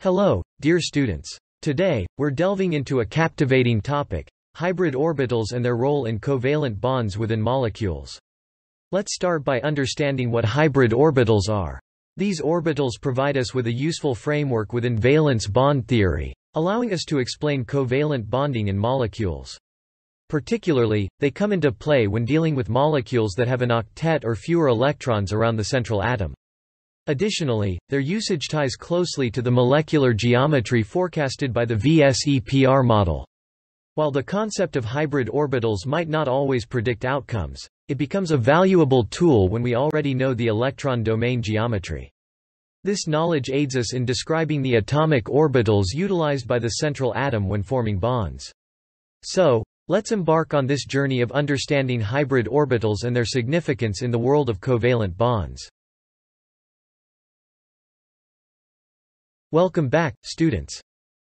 Hello, dear students. Today, we're delving into a captivating topic, hybrid orbitals and their role in covalent bonds within molecules. Let's start by understanding what hybrid orbitals are. These orbitals provide us with a useful framework within valence bond theory, allowing us to explain covalent bonding in molecules. Particularly, they come into play when dealing with molecules that have an octet or fewer electrons around the central atom. Additionally, their usage ties closely to the molecular geometry forecasted by the VSEPR model. While the concept of hybrid orbitals might not always predict outcomes, it becomes a valuable tool when we already know the electron domain geometry. This knowledge aids us in describing the atomic orbitals utilized by the central atom when forming bonds. So, let's embark on this journey of understanding hybrid orbitals and their significance in the world of covalent bonds. Welcome back, students.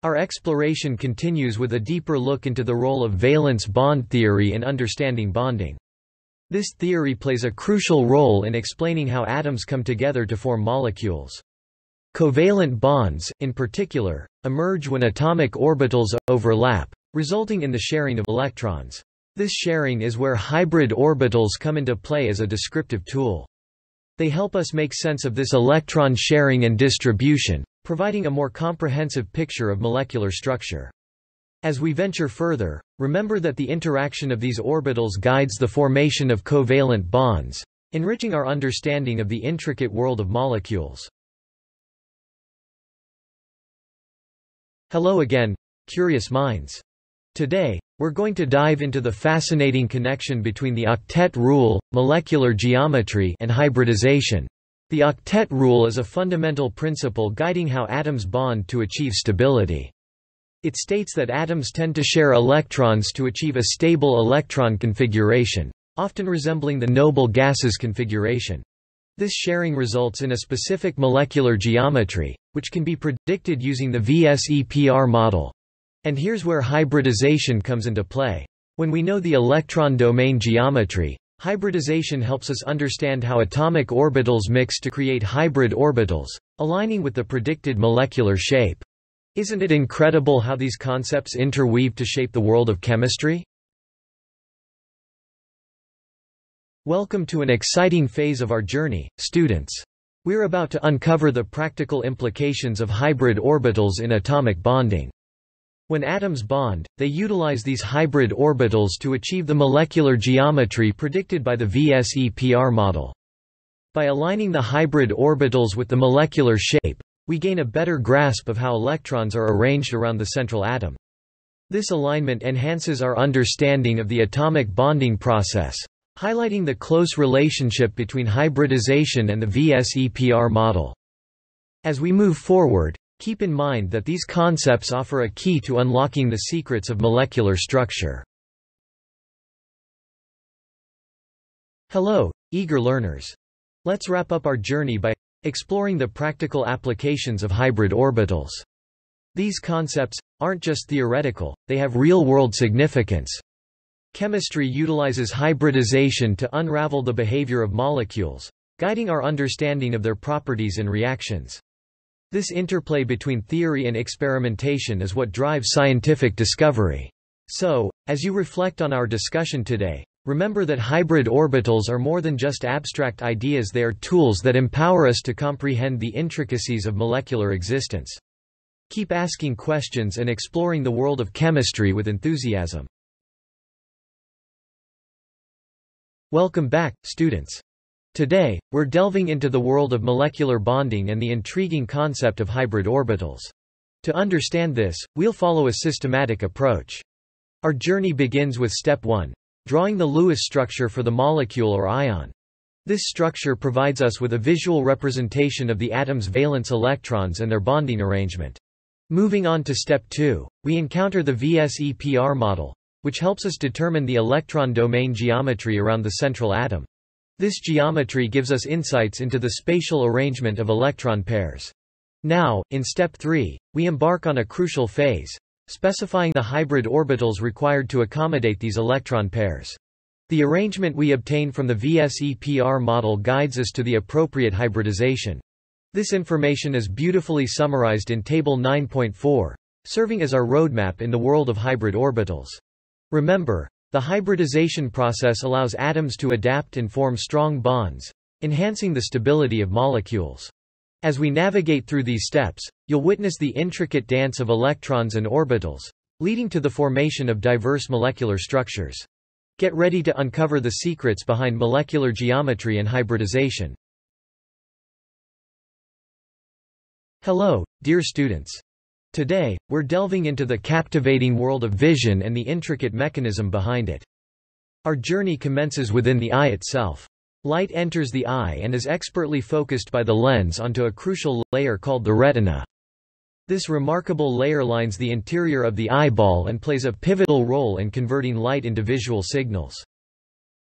Our exploration continues with a deeper look into the role of valence bond theory in understanding bonding. This theory plays a crucial role in explaining how atoms come together to form molecules. Covalent bonds, in particular, emerge when atomic orbitals overlap, resulting in the sharing of electrons. This sharing is where hybrid orbitals come into play as a descriptive tool. They help us make sense of this electron sharing and distribution, providing a more comprehensive picture of molecular structure. As we venture further, remember that the interaction of these orbitals guides the formation of covalent bonds, enriching our understanding of the intricate world of molecules. Hello again, curious minds. Today, we're going to dive into the fascinating connection between the octet rule, molecular geometry and hybridization. The octet rule is a fundamental principle guiding how atoms bond to achieve stability. It states that atoms tend to share electrons to achieve a stable electron configuration, often resembling the noble gases configuration. This sharing results in a specific molecular geometry, which can be predicted using the VSEPR model. And here's where hybridization comes into play. When we know the electron domain geometry, Hybridization helps us understand how atomic orbitals mix to create hybrid orbitals, aligning with the predicted molecular shape. Isn't it incredible how these concepts interweave to shape the world of chemistry? Welcome to an exciting phase of our journey, students. We're about to uncover the practical implications of hybrid orbitals in atomic bonding. When atoms bond, they utilize these hybrid orbitals to achieve the molecular geometry predicted by the VSEPR model. By aligning the hybrid orbitals with the molecular shape, we gain a better grasp of how electrons are arranged around the central atom. This alignment enhances our understanding of the atomic bonding process, highlighting the close relationship between hybridization and the VSEPR model. As we move forward, Keep in mind that these concepts offer a key to unlocking the secrets of molecular structure. Hello, eager learners. Let's wrap up our journey by exploring the practical applications of hybrid orbitals. These concepts aren't just theoretical, they have real-world significance. Chemistry utilizes hybridization to unravel the behavior of molecules, guiding our understanding of their properties and reactions. This interplay between theory and experimentation is what drives scientific discovery. So, as you reflect on our discussion today, remember that hybrid orbitals are more than just abstract ideas they are tools that empower us to comprehend the intricacies of molecular existence. Keep asking questions and exploring the world of chemistry with enthusiasm. Welcome back, students. Today, we're delving into the world of molecular bonding and the intriguing concept of hybrid orbitals. To understand this, we'll follow a systematic approach. Our journey begins with step 1, drawing the Lewis structure for the molecule or ion. This structure provides us with a visual representation of the atom's valence electrons and their bonding arrangement. Moving on to step 2, we encounter the VSEPR model, which helps us determine the electron domain geometry around the central atom. This geometry gives us insights into the spatial arrangement of electron pairs. Now, in step 3, we embark on a crucial phase, specifying the hybrid orbitals required to accommodate these electron pairs. The arrangement we obtain from the VSEPR model guides us to the appropriate hybridization. This information is beautifully summarized in Table 9.4, serving as our roadmap in the world of hybrid orbitals. Remember, the hybridization process allows atoms to adapt and form strong bonds, enhancing the stability of molecules. As we navigate through these steps, you'll witness the intricate dance of electrons and orbitals, leading to the formation of diverse molecular structures. Get ready to uncover the secrets behind molecular geometry and hybridization. Hello, dear students. Today, we're delving into the captivating world of vision and the intricate mechanism behind it. Our journey commences within the eye itself. Light enters the eye and is expertly focused by the lens onto a crucial layer called the retina. This remarkable layer lines the interior of the eyeball and plays a pivotal role in converting light into visual signals.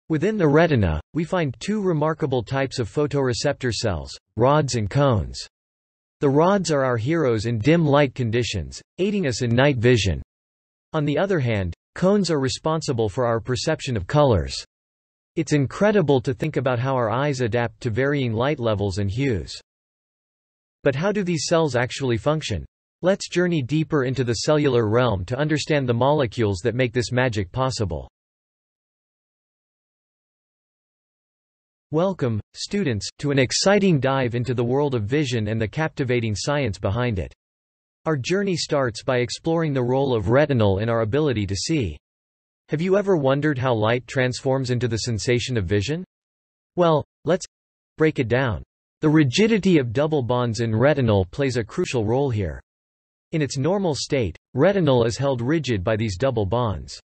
Within the retina, we find two remarkable types of photoreceptor cells, rods and cones. The rods are our heroes in dim light conditions, aiding us in night vision. On the other hand, cones are responsible for our perception of colors. It's incredible to think about how our eyes adapt to varying light levels and hues. But how do these cells actually function? Let's journey deeper into the cellular realm to understand the molecules that make this magic possible. Welcome, students, to an exciting dive into the world of vision and the captivating science behind it. Our journey starts by exploring the role of retinal in our ability to see. Have you ever wondered how light transforms into the sensation of vision? Well, let's break it down. The rigidity of double bonds in retinal plays a crucial role here. In its normal state, retinal is held rigid by these double bonds.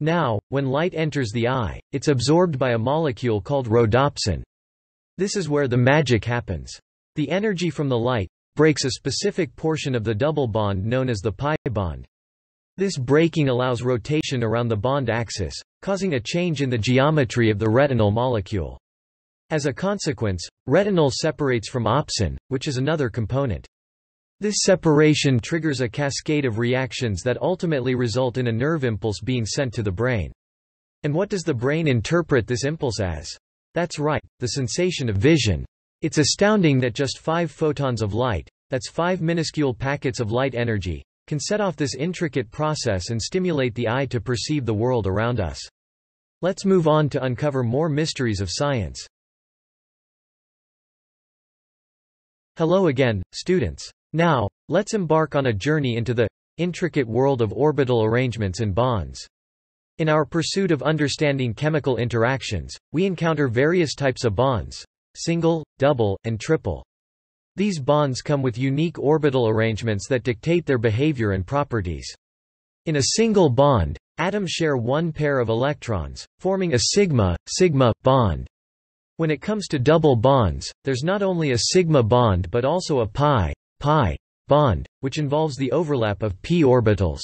Now, when light enters the eye, it's absorbed by a molecule called rhodopsin. This is where the magic happens. The energy from the light breaks a specific portion of the double bond known as the pi bond. This breaking allows rotation around the bond axis, causing a change in the geometry of the retinal molecule. As a consequence, retinal separates from opsin, which is another component. This separation triggers a cascade of reactions that ultimately result in a nerve impulse being sent to the brain. And what does the brain interpret this impulse as? That's right, the sensation of vision. It's astounding that just five photons of light, that's five minuscule packets of light energy, can set off this intricate process and stimulate the eye to perceive the world around us. Let's move on to uncover more mysteries of science. Hello again, students. Now, let's embark on a journey into the intricate world of orbital arrangements and bonds. In our pursuit of understanding chemical interactions, we encounter various types of bonds, single, double, and triple. These bonds come with unique orbital arrangements that dictate their behavior and properties. In a single bond, atoms share one pair of electrons, forming a sigma, sigma, bond. When it comes to double bonds, there's not only a sigma bond but also a pi, pi, bond, which involves the overlap of p orbitals.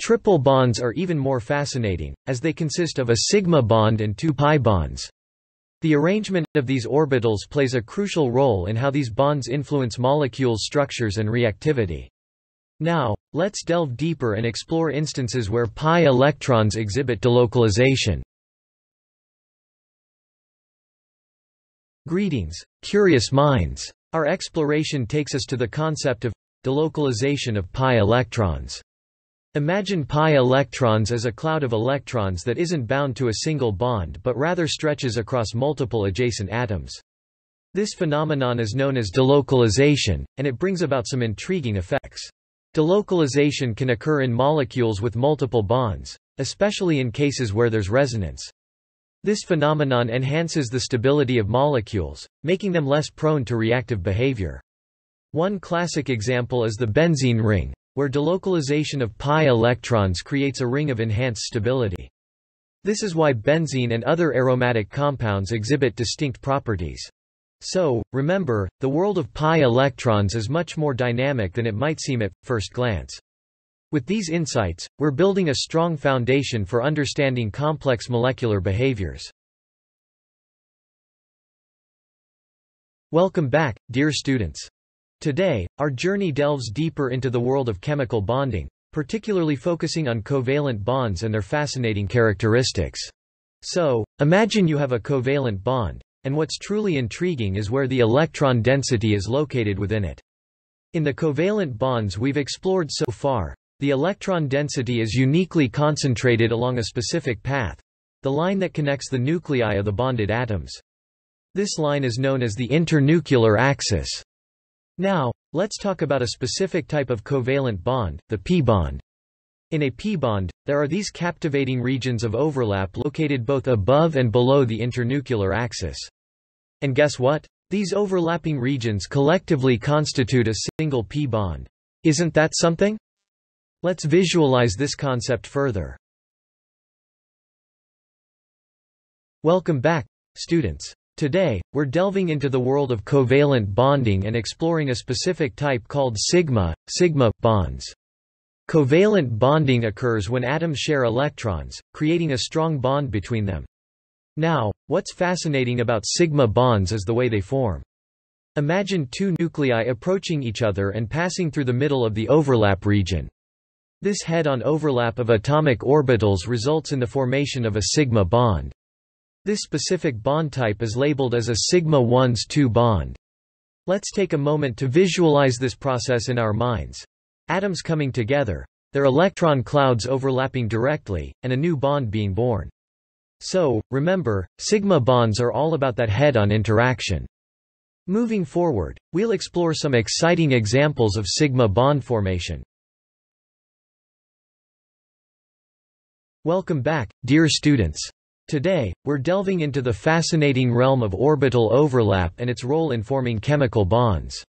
Triple bonds are even more fascinating, as they consist of a sigma bond and two pi bonds. The arrangement of these orbitals plays a crucial role in how these bonds influence molecules' structures and reactivity. Now, let's delve deeper and explore instances where pi electrons exhibit delocalization. Greetings, curious minds. Our exploration takes us to the concept of delocalization of pi electrons. Imagine pi electrons as a cloud of electrons that isn't bound to a single bond but rather stretches across multiple adjacent atoms. This phenomenon is known as delocalization, and it brings about some intriguing effects. Delocalization can occur in molecules with multiple bonds, especially in cases where there's resonance. This phenomenon enhances the stability of molecules, making them less prone to reactive behavior. One classic example is the benzene ring, where delocalization of pi electrons creates a ring of enhanced stability. This is why benzene and other aromatic compounds exhibit distinct properties. So, remember, the world of pi electrons is much more dynamic than it might seem at first glance. With these insights, we're building a strong foundation for understanding complex molecular behaviors. Welcome back, dear students. Today, our journey delves deeper into the world of chemical bonding, particularly focusing on covalent bonds and their fascinating characteristics. So, imagine you have a covalent bond. and what's truly intriguing is where the electron density is located within it. In the covalent bonds we've explored so far, the electron density is uniquely concentrated along a specific path, the line that connects the nuclei of the bonded atoms. This line is known as the internuclear axis. Now, let's talk about a specific type of covalent bond, the p-bond. In a p-bond, there are these captivating regions of overlap located both above and below the internuclear axis. And guess what? These overlapping regions collectively constitute a single p-bond. Isn't that something? Let's visualize this concept further. Welcome back, students. Today, we're delving into the world of covalent bonding and exploring a specific type called sigma, sigma, bonds. Covalent bonding occurs when atoms share electrons, creating a strong bond between them. Now, what's fascinating about sigma bonds is the way they form. Imagine two nuclei approaching each other and passing through the middle of the overlap region. This head-on overlap of atomic orbitals results in the formation of a sigma bond. This specific bond type is labeled as a sigma 1s 2 bond. Let's take a moment to visualize this process in our minds. Atoms coming together, their electron clouds overlapping directly, and a new bond being born. So, remember, sigma bonds are all about that head-on interaction. Moving forward, we'll explore some exciting examples of sigma bond formation. Welcome back, dear students. Today, we're delving into the fascinating realm of orbital overlap and its role in forming chemical bonds.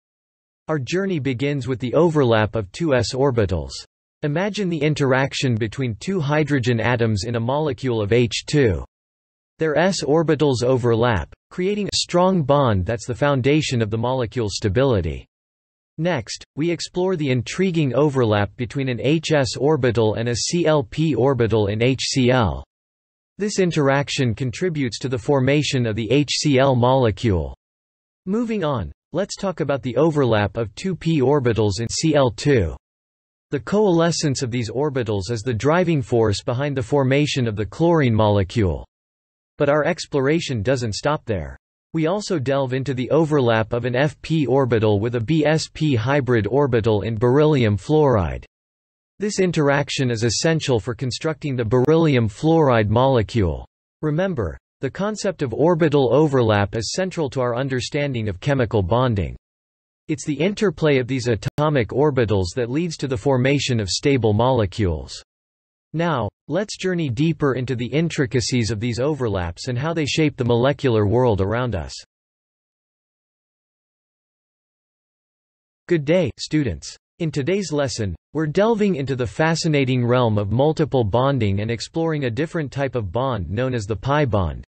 Our journey begins with the overlap of two s orbitals. Imagine the interaction between two hydrogen atoms in a molecule of H2. Their s orbitals overlap, creating a strong bond that's the foundation of the molecule's stability. Next, we explore the intriguing overlap between an HS orbital and a CLP orbital in HCl. This interaction contributes to the formation of the HCl molecule. Moving on, let's talk about the overlap of two p orbitals in Cl2. The coalescence of these orbitals is the driving force behind the formation of the chlorine molecule. But our exploration doesn't stop there. We also delve into the overlap of an FP orbital with a BSP hybrid orbital in beryllium fluoride. This interaction is essential for constructing the beryllium fluoride molecule. Remember, the concept of orbital overlap is central to our understanding of chemical bonding. It's the interplay of these atomic orbitals that leads to the formation of stable molecules. Now, let's journey deeper into the intricacies of these overlaps and how they shape the molecular world around us. Good day, students. In today's lesson, we're delving into the fascinating realm of multiple bonding and exploring a different type of bond known as the pi bond.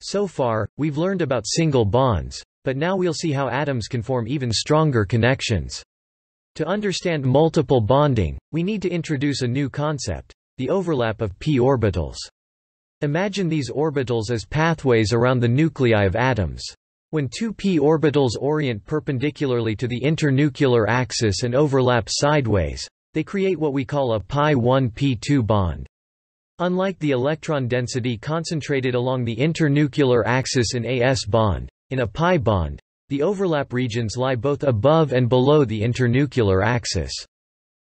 So far, we've learned about single bonds, but now we'll see how atoms can form even stronger connections. To understand multiple bonding, we need to introduce a new concept, the overlap of p orbitals. Imagine these orbitals as pathways around the nuclei of atoms. When two p orbitals orient perpendicularly to the internuclear axis and overlap sideways, they create what we call a pi1p2 bond. Unlike the electron density concentrated along the internuclear axis in a s bond, in a pi bond, the overlap regions lie both above and below the internuclear axis.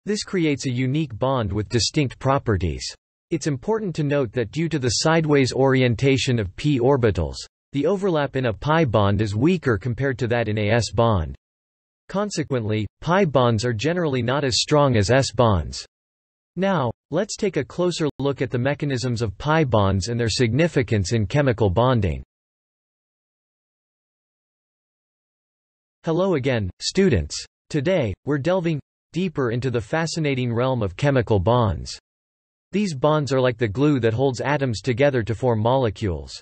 This creates a unique bond with distinct properties. It's important to note that due to the sideways orientation of p orbitals, the overlap in a pi bond is weaker compared to that in a s bond. Consequently, pi bonds are generally not as strong as s bonds. Now, let's take a closer look at the mechanisms of pi bonds and their significance in chemical bonding. Hello again, students. Today, we're delving deeper into the fascinating realm of chemical bonds. These bonds are like the glue that holds atoms together to form molecules.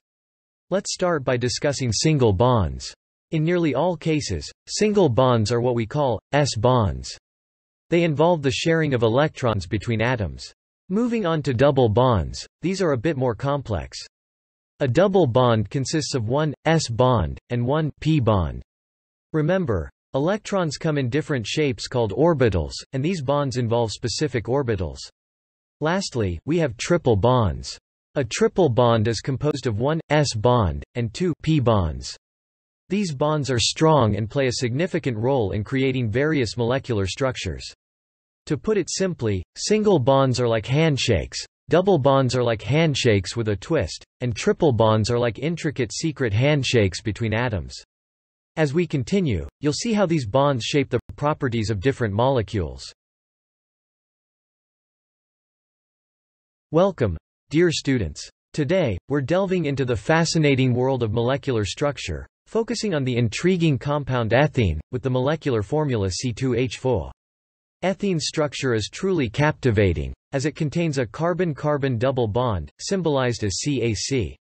Let's start by discussing single bonds. In nearly all cases, single bonds are what we call S-bonds. They involve the sharing of electrons between atoms. Moving on to double bonds, these are a bit more complex. A double bond consists of one S bond and one P bond. Remember, electrons come in different shapes called orbitals, and these bonds involve specific orbitals. Lastly, we have triple bonds. A triple bond is composed of one, s bond, and two p bonds. These bonds are strong and play a significant role in creating various molecular structures. To put it simply, single bonds are like handshakes, double bonds are like handshakes with a twist, and triple bonds are like intricate secret handshakes between atoms. As we continue, you'll see how these bonds shape the properties of different molecules. Welcome, dear students. Today, we're delving into the fascinating world of molecular structure, focusing on the intriguing compound ethene, with the molecular formula C2H4. Ethene's structure is truly captivating, as it contains a carbon-carbon double bond, symbolized as CAC.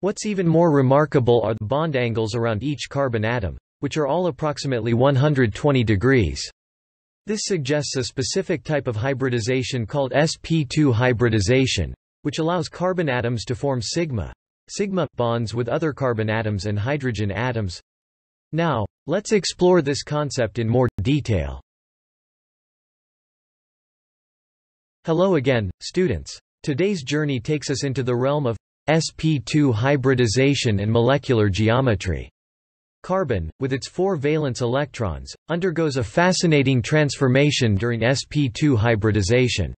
What's even more remarkable are the bond angles around each carbon atom, which are all approximately 120 degrees. This suggests a specific type of hybridization called sp2 hybridization, which allows carbon atoms to form sigma sigma bonds with other carbon atoms and hydrogen atoms. Now, let's explore this concept in more detail. Hello again, students. Today's journey takes us into the realm of sp2 hybridization and molecular geometry. Carbon, with its four valence electrons, undergoes a fascinating transformation during sp2 hybridization.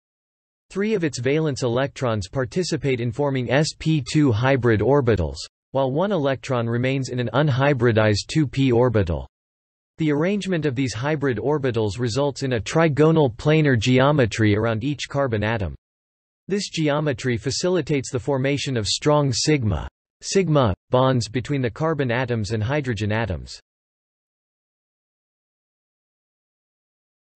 Three of its valence electrons participate in forming sp2 hybrid orbitals, while one electron remains in an unhybridized 2p orbital. The arrangement of these hybrid orbitals results in a trigonal planar geometry around each carbon atom. This geometry facilitates the formation of strong sigma sigma bonds between the carbon atoms and hydrogen atoms.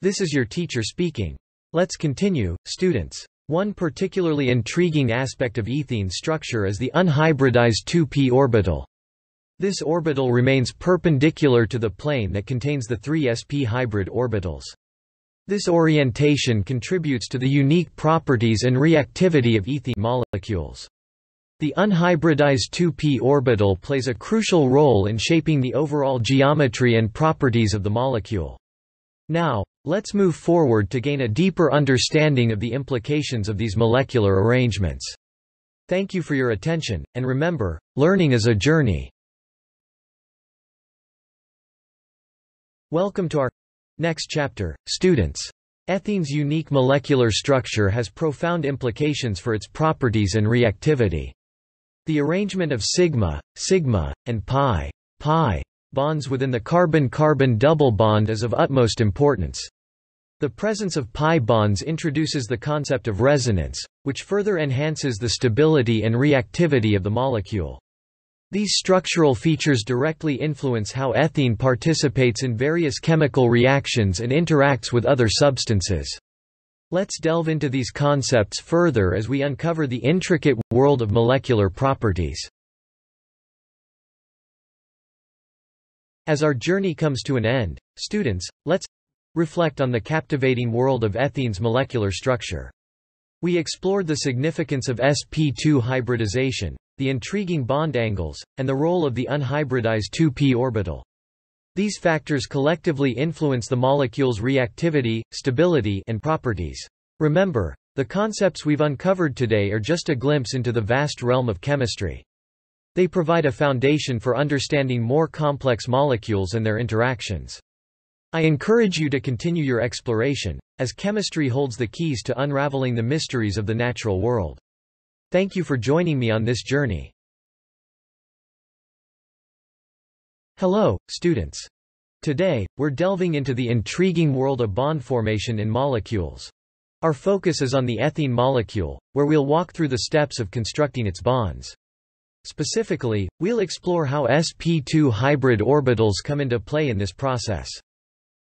This is your teacher speaking. Let's continue, students. One particularly intriguing aspect of ethene structure is the unhybridized 2p orbital. This orbital remains perpendicular to the plane that contains the three sp hybrid orbitals. This orientation contributes to the unique properties and reactivity of ethene molecules. The unhybridized 2p orbital plays a crucial role in shaping the overall geometry and properties of the molecule. Now, let's move forward to gain a deeper understanding of the implications of these molecular arrangements. Thank you for your attention, and remember, learning is a journey. Welcome to our next chapter, students. Ethene's unique molecular structure has profound implications for its properties and reactivity. The arrangement of sigma, sigma, and pi, pi bonds within the carbon-carbon double bond is of utmost importance. The presence of pi bonds introduces the concept of resonance, which further enhances the stability and reactivity of the molecule. These structural features directly influence how ethene participates in various chemical reactions and interacts with other substances. Let's delve into these concepts further as we uncover the intricate world of molecular properties. As our journey comes to an end, students, let's reflect on the captivating world of ethene's molecular structure. We explored the significance of sp2 hybridization, the intriguing bond angles, and the role of the unhybridized 2p orbital. These factors collectively influence the molecule's reactivity, stability, and properties. Remember, the concepts we've uncovered today are just a glimpse into the vast realm of chemistry. They provide a foundation for understanding more complex molecules and their interactions. I encourage you to continue your exploration, as chemistry holds the keys to unraveling the mysteries of the natural world. Thank you for joining me on this journey. Hello, students. Today, we're delving into the intriguing world of bond formation in molecules. Our focus is on the ethene molecule, where we'll walk through the steps of constructing its bonds. Specifically, we'll explore how sp2 hybrid orbitals come into play in this process.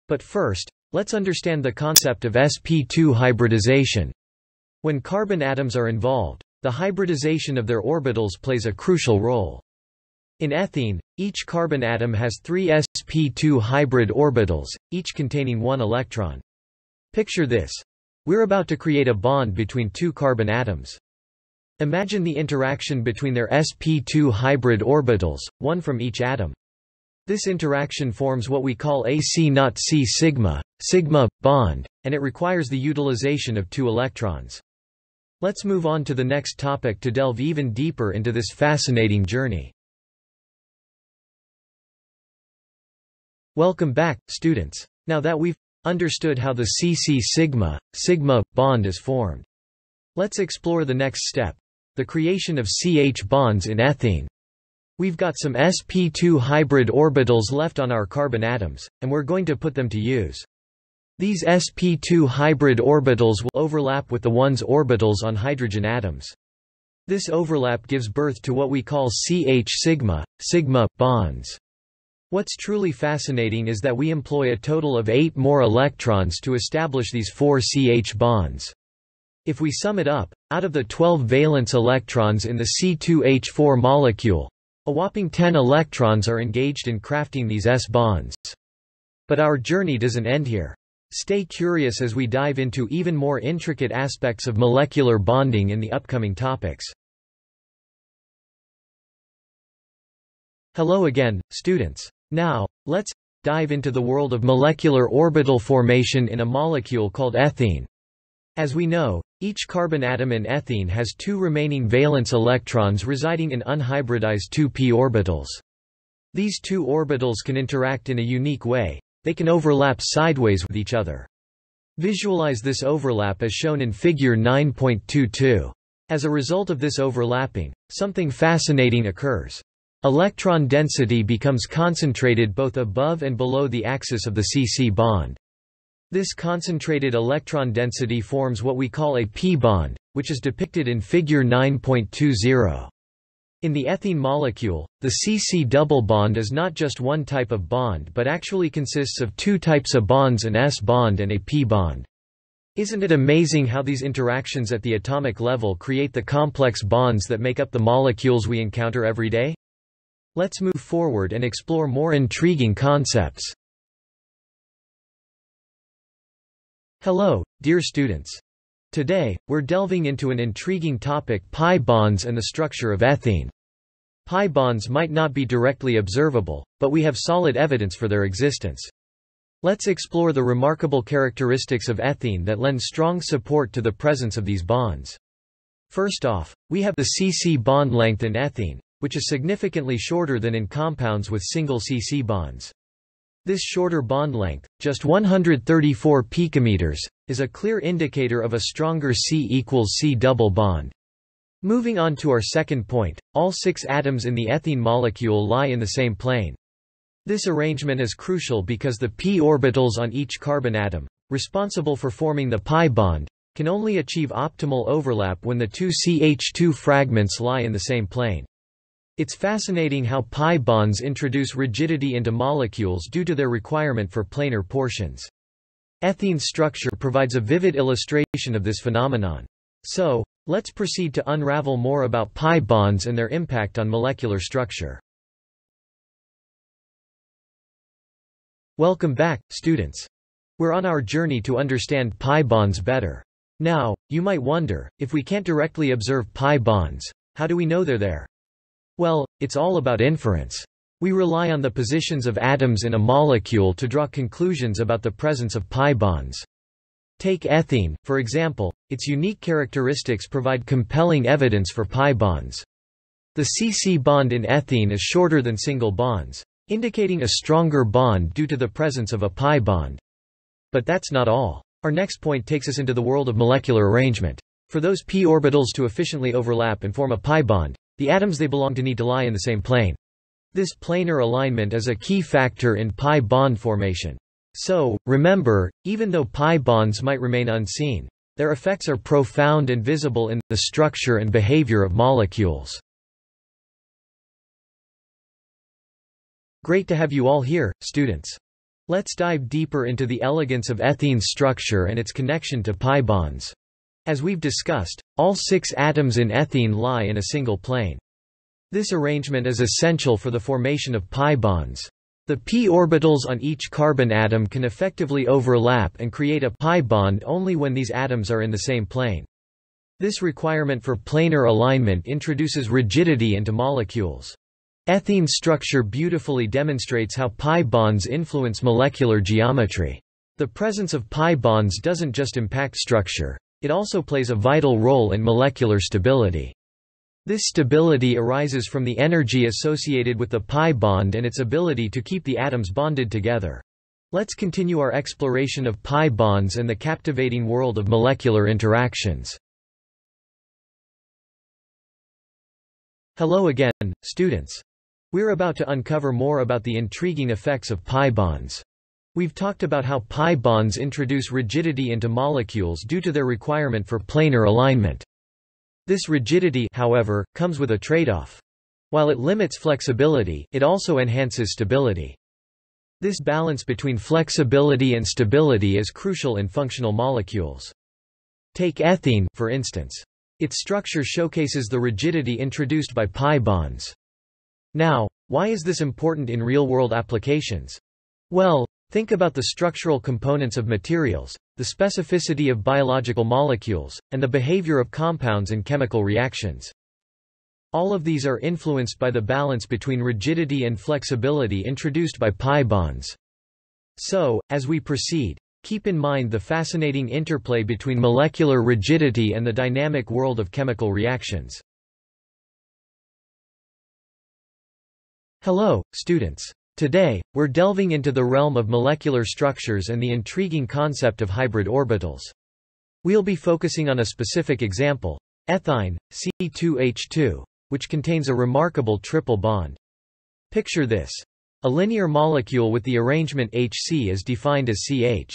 But first, let's understand the concept of sp2 hybridization. When carbon atoms are involved, the hybridization of their orbitals plays a crucial role. In ethene, each carbon atom has three sp2 hybrid orbitals, each containing one electron. Picture this. We're about to create a bond between two carbon atoms. Imagine the interaction between their sp2 hybrid orbitals, one from each atom. This interaction forms what we call a C0 C sigma, sigma, bond, and it requires the utilization of two electrons. Let's move on to the next topic to delve even deeper into this fascinating journey. Welcome back, students. Now that we've understood how the CC sigma, sigma, bond is formed, let's explore the next step, the creation of CH bonds in ethene. We've got some sp2 hybrid orbitals left on our carbon atoms, and we're going to put them to use. These sp2 hybrid orbitals will overlap with the 1s orbitals on hydrogen atoms. This overlap gives birth to what we call CH sigma, sigma, bonds. What's truly fascinating is that we employ a total of 8 more electrons to establish these four CH bonds. If we sum it up, out of the 12 valence electrons in the C2H4 molecule, a whopping 10 electrons are engaged in crafting these S bonds. But our journey doesn't end here. Stay curious as we dive into even more intricate aspects of molecular bonding in the upcoming topics. Hello again, students. Now, let's dive into the world of molecular orbital formation in a molecule called ethene. As we know, each carbon atom in ethene has two remaining valence electrons residing in unhybridized 2p orbitals. These two orbitals can interact in a unique way, they can overlap sideways with each other. Visualize this overlap as shown in figure 9.22. As a result of this overlapping, something fascinating occurs. Electron density becomes concentrated both above and below the axis of the CC bond. This concentrated electron density forms what we call a p-bond, which is depicted in figure 9.20. In the ethene molecule, the CC double bond is not just one type of bond but actually consists of two types of bonds an S bond and a P bond. Isn't it amazing how these interactions at the atomic level create the complex bonds that make up the molecules we encounter every day? Let's move forward and explore more intriguing concepts. Hello, dear students. Today, we're delving into an intriguing topic pi bonds and the structure of ethene. Pi bonds might not be directly observable, but we have solid evidence for their existence. Let's explore the remarkable characteristics of ethene that lend strong support to the presence of these bonds. First off, we have the CC bond length in ethene, which is significantly shorter than in compounds with single CC bonds. This shorter bond length, just 134 picometers, is a clear indicator of a stronger C equals C double bond. Moving on to our second point, all six atoms in the ethene molecule lie in the same plane. This arrangement is crucial because the p orbitals on each carbon atom, responsible for forming the pi bond, can only achieve optimal overlap when the two CH2 fragments lie in the same plane. It's fascinating how pi bonds introduce rigidity into molecules due to their requirement for planar portions. Ethene's structure provides a vivid illustration of this phenomenon. So, let's proceed to unravel more about pi bonds and their impact on molecular structure. Welcome back, students. We're on our journey to understand pi bonds better. Now, you might wonder, if we can't directly observe pi bonds, how do we know they're there? Well, it's all about inference. We rely on the positions of atoms in a molecule to draw conclusions about the presence of pi bonds. Take ethene, for example, its unique characteristics provide compelling evidence for pi bonds. The CC bond in ethene is shorter than single bonds, indicating a stronger bond due to the presence of a pi bond. But that's not all. Our next point takes us into the world of molecular arrangement. For those p orbitals to efficiently overlap and form a pi bond, the atoms they belong to need to lie in the same plane. This planar alignment is a key factor in pi bond formation. So, remember, even though pi bonds might remain unseen, their effects are profound and visible in the structure and behavior of molecules. Great to have you all here, students. Let's dive deeper into the elegance of ethene's structure and its connection to pi bonds. As we've discussed, all six atoms in ethene lie in a single plane. This arrangement is essential for the formation of pi bonds. The p orbitals on each carbon atom can effectively overlap and create a pi bond only when these atoms are in the same plane. This requirement for planar alignment introduces rigidity into molecules. Ethene's structure beautifully demonstrates how pi bonds influence molecular geometry. The presence of pi bonds doesn't just impact structure, It also plays a vital role in molecular stability. This stability arises from the energy associated with the pi bond and its ability to keep the atoms bonded together. Let's continue our exploration of pi bonds and the captivating world of molecular interactions. Hello again, students. We're about to uncover more about the intriguing effects of pi bonds. We've talked about how pi bonds introduce rigidity into molecules due to their requirement for planar alignment. This rigidity, however, comes with a trade-off. While it limits flexibility, it also enhances stability. This balance between flexibility and stability is crucial in functional molecules. Take ethene, for instance. Its structure showcases the rigidity introduced by pi bonds. Now, why is this important in real-world applications? Well, Think about the structural components of materials, the specificity of biological molecules, and the behavior of compounds in chemical reactions. All of these are influenced by the balance between rigidity and flexibility introduced by pi bonds. So, as we proceed, keep in mind the fascinating interplay between molecular rigidity and the dynamic world of chemical reactions. Hello, students. Today, we're delving into the realm of molecular structures and the intriguing concept of hybrid orbitals. We'll be focusing on a specific example, ethyne, C2H2, which contains a remarkable triple bond. Picture this. A linear molecule with the arrangement HC is defined as CH.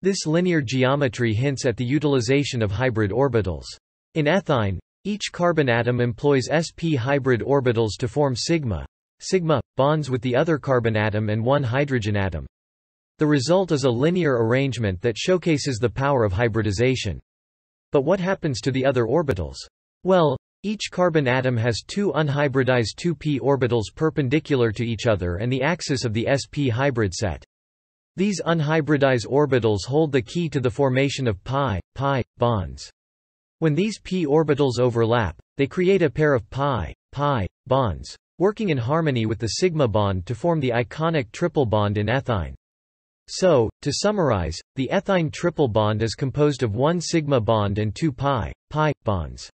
This linear geometry hints at the utilization of hybrid orbitals. In ethyne, each carbon atom employs sp hybrid orbitals to form sigma, sigma, bonds with the other carbon atom and one hydrogen atom. The result is a linear arrangement that showcases the power of hybridization. But what happens to the other orbitals? Well, each carbon atom has two unhybridized 2p orbitals perpendicular to each other and the axis of the sp hybrid set. These unhybridized orbitals hold the key to the formation of pi, pi, bonds. When these p orbitals overlap, they create a pair of pi, pi, bonds working in harmony with the sigma bond to form the iconic triple bond in ethyne. So, to summarize, the ethyne triple bond is composed of one sigma bond and two pi, pi, bonds.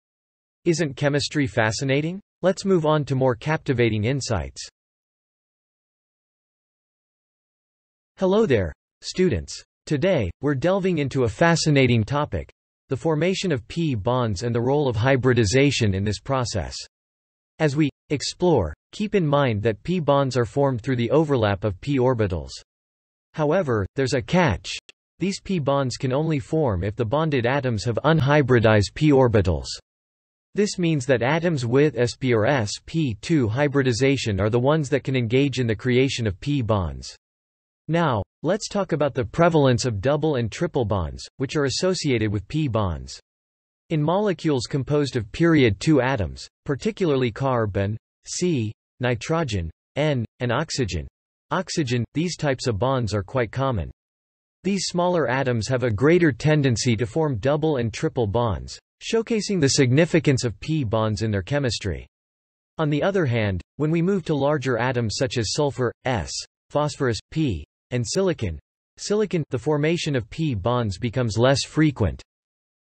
Isn't chemistry fascinating? Let's move on to more captivating insights. Hello there, students. Today, we're delving into a fascinating topic, the formation of p bonds and the role of hybridization in this process. As we explore, keep in mind that p bonds are formed through the overlap of p orbitals. However, there's a catch. These p bonds can only form if the bonded atoms have unhybridized p orbitals. This means that atoms with sp or sp2 hybridization are the ones that can engage in the creation of p bonds. Now, let's talk about the prevalence of double and triple bonds, which are associated with p bonds. In molecules composed of period 2 atoms, particularly carbon, C, nitrogen, N, and oxygen, oxygen, these types of bonds are quite common. These smaller atoms have a greater tendency to form double and triple bonds, showcasing the significance of p bonds in their chemistry. On the other hand, when we move to larger atoms such as sulfur, S, phosphorus, P, and silicon, silicon the formation of p bonds becomes less frequent.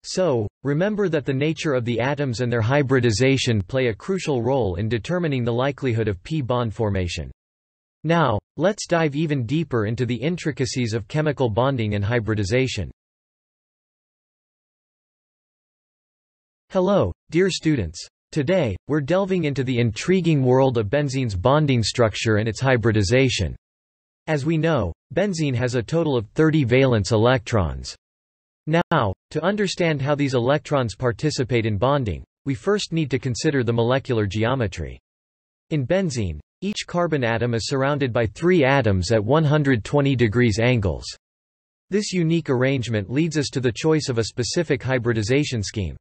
So, remember that the nature of the atoms and their hybridization play a crucial role in determining the likelihood of p-bond formation. Now, let's dive even deeper into the intricacies of chemical bonding and hybridization. Hello, dear students. Today, we're delving into the intriguing world of benzene's bonding structure and its hybridization. As we know, benzene has a total of 30 valence electrons. Now, to understand how these electrons participate in bonding, we first need to consider the molecular geometry. In benzene, each carbon atom is surrounded by three atoms at 120 degrees angles. This unique arrangement leads us to the choice of a specific hybridization scheme.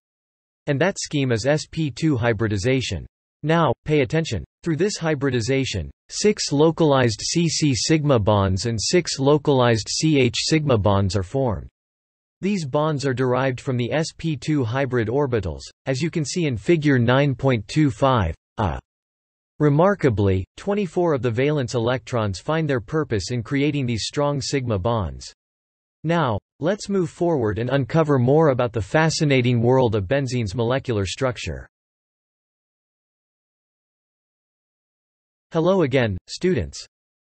And that scheme is sp2 hybridization. Now, pay attention. Through this hybridization, six localized CC sigma bonds and six localized CH sigma bonds are formed. These bonds are derived from the sp2 hybrid orbitals, as you can see in figure 9.25, a. Uh. Remarkably, 24 of the valence electrons find their purpose in creating these strong sigma bonds. Now, let's move forward and uncover more about the fascinating world of benzene's molecular structure. Hello again, students.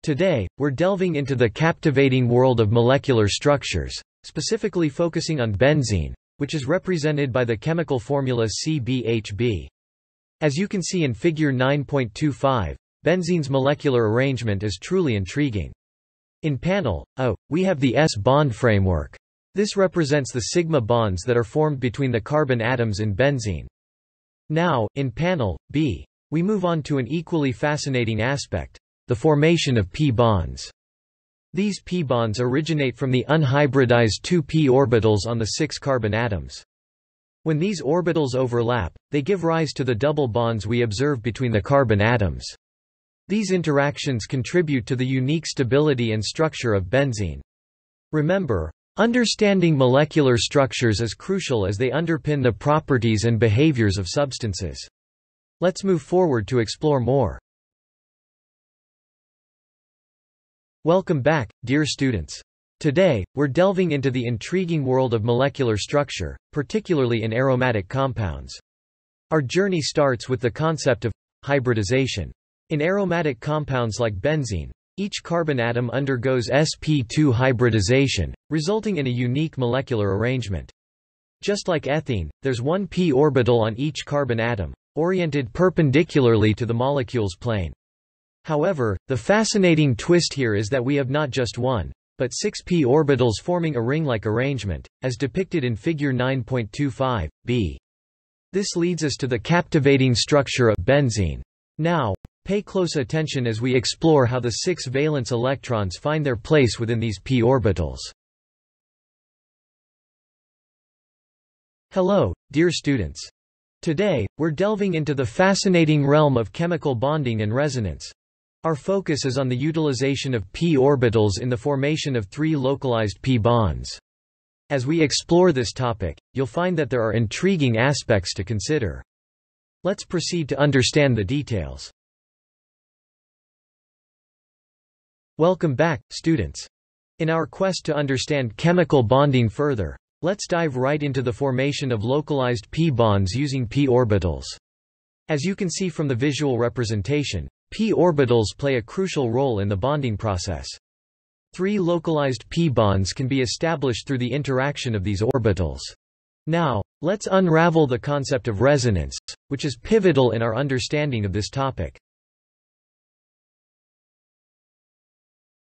Today, we're delving into the captivating world of molecular structures, specifically focusing on benzene, which is represented by the chemical formula CbHb. As you can see in figure 9.25, benzene's molecular arrangement is truly intriguing. In panel A, we have the S-bond framework. This represents the sigma bonds that are formed between the carbon atoms in benzene. Now, in panel B, we move on to an equally fascinating aspect, the formation of p-bonds. These p-bonds originate from the unhybridized two p orbitals on the six carbon atoms. When these orbitals overlap, they give rise to the double bonds we observe between the carbon atoms. These interactions contribute to the unique stability and structure of benzene. Remember, understanding molecular structures is crucial as they underpin the properties and behaviors of substances. Let's move forward to explore more. Welcome back, dear students. Today, we're delving into the intriguing world of molecular structure, particularly in aromatic compounds. Our journey starts with the concept of hybridization. In aromatic compounds like benzene, each carbon atom undergoes sp2 hybridization, resulting in a unique molecular arrangement. Just like ethene, there's one p orbital on each carbon atom, oriented perpendicularly to the molecule's plane. However, the fascinating twist here is that we have not just one, but six p orbitals forming a ring-like arrangement, as depicted in Figure 9.25, b. This leads us to the captivating structure of benzene. Now, pay close attention as we explore how the six valence electrons find their place within these p orbitals. Hello, dear students. Today, we're delving into the fascinating realm of chemical bonding and resonance. Our focus is on the utilization of p orbitals in the formation of three localized p bonds. As we explore this topic, you'll find that there are intriguing aspects to consider. Let's proceed to understand the details. Welcome back, students. In our quest to understand chemical bonding further, let's dive right into the formation of localized p bonds using p orbitals. As you can see from the visual representation, p orbitals play a crucial role in the bonding process. Three localized p bonds can be established through the interaction of these orbitals. Now, let's unravel the concept of resonance, which is pivotal in our understanding of this topic.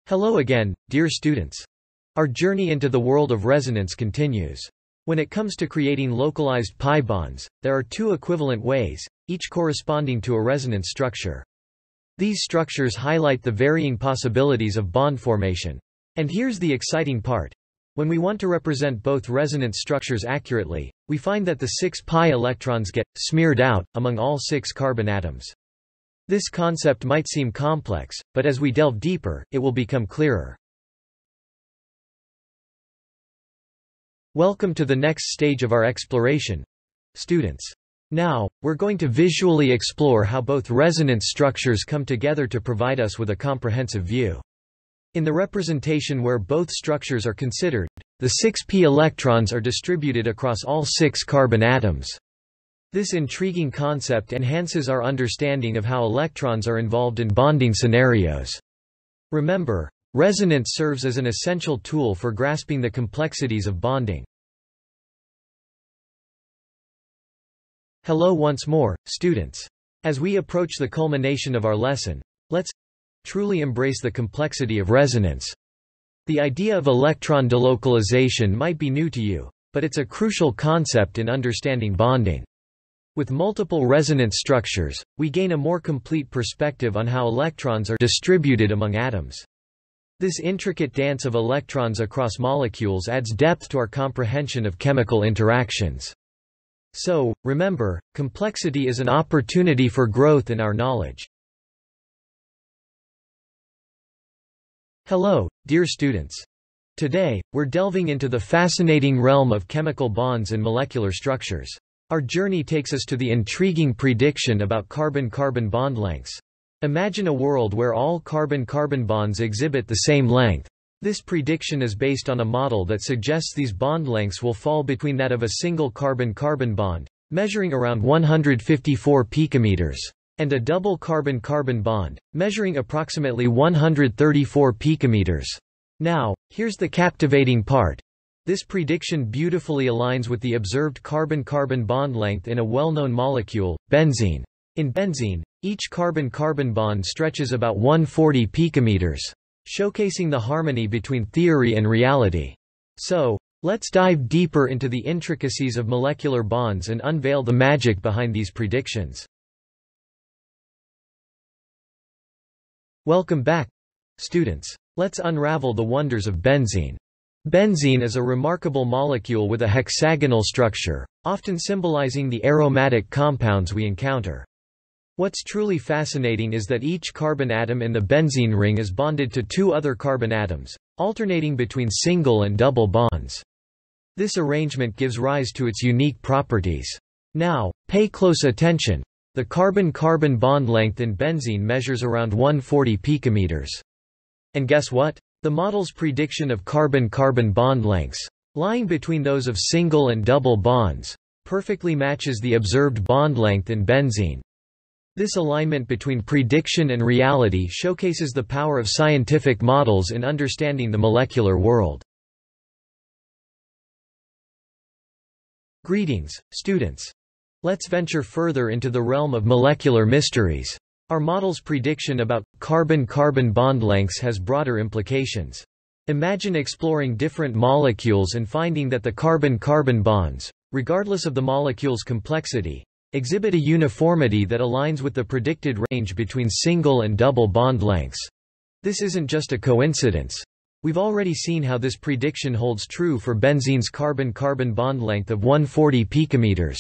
Hello again, dear students. Our journey into the world of resonance continues. When it comes to creating localized pi bonds, there are two equivalent ways, each corresponding to a resonance structure. These structures highlight the varying possibilities of bond formation. And here's the exciting part. When we want to represent both resonance structures accurately, we find that the 6 pi electrons get smeared out among all 6 carbon atoms. This concept might seem complex, but as we delve deeper, it will become clearer. Welcome to the next stage of our exploration, students. Now, we're going to visually explore how both resonance structures come together to provide us with a comprehensive view. In the representation where both structures are considered, the 6p electrons are distributed across all six carbon atoms. This intriguing concept enhances our understanding of how electrons are involved in bonding scenarios. Remember, resonance serves as an essential tool for grasping the complexities of bonding. Hello once more, students. As we approach the culmination of our lesson, let's truly embrace the complexity of resonance. The idea of electron delocalization might be new to you, but it's a crucial concept in understanding bonding. With multiple resonance structures, we gain a more complete perspective on how electrons are distributed among atoms. This intricate dance of electrons across molecules adds depth to our comprehension of chemical interactions. So, remember, complexity is an opportunity for growth in our knowledge. Hello, dear students. Today, we're delving into the fascinating realm of chemical bonds and molecular structures. Our journey takes us to the intriguing prediction about carbon-carbon bond lengths. Imagine a world where all carbon-carbon bonds exhibit the same length, This prediction is based on a model that suggests these bond lengths will fall between that of a single carbon-carbon bond, measuring around 154 picometers, and a double carbon-carbon bond, measuring approximately 134 picometers. Now, here's the captivating part. This prediction beautifully aligns with the observed carbon-carbon bond length in a well-known molecule, benzene. In benzene, each carbon-carbon bond stretches about 140 picometers, showcasing the harmony between theory and reality. So, let's dive deeper into the intricacies of molecular bonds and unveil the magic behind these predictions. Welcome back, students. Let's unravel the wonders of benzene. Benzene is a remarkable molecule with a hexagonal structure, often symbolizing the aromatic compounds we encounter. What's truly fascinating is that each carbon atom in the benzene ring is bonded to two other carbon atoms, alternating between single and double bonds. This arrangement gives rise to its unique properties. Now, pay close attention. The carbon-carbon bond length in benzene measures around 140 picometers. And guess what? The model's prediction of carbon-carbon bond lengths, lying between those of single and double bonds, perfectly matches the observed bond length in benzene. This alignment between prediction and reality showcases the power of scientific models in understanding the molecular world. Greetings, students. Let's venture further into the realm of molecular mysteries. Our model's prediction about carbon-carbon bond lengths has broader implications. Imagine exploring different molecules and finding that the carbon-carbon bonds, regardless of the molecule's complexity, exhibit a uniformity that aligns with the predicted range between single and double bond lengths. This isn't just a coincidence. We've already seen how this prediction holds true for benzene's carbon-carbon bond length of 140 picometers.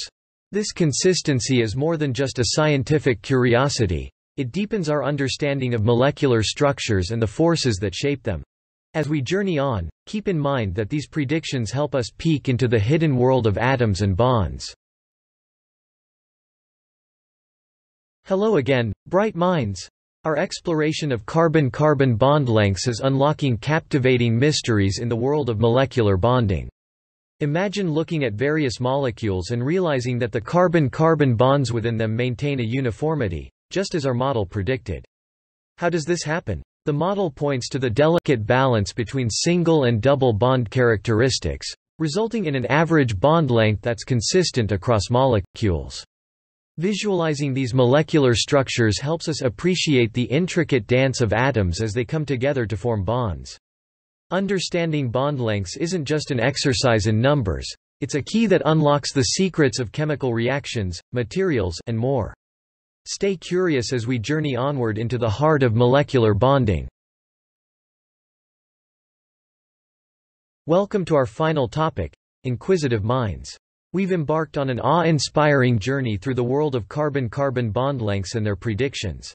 This consistency is more than just a scientific curiosity. It deepens our understanding of molecular structures and the forces that shape them. As we journey on, keep in mind that these predictions help us peek into the hidden world of atoms and bonds. Hello again, bright minds! Our exploration of carbon-carbon bond lengths is unlocking captivating mysteries in the world of molecular bonding. Imagine looking at various molecules and realizing that the carbon-carbon bonds within them maintain a uniformity, just as our model predicted. How does this happen? The model points to the delicate balance between single and double bond characteristics, resulting in an average bond length that's consistent across molecules. Visualizing these molecular structures helps us appreciate the intricate dance of atoms as they come together to form bonds. Understanding bond lengths isn't just an exercise in numbers, it's a key that unlocks the secrets of chemical reactions, materials, and more. Stay curious as we journey onward into the heart of molecular bonding. Welcome to our final topic, Inquisitive Minds. We've embarked on an awe-inspiring journey through the world of carbon-carbon bond lengths and their predictions.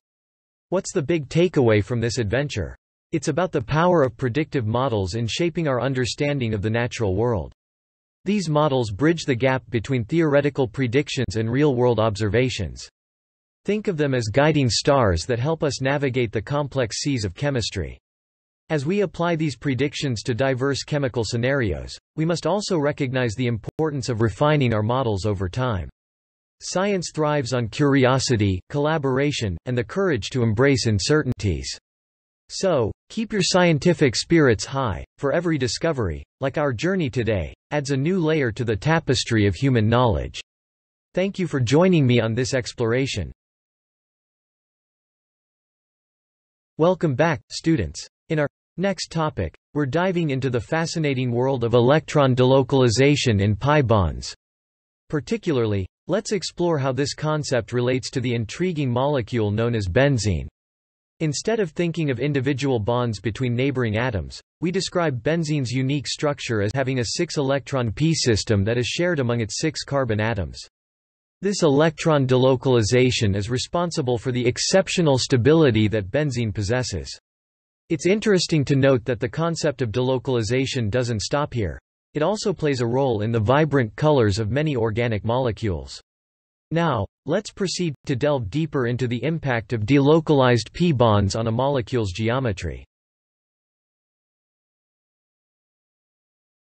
What's the big takeaway from this adventure? It's about the power of predictive models in shaping our understanding of the natural world. These models bridge the gap between theoretical predictions and real-world observations. Think of them as guiding stars that help us navigate the complex seas of chemistry. As we apply these predictions to diverse chemical scenarios, we must also recognize the importance of refining our models over time. Science thrives on curiosity, collaboration, and the courage to embrace uncertainties. So, keep your scientific spirits high, for every discovery, like our journey today, adds a new layer to the tapestry of human knowledge. Thank you for joining me on this exploration. Welcome back, students. Next topic, we're diving into the fascinating world of electron delocalization in pi bonds. Particularly, let's explore how this concept relates to the intriguing molecule known as benzene. Instead of thinking of individual bonds between neighboring atoms, we describe benzene's unique structure as having a six-electron p system that is shared among its six carbon atoms. This electron delocalization is responsible for the exceptional stability that benzene possesses. It's interesting to note that the concept of delocalization doesn't stop here. It also plays a role in the vibrant colors of many organic molecules. Now, let's proceed, to delve deeper into the impact of delocalized p-bonds on a molecule's geometry.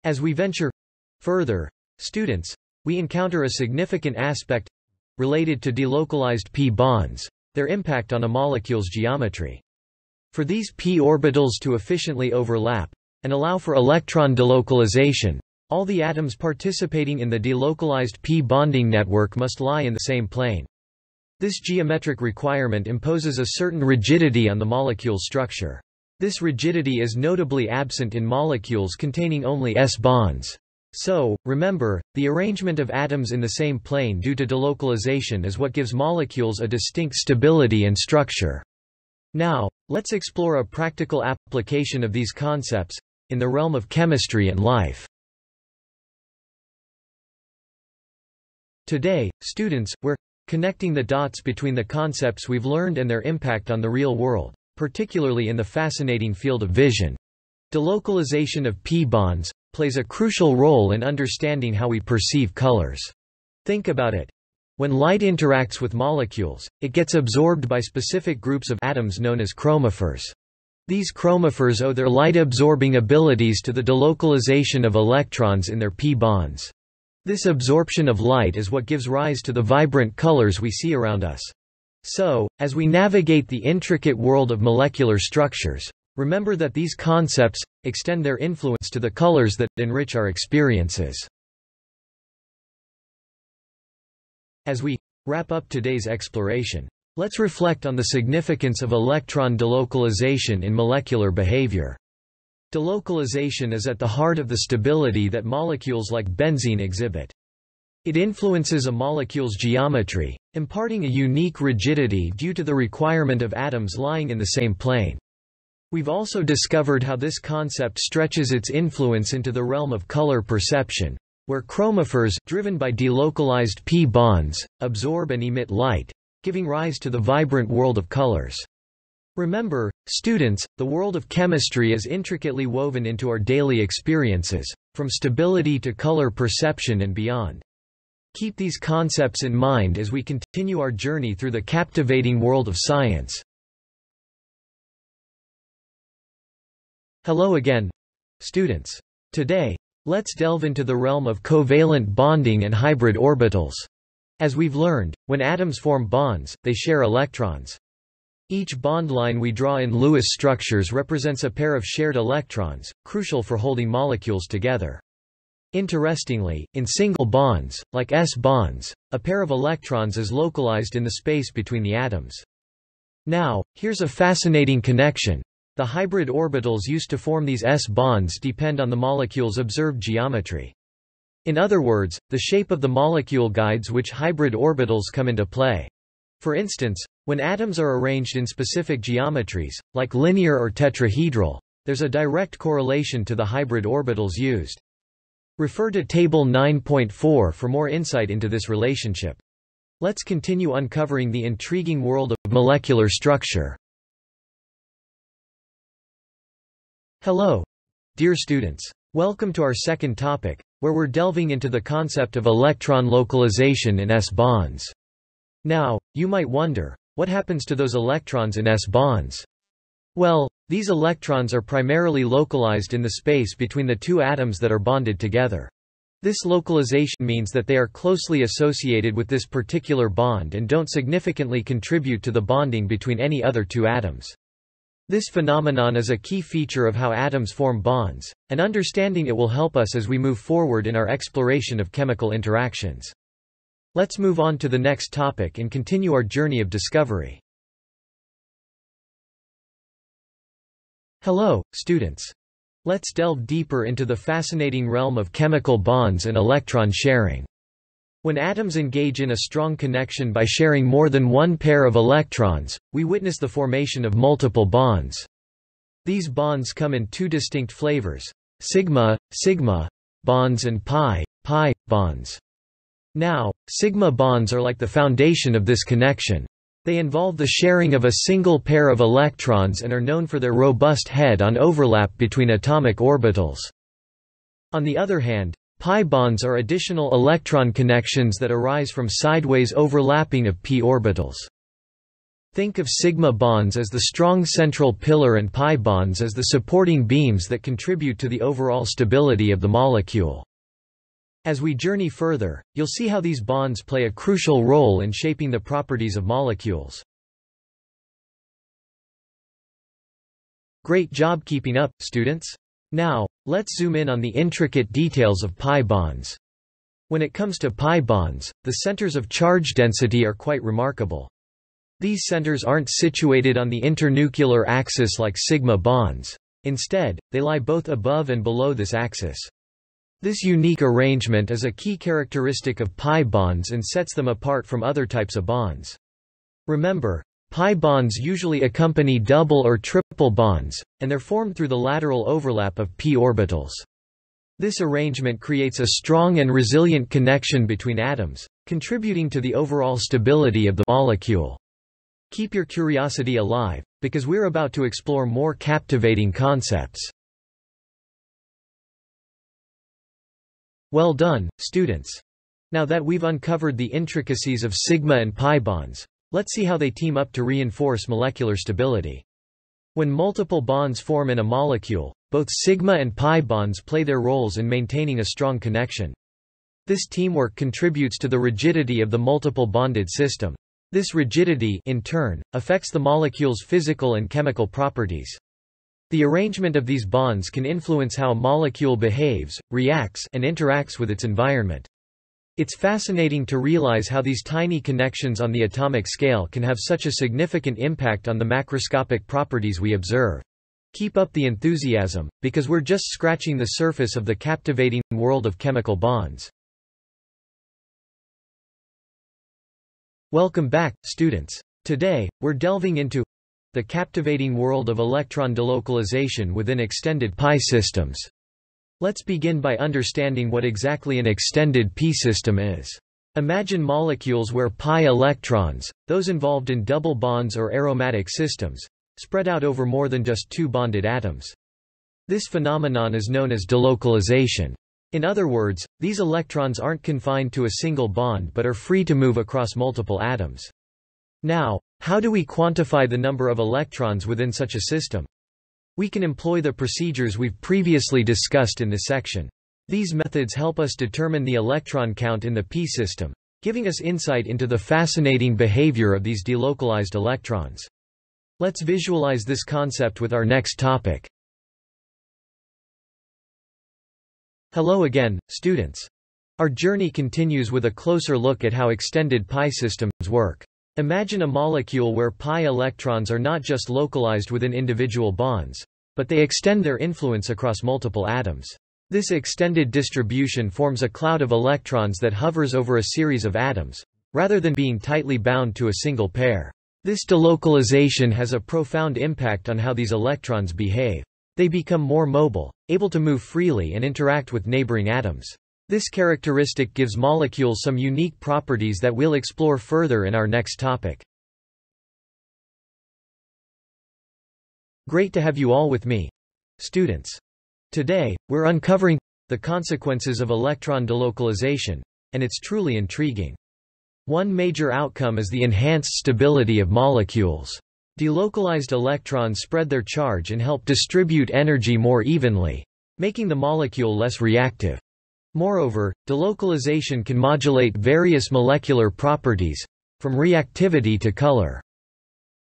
As we venture further, students, we encounter a significant aspect related to delocalized p bonds, their impact on a molecule's geometry. For these p orbitals to efficiently overlap, and allow for electron delocalization, all the atoms participating in the delocalized p bonding network must lie in the same plane. This geometric requirement imposes a certain rigidity on the molecule's structure. This rigidity is notably absent in molecules containing only s bonds. So, remember, the arrangement of atoms in the same plane due to delocalization is what gives molecules a distinct stability and structure. Now, let's explore a practical application of these concepts, in the realm of chemistry and life. Today, students, we're connecting the dots between the concepts we've learned and their impact on the real world, particularly in the fascinating field of vision. Delocalization of p-bonds, plays a crucial role in understanding how we perceive colors. Think about it. When light interacts with molecules, it gets absorbed by specific groups of atoms known as chromophores. These chromophores owe their light-absorbing abilities to the delocalization of electrons in their p bonds. This absorption of light is what gives rise to the vibrant colors we see around us. So, as we navigate the intricate world of molecular structures, Remember that these concepts, extend their influence to the colors that, enrich our experiences. As we wrap up today's exploration, let's reflect on the significance of electron delocalization in molecular behavior. Delocalization is at the heart of the stability that molecules like benzene exhibit. It influences a molecule's geometry, imparting a unique rigidity due to the requirement of atoms lying in the same plane. We've also discovered how this concept stretches its influence into the realm of color perception, where chromophores, driven by delocalized p bonds, absorb and emit light, giving rise to the vibrant world of colors. Remember, students, the world of chemistry is intricately woven into our daily experiences, from stability to color perception and beyond. Keep these concepts in mind as we continue our journey through the captivating world of science. Hello again, students. Today, let's delve into the realm of covalent bonding and hybrid orbitals. As we've learned, when atoms form bonds, they share electrons. Each bond line we draw in Lewis structures represents a pair of shared electrons, crucial for holding molecules together. Interestingly, in single bonds, like s bonds, a pair of electrons is localized in the space between the atoms. Now, here's a fascinating connection. The hybrid orbitals used to form these s bonds depend on the molecule's observed geometry. In other words, the shape of the molecule guides which hybrid orbitals come into play. For instance, when atoms are arranged in specific geometries, like linear or tetrahedral, there's a direct correlation to the hybrid orbitals used. Refer to Table 9.4 for more insight into this relationship. Let's continue uncovering the intriguing world of molecular structure. Hello, dear students. Welcome to our second topic, where we're delving into the concept of electron localization in s bonds. Now, you might wonder, what happens to those electrons in s bonds? Well, these electrons are primarily localized in the space between the two atoms that are bonded together. This localization means that they are closely associated with this particular bond and don't significantly contribute to the bonding between any other two atoms. This phenomenon is a key feature of how atoms form bonds, and understanding it will help us as we move forward in our exploration of chemical interactions. Let's move on to the next topic and continue our journey of discovery. Hello, students. Let's delve deeper into the fascinating realm of chemical bonds and electron sharing. When atoms engage in a strong connection by sharing more than one pair of electrons, we witness the formation of multiple bonds. These bonds come in two distinct flavors, sigma, sigma bonds and pi, pi bonds. Now, sigma bonds are like the foundation of this connection. They involve the sharing of a single pair of electrons and are known for their robust head-on overlap between atomic orbitals. On the other hand, Pi bonds are additional electron connections that arise from sideways overlapping of p orbitals. Think of sigma bonds as the strong central pillar and pi bonds as the supporting beams that contribute to the overall stability of the molecule. As we journey further, you'll see how these bonds play a crucial role in shaping the properties of molecules. Great job keeping up, students! Now, let's zoom in on the intricate details of pi bonds. When it comes to pi bonds, the centers of charge density are quite remarkable. These centers aren't situated on the internuclear axis like sigma bonds. Instead, they lie both above and below this axis. This unique arrangement is a key characteristic of pi bonds and sets them apart from other types of bonds. Remember, pi bonds usually accompany double or triple bonds, and they're formed through the lateral overlap of p orbitals. This arrangement creates a strong and resilient connection between atoms, contributing to the overall stability of the molecule. Keep your curiosity alive, because we're about to explore more captivating concepts. Well done, students! Now that we've uncovered the intricacies of sigma and pi bonds, let's see how they team up to reinforce molecular stability. When multiple bonds form in a molecule, both sigma and pi bonds play their roles in maintaining a strong connection. This teamwork contributes to the rigidity of the multiple bonded system. This rigidity, in turn, affects the molecule's physical and chemical properties. The arrangement of these bonds can influence how a molecule behaves, reacts, and interacts with its environment. It's fascinating to realize how these tiny connections on the atomic scale can have such a significant impact on the macroscopic properties we observe. Keep up the enthusiasm, because we're just scratching the surface of the captivating world of chemical bonds. Welcome back, students. Today, we're delving into the captivating world of electron delocalization within extended pi systems. Let's begin by understanding what exactly an extended pi system is. Imagine molecules where pi electrons, those involved in double bonds or aromatic systems, spread out over more than just two bonded atoms. This phenomenon is known as delocalization. In other words, these electrons aren't confined to a single bond but are free to move across multiple atoms. Now, how do we quantify the number of electrons within such a system? We can employ the procedures we've previously discussed in this section. These methods help us determine the electron count in the p system, giving us insight into the fascinating behavior of these delocalized electrons. Let's visualize this concept with our next topic. Hello again, students. Our journey continues with a closer look at how extended pi systems work. Imagine a molecule where pi electrons are not just localized within individual bonds, but they extend their influence across multiple atoms. This extended distribution forms a cloud of electrons that hovers over a series of atoms, rather than being tightly bound to a single pair. This delocalization has a profound impact on how these electrons behave. They become more mobile, able to move freely and interact with neighboring atoms. This characteristic gives molecules some unique properties that we'll explore further in our next topic. Great to have you all with me. Students. Today, we're uncovering the consequences of electron delocalization, and it's truly intriguing. One major outcome is the enhanced stability of molecules. Delocalized electrons spread their charge and help distribute energy more evenly, making the molecule less reactive. Moreover, delocalization can modulate various molecular properties, from reactivity to color.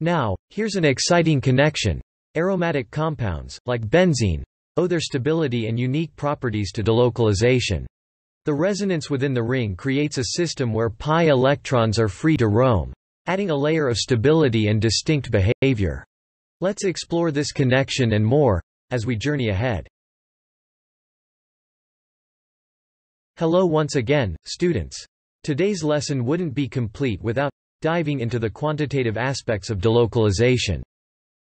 Now, here's an exciting connection. Aromatic compounds, like benzene, owe their stability and unique properties to delocalization. The resonance within the ring creates a system where pi electrons are free to roam adding a layer of stability and distinct behavior. Let's explore this connection and more, as we journey ahead. Hello once again, students. Today's lesson wouldn't be complete without diving into the quantitative aspects of delocalization.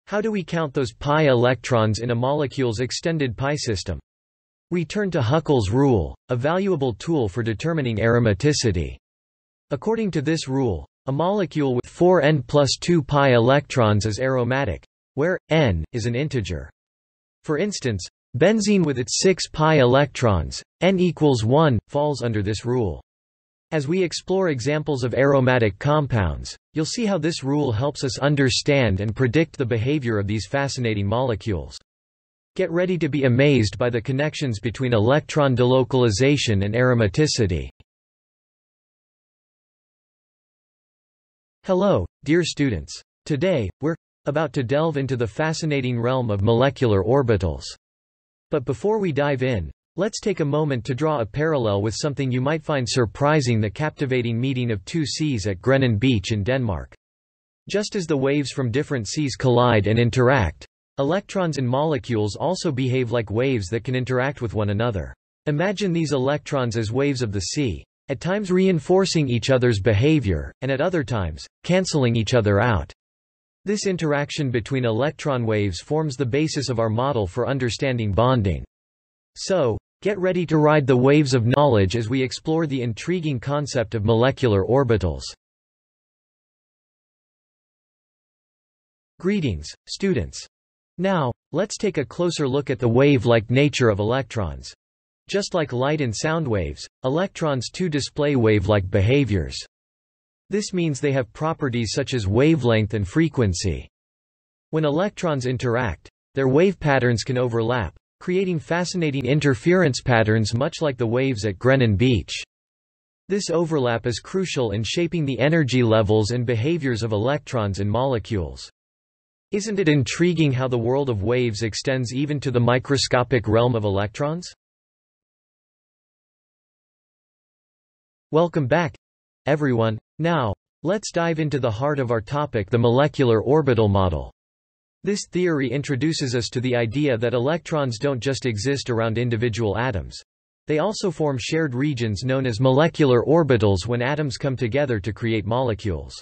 How do we count those pi electrons in a molecule's extended pi system? We turn to Huckel's rule, a valuable tool for determining aromaticity. According to this rule, a molecule with 4 n plus 2 pi electrons is aromatic, where n is an integer. For instance, benzene with its 6 pi electrons, n equals 1, falls under this rule. As we explore examples of aromatic compounds, you'll see how this rule helps us understand and predict the behavior of these fascinating molecules. Get ready to be amazed by the connections between electron delocalization and aromaticity. Hello, dear students. Today, we're about to delve into the fascinating realm of molecular orbitals. But before we dive in, let's take a moment to draw a parallel with something you might find surprising the captivating meeting of two seas at Grenen Beach in Denmark. Just as the waves from different seas collide and interact, Electrons and molecules also behave like waves that can interact with one another. Imagine these electrons as waves of the sea, at times reinforcing each other's behavior, and at other times, cancelling each other out. This interaction between electron waves forms the basis of our model for understanding bonding. So, get ready to ride the waves of knowledge as we explore the intriguing concept of molecular orbitals. Greetings, students. Now, let's take a closer look at the wave-like nature of electrons. Just like light and sound waves, electrons too display wave-like behaviors. This means they have properties such as wavelength and frequency. When electrons interact, their wave patterns can overlap, creating fascinating interference patterns much like the waves at Grenen Beach. This overlap is crucial in shaping the energy levels and behaviors of electrons and molecules. Isn't it intriguing how the world of waves extends even to the microscopic realm of electrons? Welcome back, everyone. Now, let's dive into the heart of our topic the molecular orbital model. This theory introduces us to the idea that electrons don't just exist around individual atoms. They also form shared regions known as molecular orbitals when atoms come together to create molecules.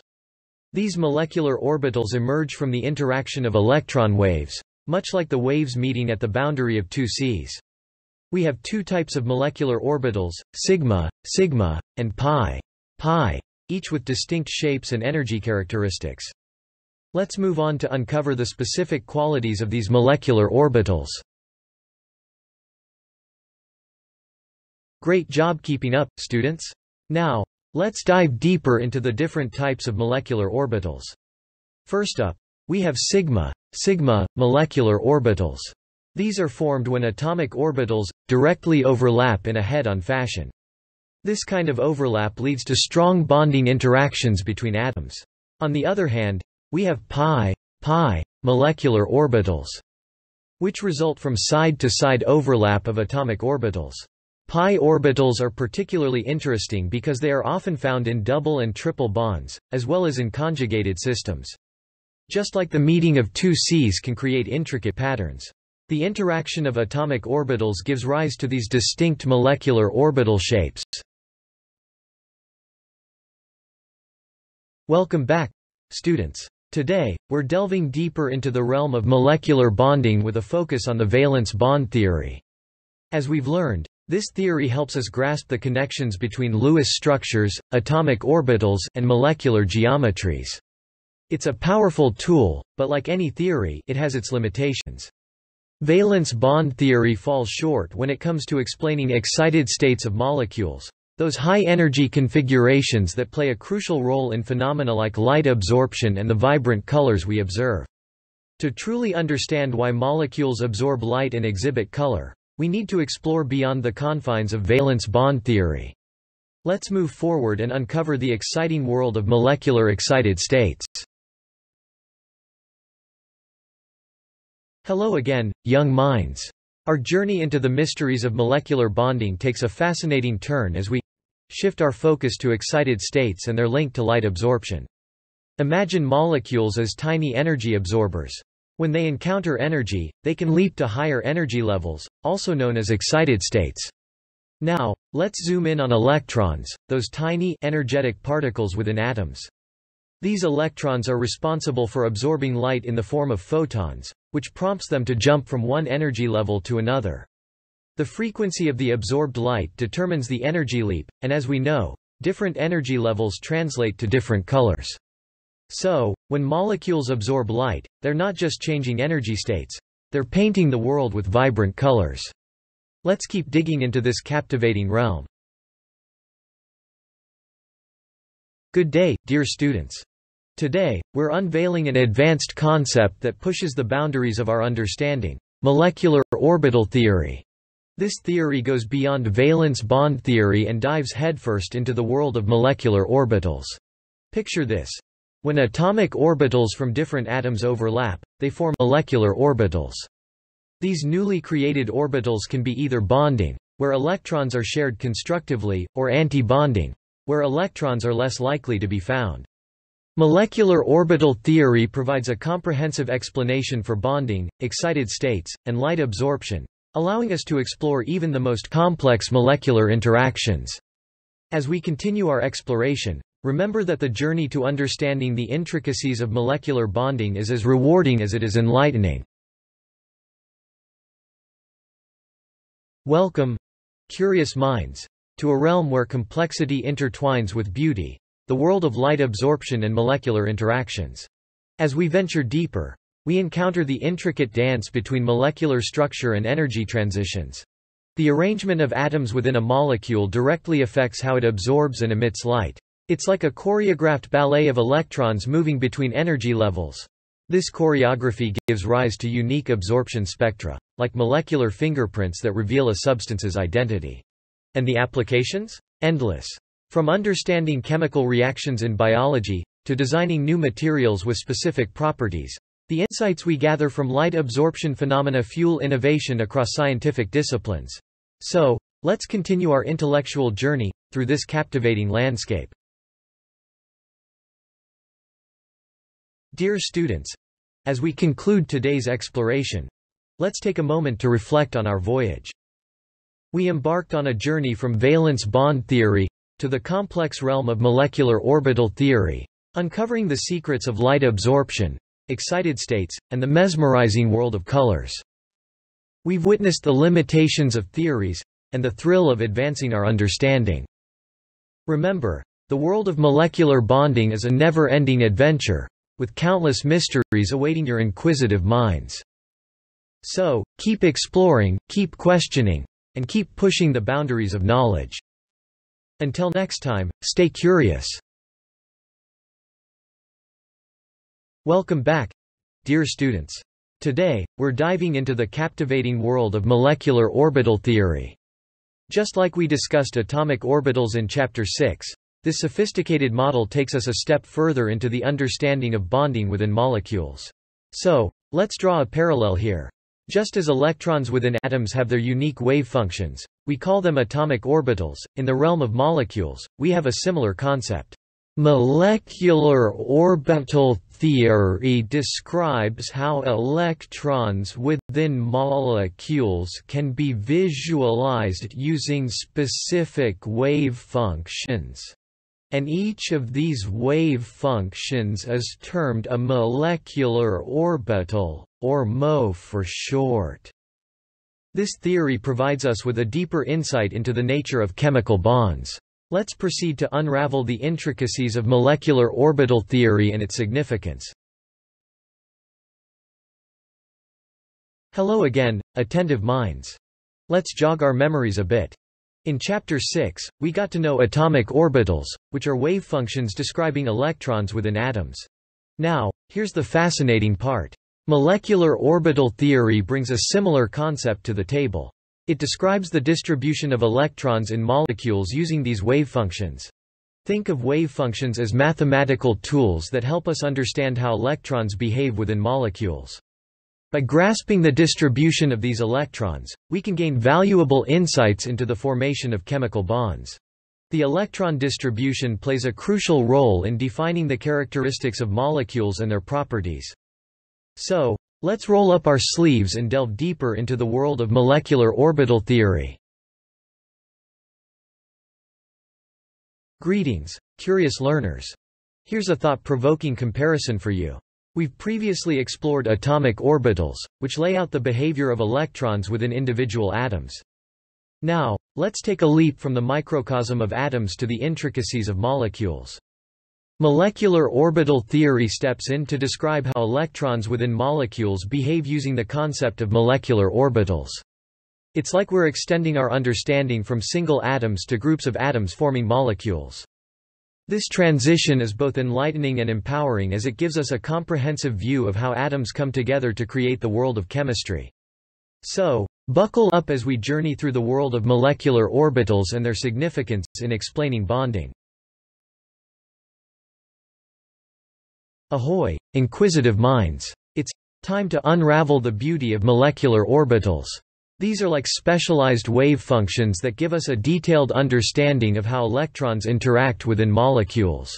These molecular orbitals emerge from the interaction of electron waves, much like the waves meeting at the boundary of two seas. We have two types of molecular orbitals, sigma, sigma, and pi, pi, each with distinct shapes and energy characteristics. Let's move on to uncover the specific qualities of these molecular orbitals. Great job keeping up, students! Now, Let's dive deeper into the different types of molecular orbitals. First up, we have sigma, sigma, molecular orbitals. These are formed when atomic orbitals, directly overlap in a head-on fashion. This kind of overlap leads to strong bonding interactions between atoms. On the other hand, we have pi, pi, molecular orbitals, which result from side-to-side -side overlap of atomic orbitals. Pi orbitals are particularly interesting because they are often found in double and triple bonds, as well as in conjugated systems. Just like the meeting of two seas can create intricate patterns. The interaction of atomic orbitals gives rise to these distinct molecular orbital shapes. Welcome back, students. Today, we're delving deeper into the realm of molecular bonding with a focus on the valence bond theory. As we've learned, this theory helps us grasp the connections between Lewis structures, atomic orbitals, and molecular geometries. It's a powerful tool, but like any theory, it has its limitations. Valence bond theory falls short when it comes to explaining excited states of molecules, those high-energy configurations that play a crucial role in phenomena like light absorption and the vibrant colors we observe. To truly understand why molecules absorb light and exhibit color, we need to explore beyond the confines of valence bond theory. Let's move forward and uncover the exciting world of molecular excited states. Hello again, young minds. Our journey into the mysteries of molecular bonding takes a fascinating turn as we shift our focus to excited states and their link to light absorption. Imagine molecules as tiny energy absorbers. When they encounter energy, they can leap to higher energy levels, also known as excited states. Now, let's zoom in on electrons, those tiny, energetic particles within atoms. These electrons are responsible for absorbing light in the form of photons, which prompts them to jump from one energy level to another. The frequency of the absorbed light determines the energy leap, and as we know, different energy levels translate to different colors. So, when molecules absorb light, they're not just changing energy states. They're painting the world with vibrant colors. Let's keep digging into this captivating realm. Good day, dear students. Today, we're unveiling an advanced concept that pushes the boundaries of our understanding, molecular orbital theory. This theory goes beyond valence bond theory and dives headfirst into the world of molecular orbitals. Picture this. When atomic orbitals from different atoms overlap, they form molecular orbitals. These newly created orbitals can be either bonding, where electrons are shared constructively, or anti-bonding, where electrons are less likely to be found. Molecular orbital theory provides a comprehensive explanation for bonding, excited states, and light absorption, allowing us to explore even the most complex molecular interactions. As we continue our exploration, remember that the journey to understanding the intricacies of molecular bonding is as rewarding as it is enlightening. Welcome, curious minds, to a realm where complexity intertwines with beauty, the world of light absorption and molecular interactions. As we venture deeper, we encounter the intricate dance between molecular structure and energy transitions. The arrangement of atoms within a molecule directly affects how it absorbs and emits light. It's like a choreographed ballet of electrons moving between energy levels. This choreography gives rise to unique absorption spectra, like molecular fingerprints that reveal a substance's identity. And the applications? Endless. From understanding chemical reactions in biology, to designing new materials with specific properties, the insights we gather from light absorption phenomena fuel innovation across scientific disciplines. So, let's continue our intellectual journey, through this captivating landscape. Dear students, as we conclude today's exploration, let's take a moment to reflect on our voyage. We embarked on a journey from valence bond theory to the complex realm of molecular orbital theory, uncovering the secrets of light absorption, excited states, and the mesmerizing world of colors. We've witnessed the limitations of theories, and the thrill of advancing our understanding. Remember, the world of molecular bonding is a never-ending adventure, with countless mysteries awaiting your inquisitive minds. So, keep exploring, keep questioning, and keep pushing the boundaries of knowledge. Until next time, stay curious. Welcome back, dear students. Today, we're diving into the captivating world of molecular orbital theory. Just like we discussed atomic orbitals in Chapter 6, this sophisticated model takes us a step further into the understanding of bonding within molecules. So, let's draw a parallel here. Just as electrons within atoms have their unique wave functions, we call them atomic orbitals. In the realm of molecules, we have a similar concept. Molecular orbital theory describes how electrons within molecules can be visualized using specific wave functions and each of these wave functions is termed a molecular orbital, or MO for short. This theory provides us with a deeper insight into the nature of chemical bonds. Let's proceed to unravel the intricacies of molecular orbital theory and its significance. Hello again, attentive minds. Let's jog our memories a bit. In Chapter 6, we got to know atomic orbitals, which are wave functions describing electrons within atoms. Now, here's the fascinating part. Molecular orbital theory brings a similar concept to the table. It describes the distribution of electrons in molecules using these wave functions. Think of wave functions as mathematical tools that help us understand how electrons behave within molecules. By grasping the distribution of these electrons, we can gain valuable insights into the formation of chemical bonds. The electron distribution plays a crucial role in defining the characteristics of molecules and their properties. So, let's roll up our sleeves and delve deeper into the world of molecular orbital theory. Greetings, curious learners. Here's a thought-provoking comparison for you. We've previously explored atomic orbitals, which lay out the behavior of electrons within individual atoms. Now, let's take a leap from the microcosm of atoms to the intricacies of molecules. Molecular orbital theory steps in to describe how electrons within molecules behave using the concept of molecular orbitals. It's like we're extending our understanding from single atoms to groups of atoms forming molecules. This transition is both enlightening and empowering as it gives us a comprehensive view of how atoms come together to create the world of chemistry. So, buckle up as we journey through the world of molecular orbitals and their significance in explaining bonding. Ahoy, inquisitive minds! It's time to unravel the beauty of molecular orbitals. These are like specialized wave functions that give us a detailed understanding of how electrons interact within molecules.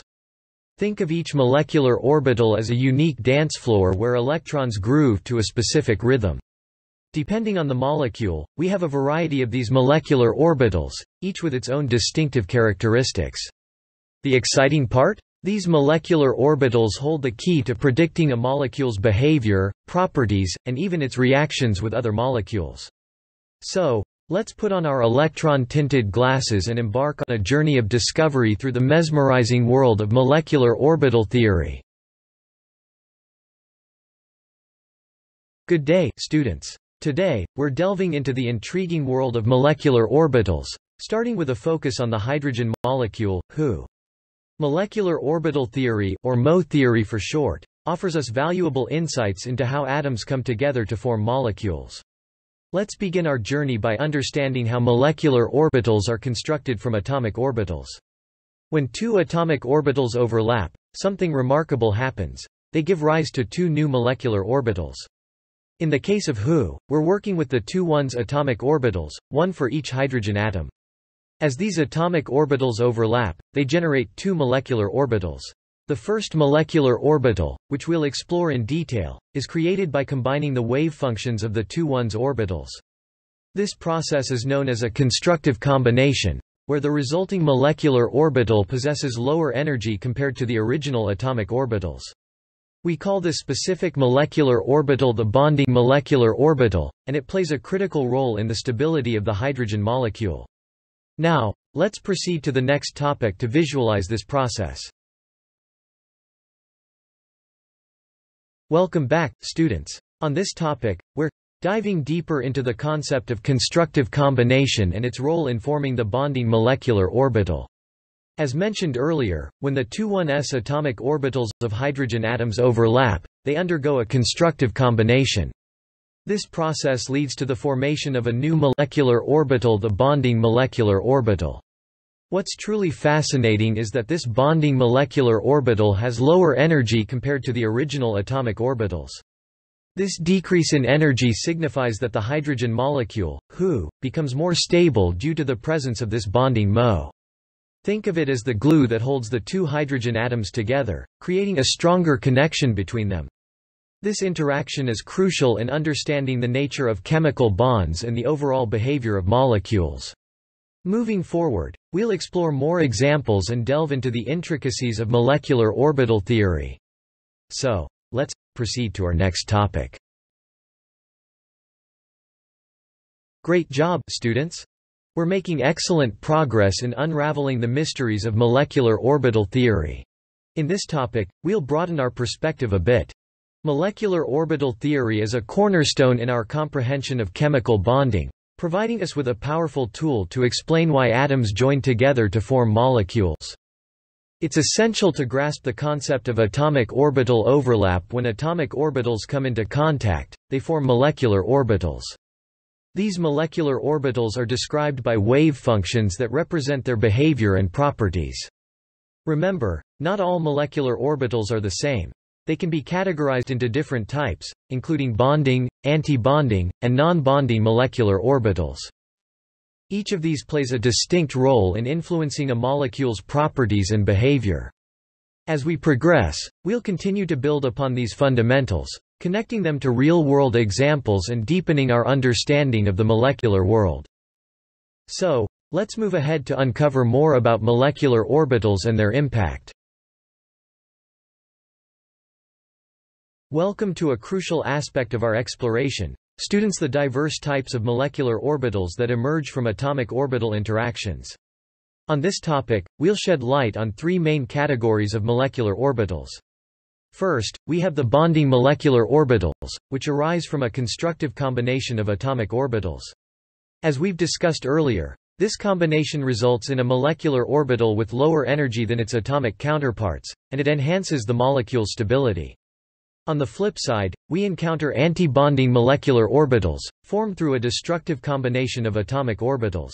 Think of each molecular orbital as a unique dance floor where electrons groove to a specific rhythm. Depending on the molecule, we have a variety of these molecular orbitals, each with its own distinctive characteristics. The exciting part? These molecular orbitals hold the key to predicting a molecule's behavior, properties, and even its reactions with other molecules. So, let's put on our electron-tinted glasses and embark on a journey of discovery through the mesmerizing world of molecular orbital theory. Good day, students. Today, we're delving into the intriguing world of molecular orbitals, starting with a focus on the hydrogen molecule, Hu. Molecular orbital theory, or MO theory for short, offers us valuable insights into how atoms come together to form molecules. Let's begin our journey by understanding how molecular orbitals are constructed from atomic orbitals. When two atomic orbitals overlap, something remarkable happens. They give rise to two new molecular orbitals. In the case of Hu, we're working with the two 1s atomic orbitals, one for each hydrogen atom. As these atomic orbitals overlap, they generate two molecular orbitals. The first molecular orbital, which we'll explore in detail, is created by combining the wave functions of the two 1s orbitals. This process is known as a constructive combination, where the resulting molecular orbital possesses lower energy compared to the original atomic orbitals. We call this specific molecular orbital the bonding molecular orbital, and it plays a critical role in the stability of the hydrogen molecule. Now, let's proceed to the next topic to visualize this process. Welcome back, students. On this topic, we're diving deeper into the concept of constructive combination and its role in forming the bonding molecular orbital. As mentioned earlier, when the two 1s atomic orbitals of hydrogen atoms overlap, they undergo a constructive combination. This process leads to the formation of a new molecular orbital the bonding molecular orbital. What's truly fascinating is that this bonding molecular orbital has lower energy compared to the original atomic orbitals. This decrease in energy signifies that the hydrogen molecule, Hu, becomes more stable due to the presence of this bonding MO. Think of it as the glue that holds the two hydrogen atoms together, creating a stronger connection between them. This interaction is crucial in understanding the nature of chemical bonds and the overall behavior of molecules. Moving forward, we'll explore more examples and delve into the intricacies of molecular orbital theory. So, let's proceed to our next topic. Great job, students! We're making excellent progress in unraveling the mysteries of molecular orbital theory. In this topic, we'll broaden our perspective a bit. Molecular orbital theory is a cornerstone in our comprehension of chemical bonding, providing us with a powerful tool to explain why atoms join together to form molecules. It's essential to grasp the concept of atomic orbital overlap when atomic orbitals come into contact, they form molecular orbitals. These molecular orbitals are described by wave functions that represent their behavior and properties. Remember, not all molecular orbitals are the same. They can be categorized into different types, including bonding, anti-bonding, and non-bonding molecular orbitals. Each of these plays a distinct role in influencing a molecule's properties and behavior. As we progress, we'll continue to build upon these fundamentals, connecting them to real-world examples and deepening our understanding of the molecular world. So, let's move ahead to uncover more about molecular orbitals and their impact. Welcome to a crucial aspect of our exploration, students the diverse types of molecular orbitals that emerge from atomic orbital interactions. On this topic, we'll shed light on three main categories of molecular orbitals. First, we have the bonding molecular orbitals, which arise from a constructive combination of atomic orbitals. As we've discussed earlier, This combination results in a molecular orbital with lower energy than its atomic counterparts, and it enhances the molecule's stability. On the flip side, we encounter anti-bonding molecular orbitals, formed through a destructive combination of atomic orbitals.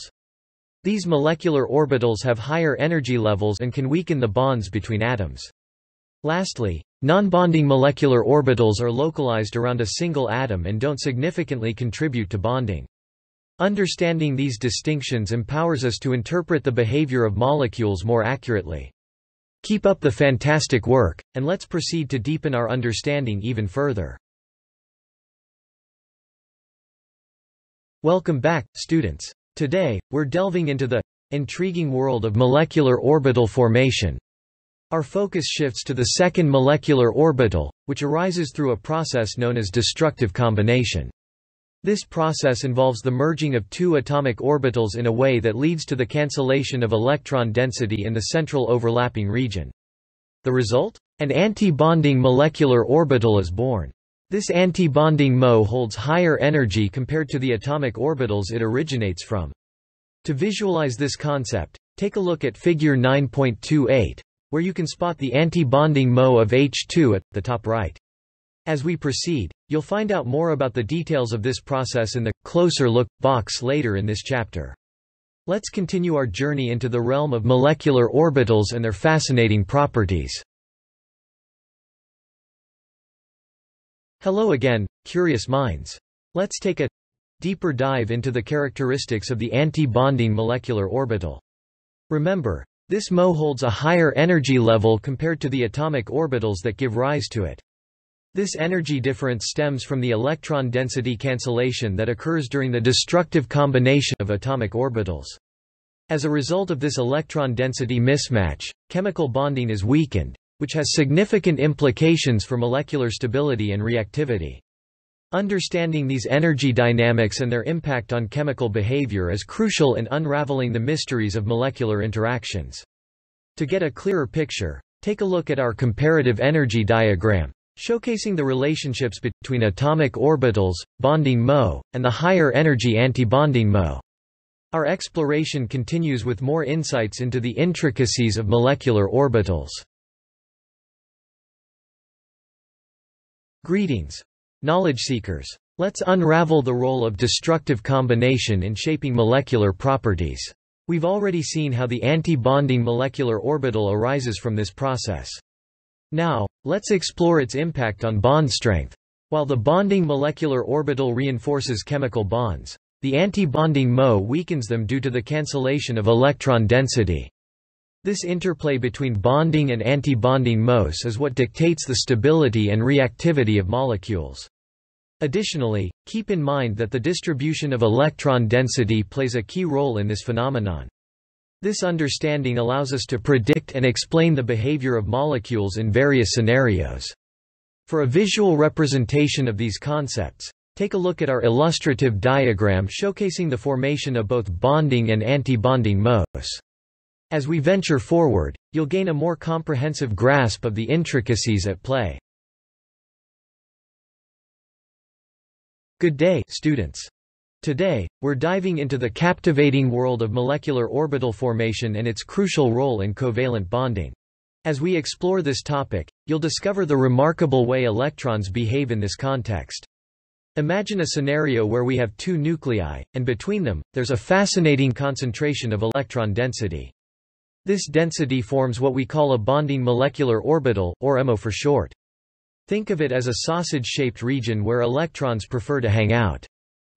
These molecular orbitals have higher energy levels and can weaken the bonds between atoms. Lastly, non-bonding molecular orbitals are localized around a single atom and don't significantly contribute to bonding. Understanding these distinctions empowers us to interpret the behavior of molecules more accurately. Keep up the fantastic work, and let's proceed to deepen our understanding even further. Welcome back, students. Today, we're delving into the intriguing world of molecular orbital formation. Our focus shifts to the second molecular orbital, which arises through a process known as destructive combination. This process involves the merging of two atomic orbitals in a way that leads to the cancellation of electron density in the central overlapping region. The result? An anti-bonding molecular orbital is born. This anti-bonding MO holds higher energy compared to the atomic orbitals it originates from. To visualize this concept, take a look at figure 9.28, where you can spot the anti-bonding MO of H2 at the top right. As we proceed, you'll find out more about the details of this process in the closer look box later in this chapter. Let's continue our journey into the realm of molecular orbitals and their fascinating properties. Hello again, curious minds. Let's take a deeper dive into the characteristics of the anti-bonding molecular orbital. Remember, this MO holds a higher energy level compared to the atomic orbitals that give rise to it. This energy difference stems from the electron density cancellation that occurs during the destructive combination of atomic orbitals. As a result of this electron density mismatch, chemical bonding is weakened, which has significant implications for molecular stability and reactivity. Understanding these energy dynamics and their impact on chemical behavior is crucial in unraveling the mysteries of molecular interactions. To get a clearer picture, take a look at our comparative energy diagram showcasing the relationships between atomic orbitals, bonding MO, and the higher energy antibonding MO. Our exploration continues with more insights into the intricacies of molecular orbitals. Greetings. Knowledge seekers. Let's unravel the role of destructive combination in shaping molecular properties. We've already seen how the anti-bonding molecular orbital arises from this process. Now, let's explore its impact on bond strength. While the bonding molecular orbital reinforces chemical bonds, the anti-bonding MO weakens them due to the cancellation of electron density. This interplay between bonding and anti-bonding MOs is what dictates the stability and reactivity of molecules. Additionally, keep in mind that the distribution of electron density plays a key role in this phenomenon. This understanding allows us to predict and explain the behavior of molecules in various scenarios. For a visual representation of these concepts, take a look at our illustrative diagram showcasing the formation of both bonding and anti-bonding MOs. As we venture forward, you'll gain a more comprehensive grasp of the intricacies at play. Good day, students. Today, we're diving into the captivating world of molecular orbital formation and its crucial role in covalent bonding. As we explore this topic, you'll discover the remarkable way electrons behave in this context. Imagine a scenario where we have two nuclei, and between them, there's a fascinating concentration of electron density. This density forms what we call a bonding molecular orbital, or MO for short. Think of it as a sausage-shaped region where electrons prefer to hang out.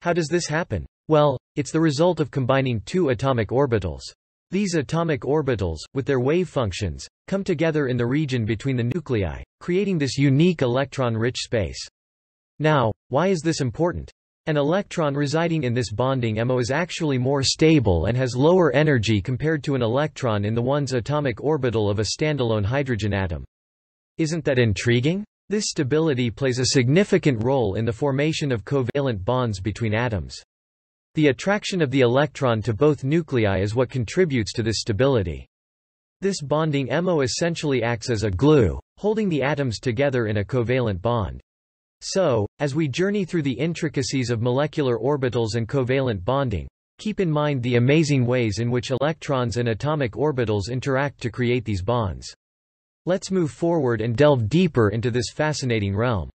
How does this happen? Well, it's the result of combining two atomic orbitals. These atomic orbitals, with their wave functions, come together in the region between the nuclei, creating this unique electron-rich space. Now, why is this important? An electron residing in this bonding MO is actually more stable and has lower energy compared to an electron in the 1s atomic orbital of a standalone hydrogen atom. Isn't that intriguing? This stability plays a significant role in the formation of covalent bonds between atoms. The attraction of the electron to both nuclei is what contributes to this stability. This bonding MO essentially acts as a glue, holding the atoms together in a covalent bond. So, as we journey through the intricacies of molecular orbitals and covalent bonding, keep in mind the amazing ways in which electrons and atomic orbitals interact to create these bonds. Let's move forward and delve deeper into this fascinating realm.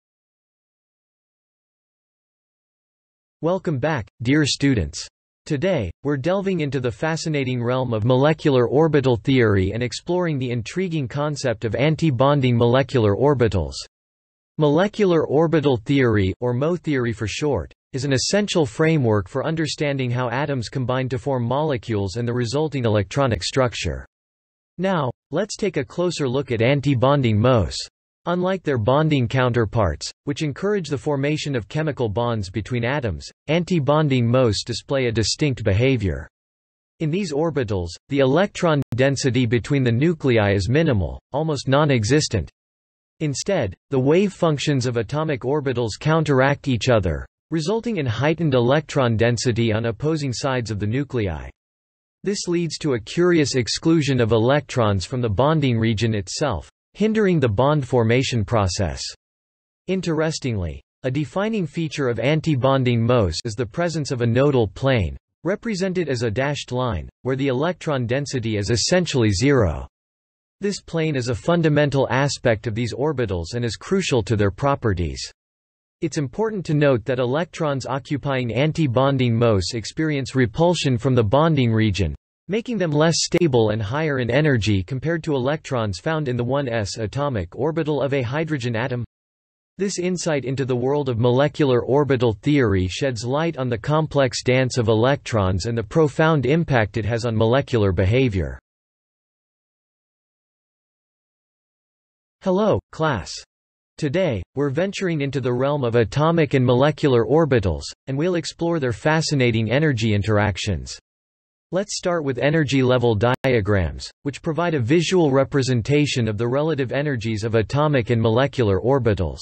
Welcome back, dear students. Today, we're delving into the fascinating realm of molecular orbital theory and exploring the intriguing concept of anti-bonding molecular orbitals. Molecular orbital theory, or MO theory for short, is an essential framework for understanding how atoms combine to form molecules and the resulting electronic structure. Now, let's take a closer look at anti-bonding MOs. Unlike their bonding counterparts, which encourage the formation of chemical bonds between atoms, anti-bonding MOs display a distinct behavior. In these orbitals, the electron density between the nuclei is minimal, almost non-existent. Instead, the wave functions of atomic orbitals counteract each other, resulting in heightened electron density on opposing sides of the nuclei. This leads to a curious exclusion of electrons from the bonding region itself, hindering the bond formation process. Interestingly, a defining feature of anti-bonding MOs is the presence of a nodal plane, represented as a dashed line, where the electron density is essentially zero. This plane is a fundamental aspect of these orbitals and is crucial to their properties. It's important to note that electrons occupying anti-bonding MOs experience repulsion from the bonding region, making them less stable and higher in energy compared to electrons found in the 1s atomic orbital of a hydrogen atom. This insight into the world of molecular orbital theory sheds light on the complex dance of electrons and the profound impact it has on molecular behavior. Hello, class. Today, we're venturing into the realm of atomic and molecular orbitals, and we'll explore their fascinating energy interactions. Let's start with energy level diagrams, which provide a visual representation of the relative energies of atomic and molecular orbitals.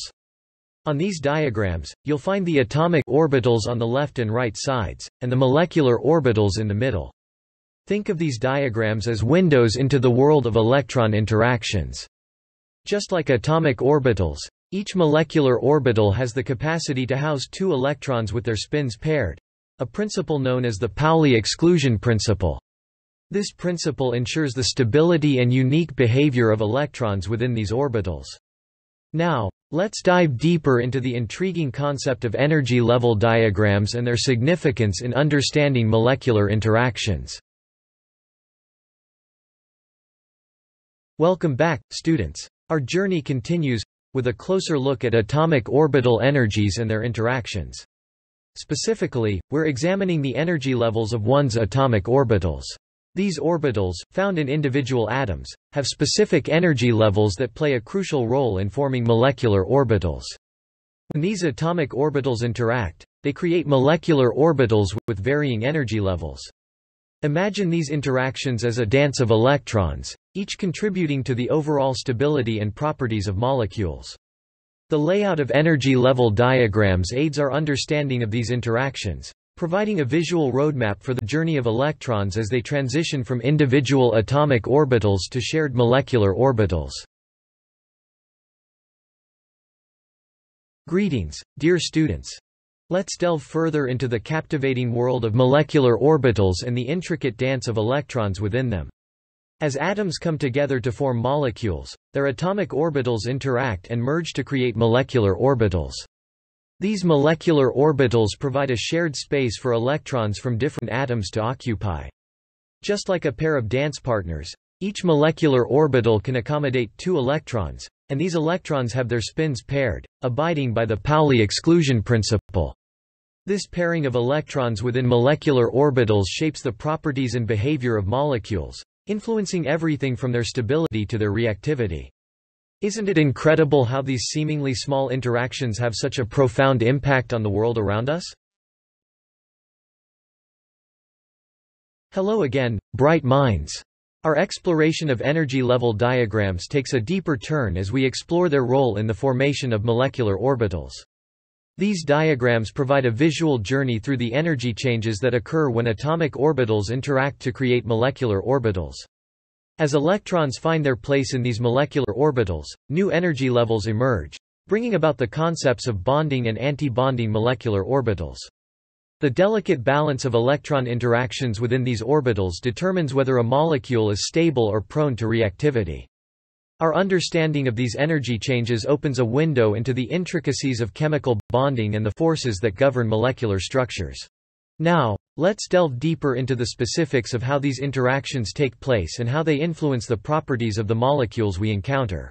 On these diagrams, you'll find the atomic orbitals on the left and right sides, and the molecular orbitals in the middle. Think of these diagrams as windows into the world of electron interactions. Just like atomic orbitals, each molecular orbital has the capacity to house two electrons with their spins paired, a principle known as the Pauli exclusion principle. This principle ensures the stability and unique behavior of electrons within these orbitals. Now, let's dive deeper into the intriguing concept of energy level diagrams and their significance in understanding molecular interactions. Welcome back, students. Our journey continues, with a closer look at atomic orbital energies and their interactions. Specifically, we're examining the energy levels of 1s atomic orbitals. These orbitals, found in individual atoms, have specific energy levels that play a crucial role in forming molecular orbitals. When these atomic orbitals interact, they create molecular orbitals with varying energy levels. Imagine these interactions as a dance of electrons, each contributing to the overall stability and properties of molecules. The layout of energy level diagrams aids our understanding of these interactions, providing a visual roadmap for the journey of electrons as they transition from individual atomic orbitals to shared molecular orbitals. Greetings, dear students. Let's delve further into the captivating world of molecular orbitals and the intricate dance of electrons within them. As atoms come together to form molecules, their atomic orbitals interact and merge to create molecular orbitals. These molecular orbitals provide a shared space for electrons from different atoms to occupy. Just like a pair of dance partners, each molecular orbital can accommodate two electrons, and these electrons have their spins paired, abiding by the Pauli exclusion principle. This pairing of electrons within molecular orbitals shapes the properties and behavior of molecules, influencing everything from their stability to their reactivity. Isn't it incredible how these seemingly small interactions have such a profound impact on the world around us? Hello again, bright minds. Our exploration of energy level diagrams takes a deeper turn as we explore their role in the formation of molecular orbitals. These diagrams provide a visual journey through the energy changes that occur when atomic orbitals interact to create molecular orbitals. As electrons find their place in these molecular orbitals, new energy levels emerge, bringing about the concepts of bonding and anti-bonding molecular orbitals. The delicate balance of electron interactions within these orbitals determines whether a molecule is stable or prone to reactivity. Our understanding of these energy changes opens a window into the intricacies of chemical bonding and the forces that govern molecular structures. Now, let's delve deeper into the specifics of how these interactions take place and how they influence the properties of the molecules we encounter.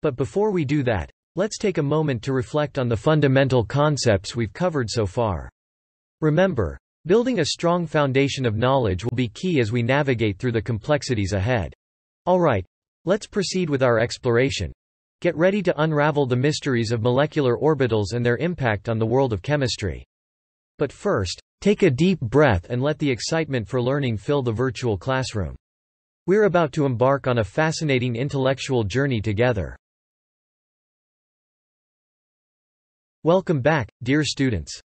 But before we do that, let's take a moment to reflect on the fundamental concepts we've covered so far. Remember, building a strong foundation of knowledge will be key as we navigate through the complexities ahead. Alright, let's proceed with our exploration. Get ready to unravel the mysteries of molecular orbitals and their impact on the world of chemistry. But first, take a deep breath and let the excitement for learning fill the virtual classroom. We're about to embark on a fascinating intellectual journey together. Welcome back, dear students.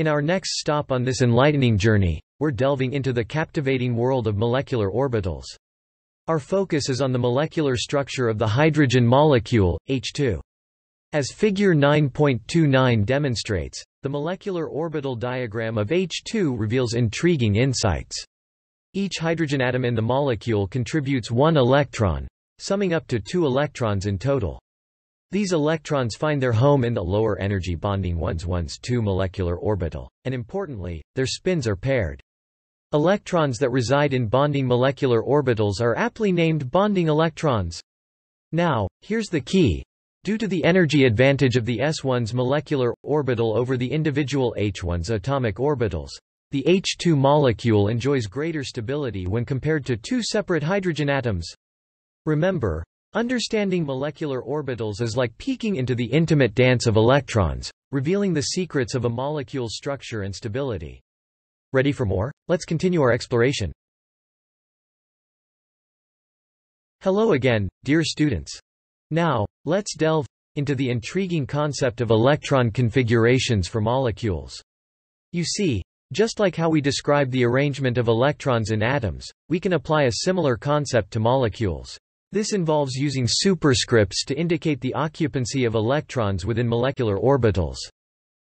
In our next stop on this enlightening journey, we're delving into the captivating world of molecular orbitals. Our focus is on the molecular structure of the hydrogen molecule, H2. As figure 9.29 demonstrates, the molecular orbital diagram of H2 reveals intriguing insights. Each hydrogen atom in the molecule contributes one electron, summing up to two electrons in total. These electrons find their home in the lower energy bonding 1s1s2 molecular orbital, and importantly, their spins are paired. Electrons that reside in bonding molecular orbitals are aptly named bonding electrons. Now, here's the key. Due to the energy advantage of the S1's molecular orbital over the individual H1's atomic orbitals, the H2 molecule enjoys greater stability when compared to two separate hydrogen atoms. Remember, Understanding molecular orbitals is like peeking into the intimate dance of electrons, revealing the secrets of a molecule's structure and stability. Ready for more? Let's continue our exploration. Hello again, dear students. Now, let's delve into the intriguing concept of electron configurations for molecules. You see, just like how we describe the arrangement of electrons in atoms, we can apply a similar concept to molecules. This involves using superscripts to indicate the occupancy of electrons within molecular orbitals.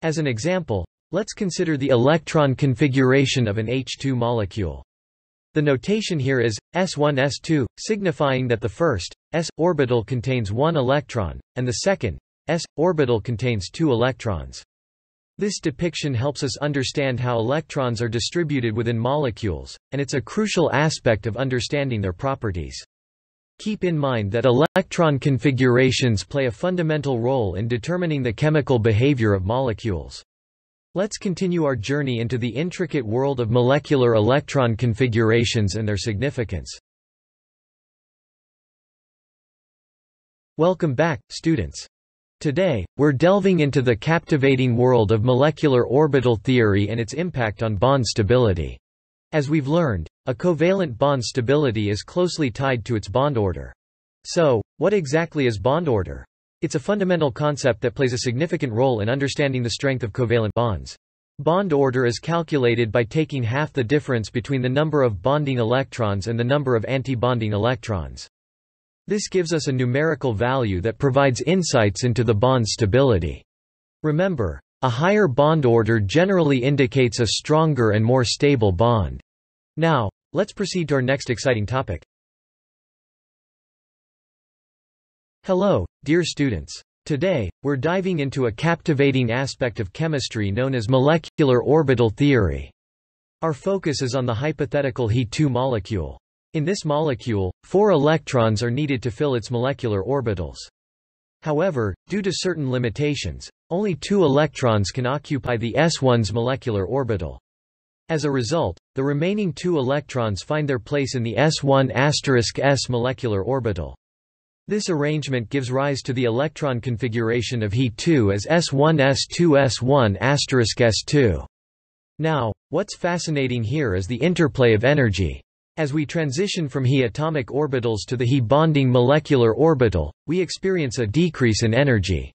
As an example, let's consider the electron configuration of an H2 molecule. The notation here is S1s2, signifying that the first s orbital contains one electron, and the second s orbital contains two electrons. This depiction helps us understand how electrons are distributed within molecules, and it's a crucial aspect of understanding their properties. Keep in mind that electron configurations play a fundamental role in determining the chemical behavior of molecules. Let's continue our journey into the intricate world of molecular electron configurations and their significance. Welcome back, students. Today, we're delving into the captivating world of molecular orbital theory and its impact on bond stability. As we've learned, a covalent bond stability is closely tied to its bond order. So, what exactly is bond order? It's a fundamental concept that plays a significant role in understanding the strength of covalent bonds. Bond order is calculated by taking half the difference between the number of bonding electrons and the number of antibonding electrons. This gives us a numerical value that provides insights into the bond stability. Remember, a higher bond order generally indicates a stronger and more stable bond. Now, let's proceed to our next exciting topic. Hello, dear students. Today, we're diving into a captivating aspect of chemistry known as molecular orbital theory. Our focus is on the hypothetical He2 molecule. In this molecule, four electrons are needed to fill its molecular orbitals. However, due to certain limitations, only two electrons can occupy the s1's molecular orbital. As a result, the remaining two electrons find their place in the s1 s molecular orbital. This arrangement gives rise to the electron configuration of He2 as S1s2s1 s2. Now, what's fascinating here is the interplay of energy. As we transition from He atomic orbitals to the He bonding molecular orbital, we experience a decrease in energy.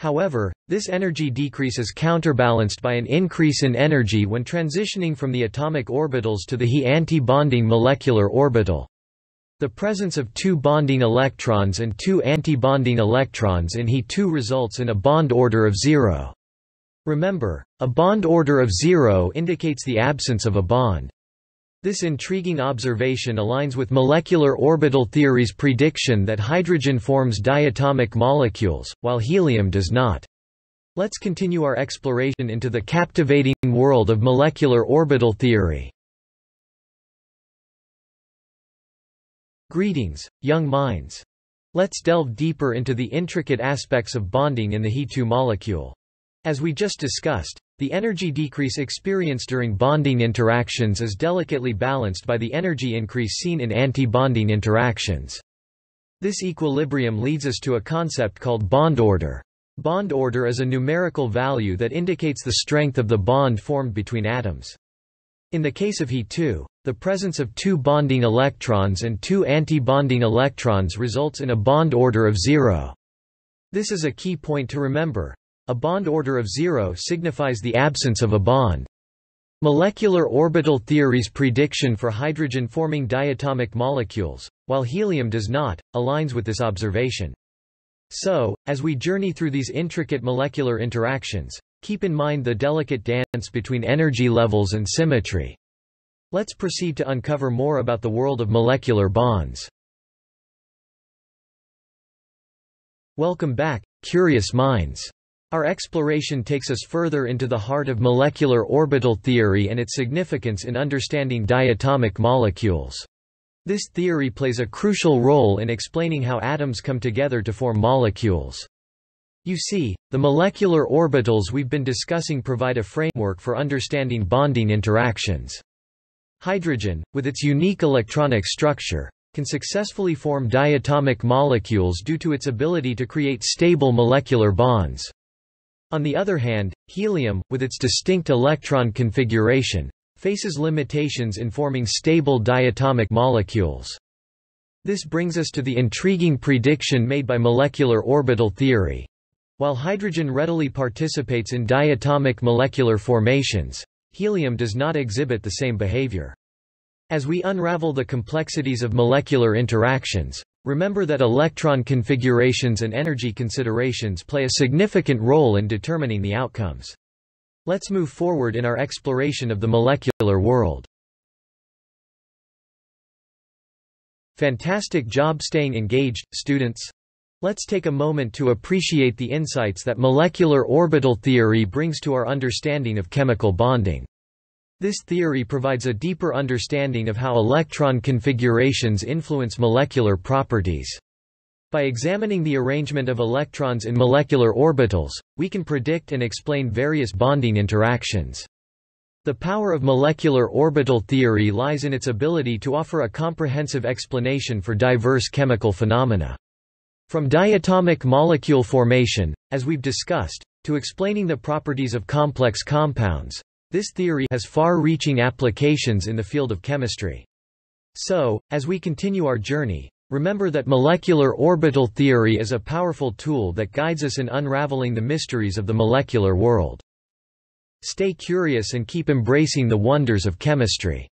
However, this energy decrease is counterbalanced by an increase in energy when transitioning from the atomic orbitals to the He anti-bonding molecular orbital. The presence of two bonding electrons and two anti-bonding electrons in He2 results in a bond order of zero. Remember, a bond order of zero indicates the absence of a bond. This intriguing observation aligns with molecular orbital theory's prediction that hydrogen forms diatomic molecules, while helium does not. Let's continue our exploration into the captivating world of molecular orbital theory. Greetings, young minds. Let's delve deeper into the intricate aspects of bonding in the He2 molecule. As we just discussed, the energy decrease experienced during bonding interactions is delicately balanced by the energy increase seen in anti-bonding interactions. This equilibrium leads us to a concept called bond order. Bond order is a numerical value that indicates the strength of the bond formed between atoms. In the case of He2, the presence of two bonding electrons and two anti-bonding electrons results in a bond order of zero. This is a key point to remember, a bond order of zero signifies the absence of a bond. Molecular orbital theory's prediction for hydrogen-forming diatomic molecules, while helium does not, aligns with this observation. So, as we journey through these intricate molecular interactions, keep in mind the delicate dance between energy levels and symmetry. Let's proceed to uncover more about the world of molecular bonds. Welcome back, curious minds. Our exploration takes us further into the heart of molecular orbital theory and its significance in understanding diatomic molecules. This theory plays a crucial role in explaining how atoms come together to form molecules. You see, the molecular orbitals we've been discussing provide a framework for understanding bonding interactions. Hydrogen, with its unique electronic structure, can successfully form diatomic molecules due to its ability to create stable molecular bonds. On the other hand, helium, with its distinct electron configuration, faces limitations in forming stable diatomic molecules. This brings us to the intriguing prediction made by molecular orbital theory. While hydrogen readily participates in diatomic molecular formations, helium does not exhibit the same behavior. As we unravel the complexities of molecular interactions, Remember that electron configurations and energy considerations play a significant role in determining the outcomes. Let's move forward in our exploration of the molecular world. Fantastic job staying engaged, students! Let's take a moment to appreciate the insights that molecular orbital theory brings to our understanding of chemical bonding. This theory provides a deeper understanding of how electron configurations influence molecular properties. By examining the arrangement of electrons in molecular orbitals, we can predict and explain various bonding interactions. The power of molecular orbital theory lies in its ability to offer a comprehensive explanation for diverse chemical phenomena. From diatomic molecule formation, as we've discussed, to explaining the properties of complex compounds, this theory has far-reaching applications in the field of chemistry. So, as we continue our journey, remember that molecular orbital theory is a powerful tool that guides us in unraveling the mysteries of the molecular world. Stay curious and keep embracing the wonders of chemistry.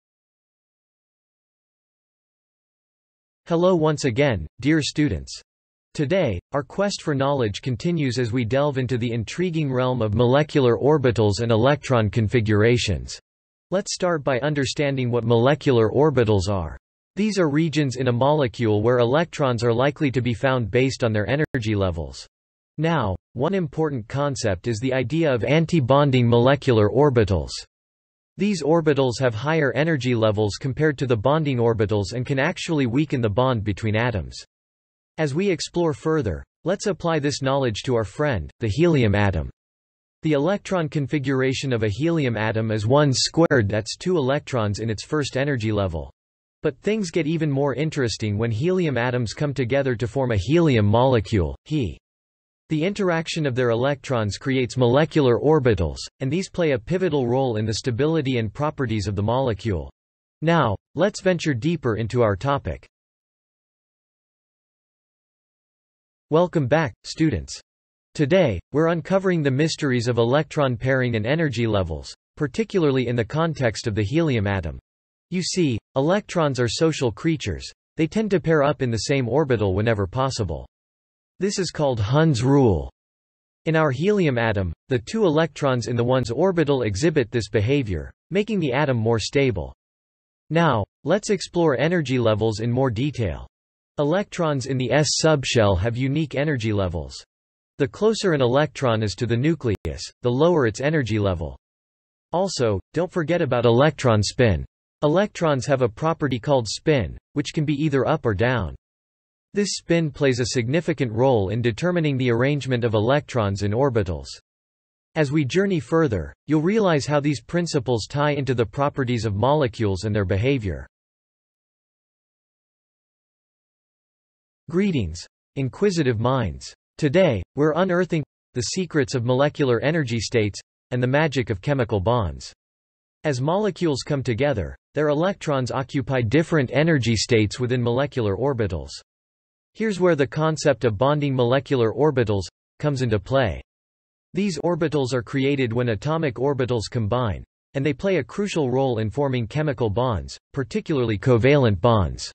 Hello once again, dear students. Today, our quest for knowledge continues as we delve into the intriguing realm of molecular orbitals and electron configurations. Let's start by understanding what molecular orbitals are. These are regions in a molecule where electrons are likely to be found based on their energy levels. Now, one important concept is the idea of anti-bonding molecular orbitals. These orbitals have higher energy levels compared to the bonding orbitals and can actually weaken the bond between atoms. As we explore further, let's apply this knowledge to our friend, the helium atom. The electron configuration of a helium atom is 1 squared that's 2 electrons in its first energy level. But things get even more interesting when helium atoms come together to form a helium molecule, He. The interaction of their electrons creates molecular orbitals, and these play a pivotal role in the stability and properties of the molecule. Now, let's venture deeper into our topic. Welcome back, students. Today, we're uncovering the mysteries of electron pairing and energy levels, particularly in the context of the helium atom. You see, electrons are social creatures. They tend to pair up in the same orbital whenever possible. This is called Hund's rule. In our helium atom, the two electrons in the 1s orbital exhibit this behavior, making the atom more stable. Now, let's explore energy levels in more detail. Electrons in the s subshell have unique energy levels. The closer an electron is to the nucleus, the lower its energy level. Also, don't forget about electron spin. Electrons have a property called spin, which can be either up or down. This spin plays a significant role in determining the arrangement of electrons in orbitals. As we journey further, you'll realize how these principles tie into the properties of molecules and their behavior. Greetings, inquisitive minds. Today, we're unearthing the secrets of molecular energy states and the magic of chemical bonds. As molecules come together, their electrons occupy different energy states within molecular orbitals. Here's where the concept of bonding molecular orbitals comes into play. These orbitals are created when atomic orbitals combine, and they play a crucial role in forming chemical bonds, particularly covalent bonds.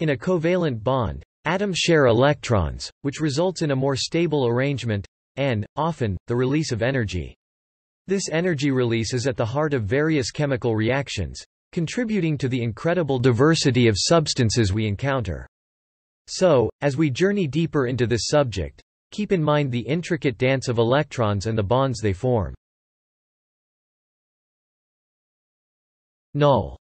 In a covalent bond, atoms share electrons, which results in a more stable arrangement, and, often, the release of energy. This energy release is at the heart of various chemical reactions, contributing to the incredible diversity of substances we encounter. So, as we journey deeper into this subject, keep in mind the intricate dance of electrons and the bonds they form. Null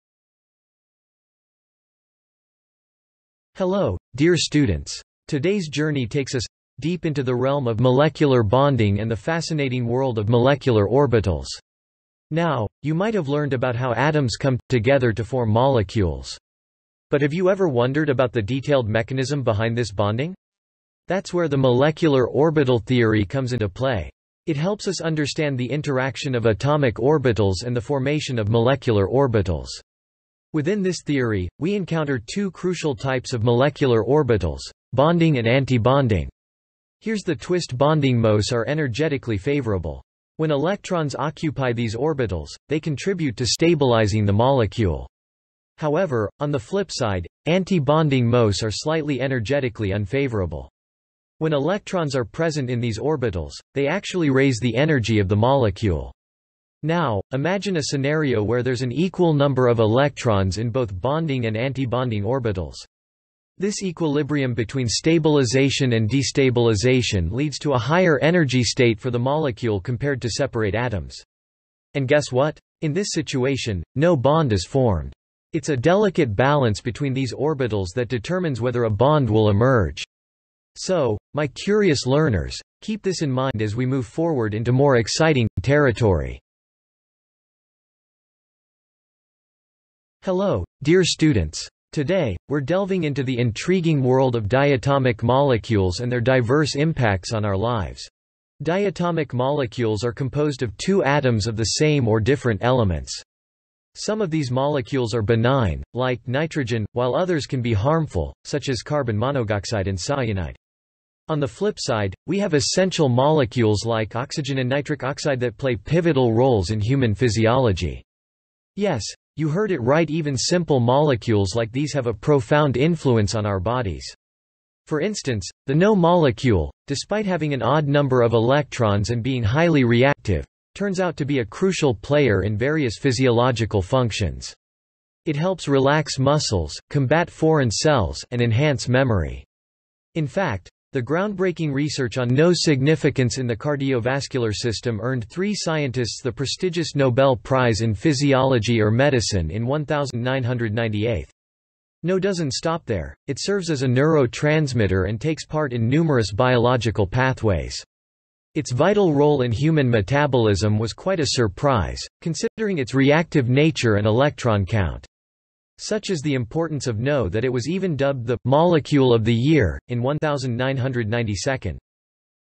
Hello, dear students. Today's journey takes us deep into the realm of molecular bonding and the fascinating world of molecular orbitals. Now, you might have learned about how atoms come together to form molecules. But have you ever wondered about the detailed mechanism behind this bonding? That's where the molecular orbital theory comes into play. It helps us understand the interaction of atomic orbitals and the formation of molecular orbitals. Within this theory, we encounter two crucial types of molecular orbitals, bonding and antibonding. Here's the twist bonding MOs are energetically favorable. When electrons occupy these orbitals, they contribute to stabilizing the molecule. However, on the flip side, anti-bonding MOs are slightly energetically unfavorable. When electrons are present in these orbitals, they actually raise the energy of the molecule. Now, imagine a scenario where there's an equal number of electrons in both bonding and antibonding orbitals. This equilibrium between stabilization and destabilization leads to a higher energy state for the molecule compared to separate atoms. And guess what? In this situation, no bond is formed. It's a delicate balance between these orbitals that determines whether a bond will emerge. So, my curious learners, keep this in mind as we move forward into more exciting territory. Hello, dear students. Today, we're delving into the intriguing world of diatomic molecules and their diverse impacts on our lives. Diatomic molecules are composed of two atoms of the same or different elements. Some of these molecules are benign, like nitrogen, while others can be harmful, such as carbon monoxide and cyanide. On the flip side, we have essential molecules like oxygen and nitric oxide that play pivotal roles in human physiology. Yes, you heard it right even simple molecules like these have a profound influence on our bodies. For instance, the NO molecule, despite having an odd number of electrons and being highly reactive, turns out to be a crucial player in various physiological functions. It helps relax muscles, combat foreign cells, and enhance memory. In fact, the groundbreaking research on no significance in the cardiovascular system earned three scientists the prestigious Nobel Prize in Physiology or Medicine in 1998. NO doesn't stop there, it serves as a neurotransmitter and takes part in numerous biological pathways. Its vital role in human metabolism was quite a surprise, considering its reactive nature and electron count. Such is the importance of NO that it was even dubbed the «molecule of the year» in 1992.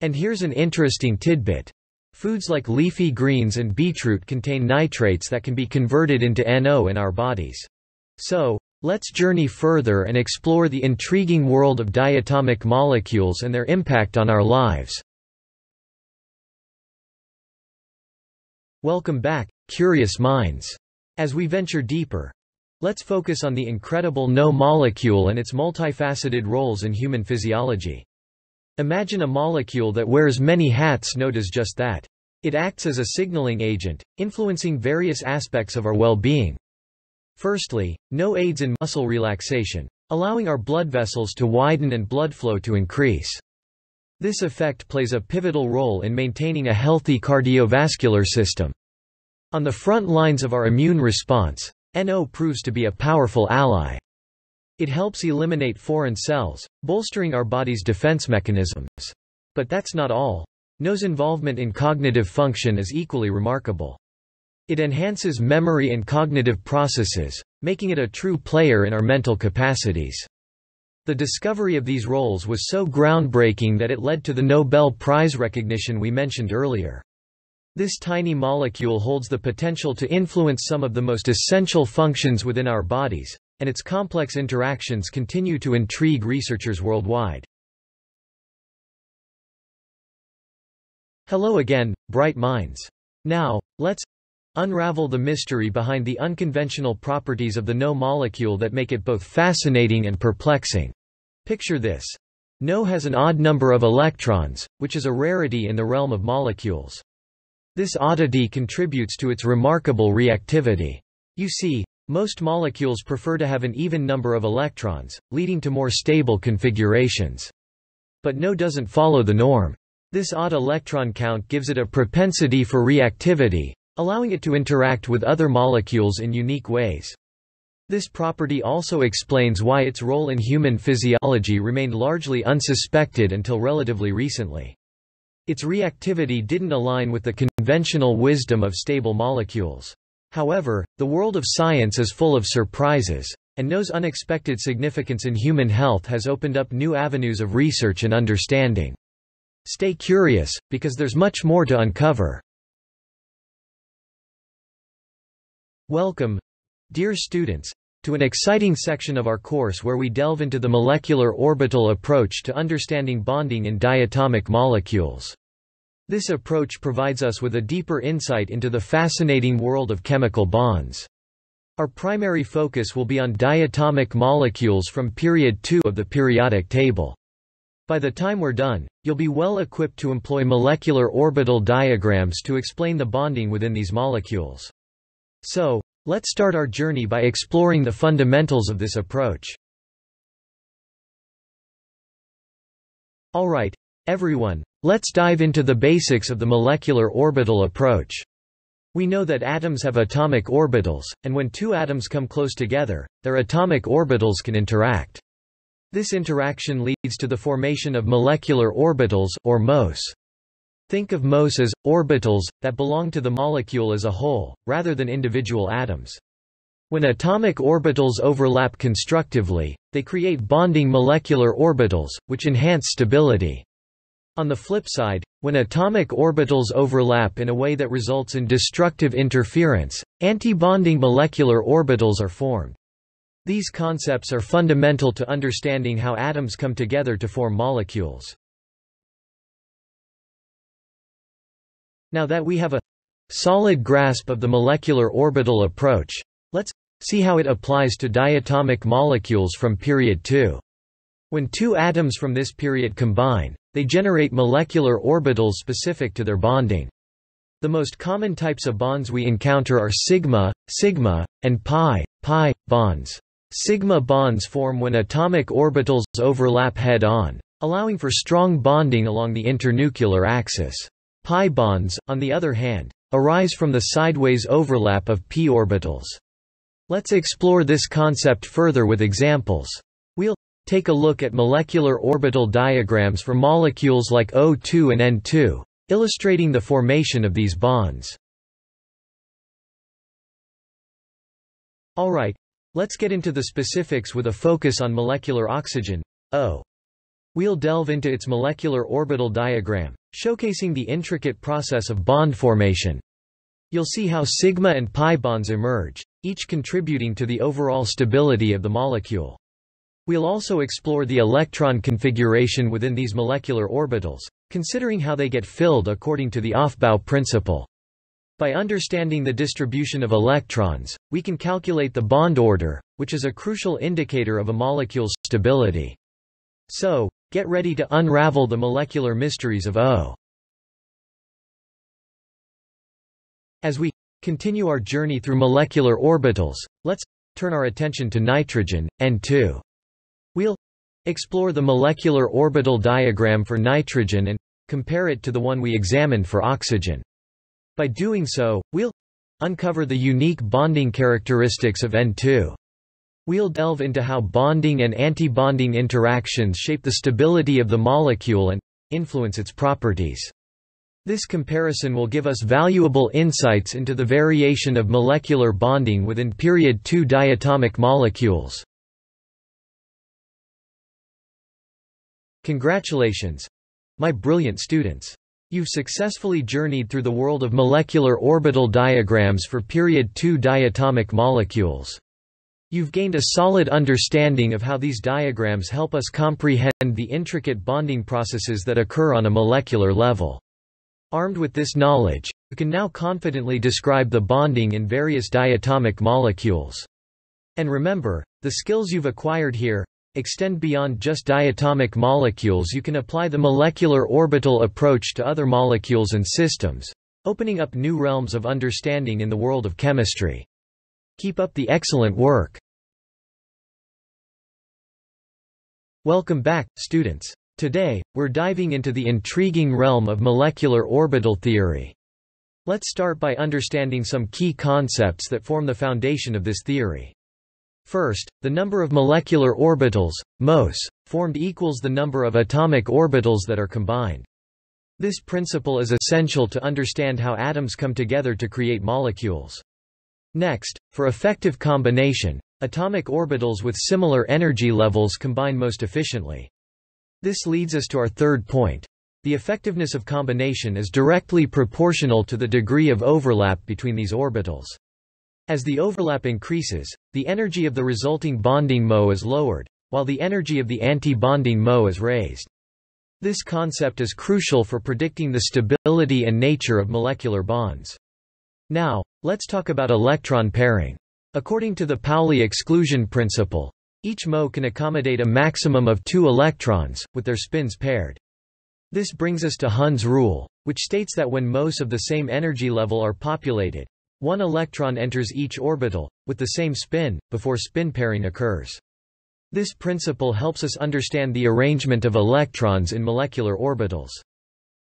And here's an interesting tidbit. Foods like leafy greens and beetroot contain nitrates that can be converted into NO in our bodies. So, let's journey further and explore the intriguing world of diatomic molecules and their impact on our lives. Welcome back, curious minds. As we venture deeper, let's focus on the incredible NO molecule and its multifaceted roles in human physiology. Imagine a molecule that wears many hats known as just that. It acts as a signaling agent, influencing various aspects of our well-being. Firstly, NO aids in muscle relaxation, allowing our blood vessels to widen and blood flow to increase. This effect plays a pivotal role in maintaining a healthy cardiovascular system. On the front lines of our immune response, NO proves to be a powerful ally. It helps eliminate foreign cells, bolstering our body's defense mechanisms. But that's not all. NO's involvement in cognitive function is equally remarkable. It enhances memory and cognitive processes, making it a true player in our mental capacities. The discovery of these roles was so groundbreaking that it led to the Nobel Prize recognition we mentioned earlier. This tiny molecule holds the potential to influence some of the most essential functions within our bodies, and its complex interactions continue to intrigue researchers worldwide. Hello again, bright minds. Now, let's unravel the mystery behind the unconventional properties of the NO molecule that make it both fascinating and perplexing. Picture this. NO has an odd number of electrons, which is a rarity in the realm of molecules. This oddity contributes to its remarkable reactivity. You see, most molecules prefer to have an even number of electrons, leading to more stable configurations. But NO doesn't follow the norm. This odd electron count gives it a propensity for reactivity, allowing it to interact with other molecules in unique ways. This property also explains why its role in human physiology remained largely unsuspected until relatively recently. Its reactivity didn't align with the conventional wisdom of stable molecules. However, the world of science is full of surprises, and NO's unexpected significance in human health has opened up new avenues of research and understanding. Stay curious, because there's much more to uncover. Welcome, dear students, to an exciting section of our course where we delve into the molecular orbital approach to understanding bonding in diatomic molecules. This approach provides us with a deeper insight into the fascinating world of chemical bonds. Our primary focus will be on diatomic molecules from period 2 of the periodic table. By the time we're done, you'll be well equipped to employ molecular orbital diagrams to explain the bonding within these molecules. So, let's start our journey by exploring the fundamentals of this approach. Alright, everyone, Let's dive into the basics of the molecular orbital approach. We know that atoms have atomic orbitals, and when two atoms come close together, their atomic orbitals can interact. This interaction leads to the formation of molecular orbitals or MOs. Think of MOs as orbitals that belong to the molecule as a whole, rather than individual atoms. When atomic orbitals overlap constructively, they create bonding molecular orbitals, which enhance stability. On the flip side, when atomic orbitals overlap in a way that results in destructive interference, antibonding molecular orbitals are formed. These concepts are fundamental to understanding how atoms come together to form molecules. Now that we have a solid grasp of the molecular orbital approach, let's see how it applies to diatomic molecules from period 2. When two atoms from this period combine, they generate molecular orbitals specific to their bonding. The most common types of bonds we encounter are sigma, sigma, and pi, pi, bonds. Sigma bonds form when atomic orbitals overlap head-on, allowing for strong bonding along the internuclear axis. Pi bonds, on the other hand, arise from the sideways overlap of p orbitals. Let's explore this concept further with examples. We'll Take a look at molecular orbital diagrams for molecules like O2 and N2, illustrating the formation of these bonds. Alright, let's get into the specifics with a focus on molecular oxygen, O. We'll delve into its molecular orbital diagram, showcasing the intricate process of bond formation. You'll see how sigma and pi bonds emerge, each contributing to the overall stability of the molecule. We'll also explore the electron configuration within these molecular orbitals, considering how they get filled according to the Aufbau principle. By understanding the distribution of electrons, we can calculate the bond order, which is a crucial indicator of a molecule's stability. So, Get ready to unravel the molecular mysteries of O. As we continue our journey through molecular orbitals, let's turn our attention to nitrogen, N2. We'll explore the molecular orbital diagram for nitrogen and compare it to the one we examined for oxygen. By doing so, we'll uncover the unique bonding characteristics of N2. We'll delve into how bonding and antibonding interactions shape the stability of the molecule and influence its properties. This comparison will give us valuable insights into the variation of molecular bonding within period 2 diatomic molecules. Congratulations! My brilliant students! You've successfully journeyed through the world of molecular orbital diagrams for period 2 diatomic molecules. You've gained a solid understanding of how these diagrams help us comprehend the intricate bonding processes that occur on a molecular level. Armed with this knowledge, you can now confidently describe the bonding in various diatomic molecules. And remember, the skills you've acquired here extend beyond just diatomic molecules you can apply the molecular orbital approach to other molecules and systems, opening up new realms of understanding in the world of chemistry. Keep up the excellent work. Welcome back, students. Today, we're diving into the intriguing realm of molecular orbital theory. Let's start by understanding some key concepts that form the foundation of this theory. First, the number of molecular orbitals, MOs, formed equals the number of atomic orbitals that are combined. This principle is essential to understand how atoms come together to create molecules. Next, for effective combination, atomic orbitals with similar energy levels combine most efficiently. This leads us to our third point. The effectiveness of combination is directly proportional to the degree of overlap between these orbitals. As the overlap increases, the energy of the resulting bonding MO is lowered, while the energy of the anti-bonding MO is raised. This concept is crucial for predicting the stability and nature of molecular bonds. Now, let's talk about electron pairing. According to the Pauli exclusion principle, each MO can accommodate a maximum of two electrons, with their spins paired. This brings us to Hund's rule, which states that when MOs of the same energy level are populated, one electron enters each orbital, with the same spin, before spin pairing occurs. This principle helps us understand the arrangement of electrons in molecular orbitals.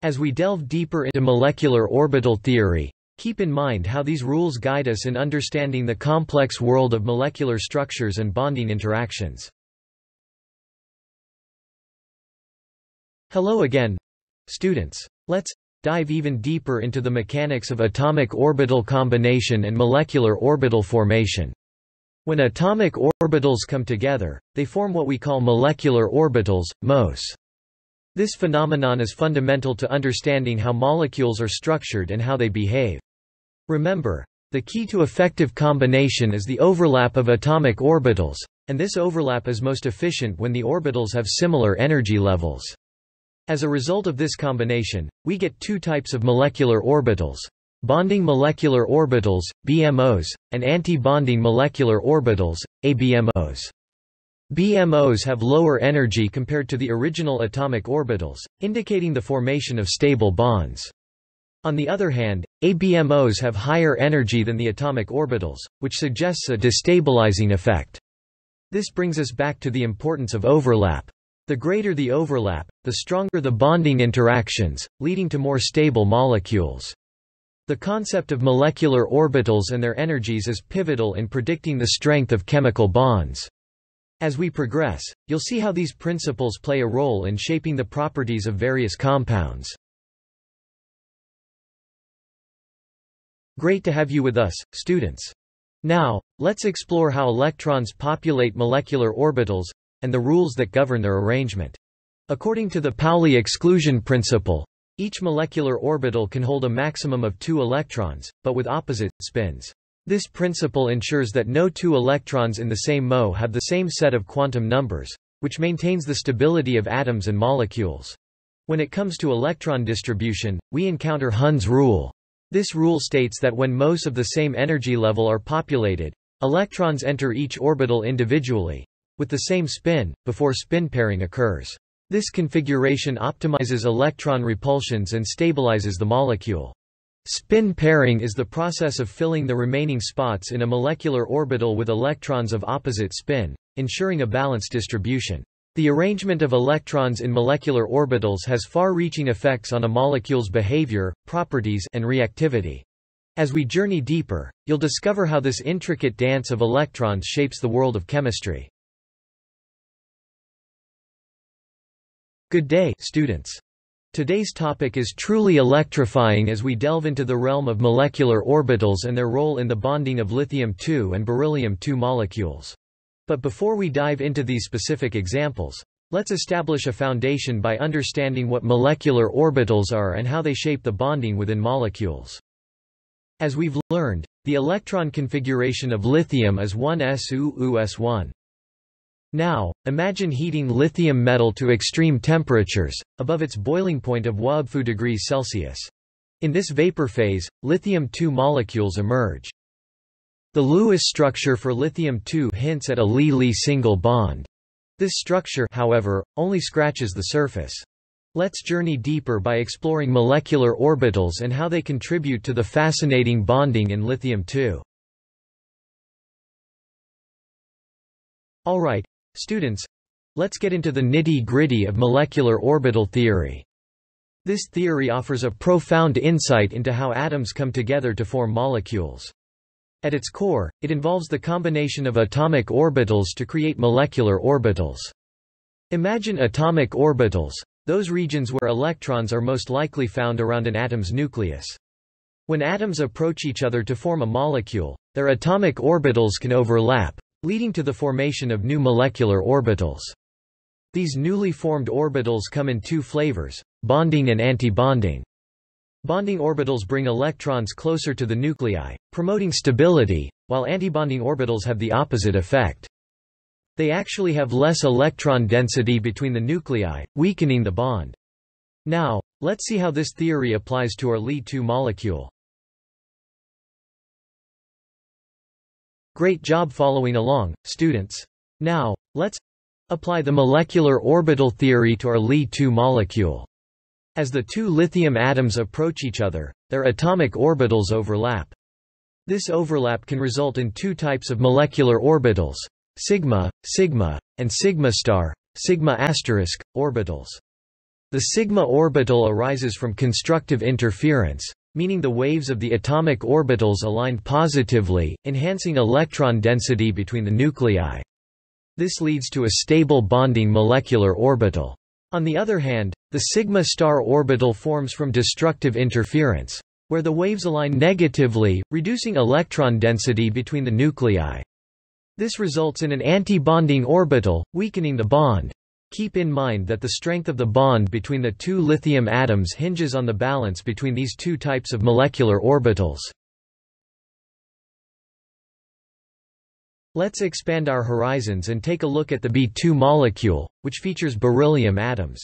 As we delve deeper into molecular orbital theory, Keep in mind how these rules guide us in understanding the complex world of molecular structures and bonding interactions. Hello again, students. Let's dive even deeper into the mechanics of atomic orbital combination and molecular orbital formation. When atomic orbitals come together, they form what we call molecular orbitals, MOs. This phenomenon is fundamental to understanding how molecules are structured and how they behave. Remember, the key to effective combination is the overlap of atomic orbitals, and this overlap is most efficient when the orbitals have similar energy levels. As a result of this combination, we get two types of molecular orbitals. Bonding molecular orbitals, BMOs, and anti-bonding molecular orbitals, ABMOs. BMOs have lower energy compared to the original atomic orbitals, indicating the formation of stable bonds. On the other hand, ABMOs have higher energy than the atomic orbitals, which suggests a destabilizing effect. This brings us back to the importance of overlap. The greater the overlap, the stronger the bonding interactions, leading to more stable molecules. The concept of molecular orbitals and their energies is pivotal in predicting the strength of chemical bonds. As we progress, you'll see how these principles play a role in shaping the properties of various compounds. Great to have you with us, students. Now, let's explore how electrons populate molecular orbitals, and the rules that govern their arrangement. According to the Pauli exclusion principle, each molecular orbital can hold a maximum of two electrons, but with opposite spins. This principle ensures that no two electrons in the same MO have the same set of quantum numbers, which maintains the stability of atoms and molecules. When it comes to electron distribution, we encounter Hund's rule. This rule states that when MOs of the same energy level are populated, electrons enter each orbital individually, with the same spin, before spin pairing occurs. This configuration optimizes electron repulsions and stabilizes the molecule. Spin pairing is the process of filling the remaining spots in a molecular orbital with electrons of opposite spin, ensuring a balanced distribution. The arrangement of electrons in molecular orbitals has far-reaching effects on a molecule's behavior, properties and reactivity. As we journey deeper, you'll discover how this intricate dance of electrons shapes the world of chemistry. Good day, students. Today's topic is truly electrifying as we delve into the realm of molecular orbitals and their role in the bonding of lithium-2 and beryllium-2 molecules. But before we dive into these specific examples, let's establish a foundation by understanding what molecular orbitals are and how they shape the bonding within molecules. As we've learned, the electron configuration of lithium is 1s2s1. Now, imagine heating lithium metal to extreme temperatures, above its boiling point of 1 degrees Celsius. In this vapor phase, lithium-2 molecules emerge. The Lewis structure for lithium-2 hints at a Li-Li single bond. This structure, however, only scratches the surface. Let's journey deeper by exploring molecular orbitals and how they contribute to the fascinating bonding in lithium-2. Alright, Students, let's get into the nitty-gritty of molecular orbital theory. This theory offers a profound insight into how atoms come together to form molecules. At its core, it involves the combination of atomic orbitals to create molecular orbitals. Imagine atomic orbitals, those regions where electrons are most likely found around an atom's nucleus. When atoms approach each other to form a molecule, their atomic orbitals can overlap, leading to the formation of new molecular orbitals. These newly formed orbitals come in two flavors, bonding and anti-bonding. Bonding orbitals bring electrons closer to the nuclei, promoting stability, while antibonding orbitals have the opposite effect. They actually have less electron density between the nuclei, weakening the bond. Now, let's see how this theory applies to our Li2 molecule. Great job following along, students. Now, let's apply the molecular orbital theory to our Li2 molecule. As the two lithium atoms approach each other, their atomic orbitals overlap. This overlap can result in two types of molecular orbitals, sigma, sigma, and sigma star, sigma asterisk, orbitals. The sigma orbital arises from constructive interference, meaning the waves of the atomic orbitals aligned positively, enhancing electron density between the nuclei. This leads to a stable bonding molecular orbital. On the other hand, the sigma star orbital forms from destructive interference, where the waves align negatively, reducing electron density between the nuclei. This results in an anti-bonding orbital, weakening the bond. Keep in mind that the strength of the bond between the two lithium atoms hinges on the balance between these two types of molecular orbitals. Let's expand our horizons and take a look at the B2 molecule, which features beryllium atoms.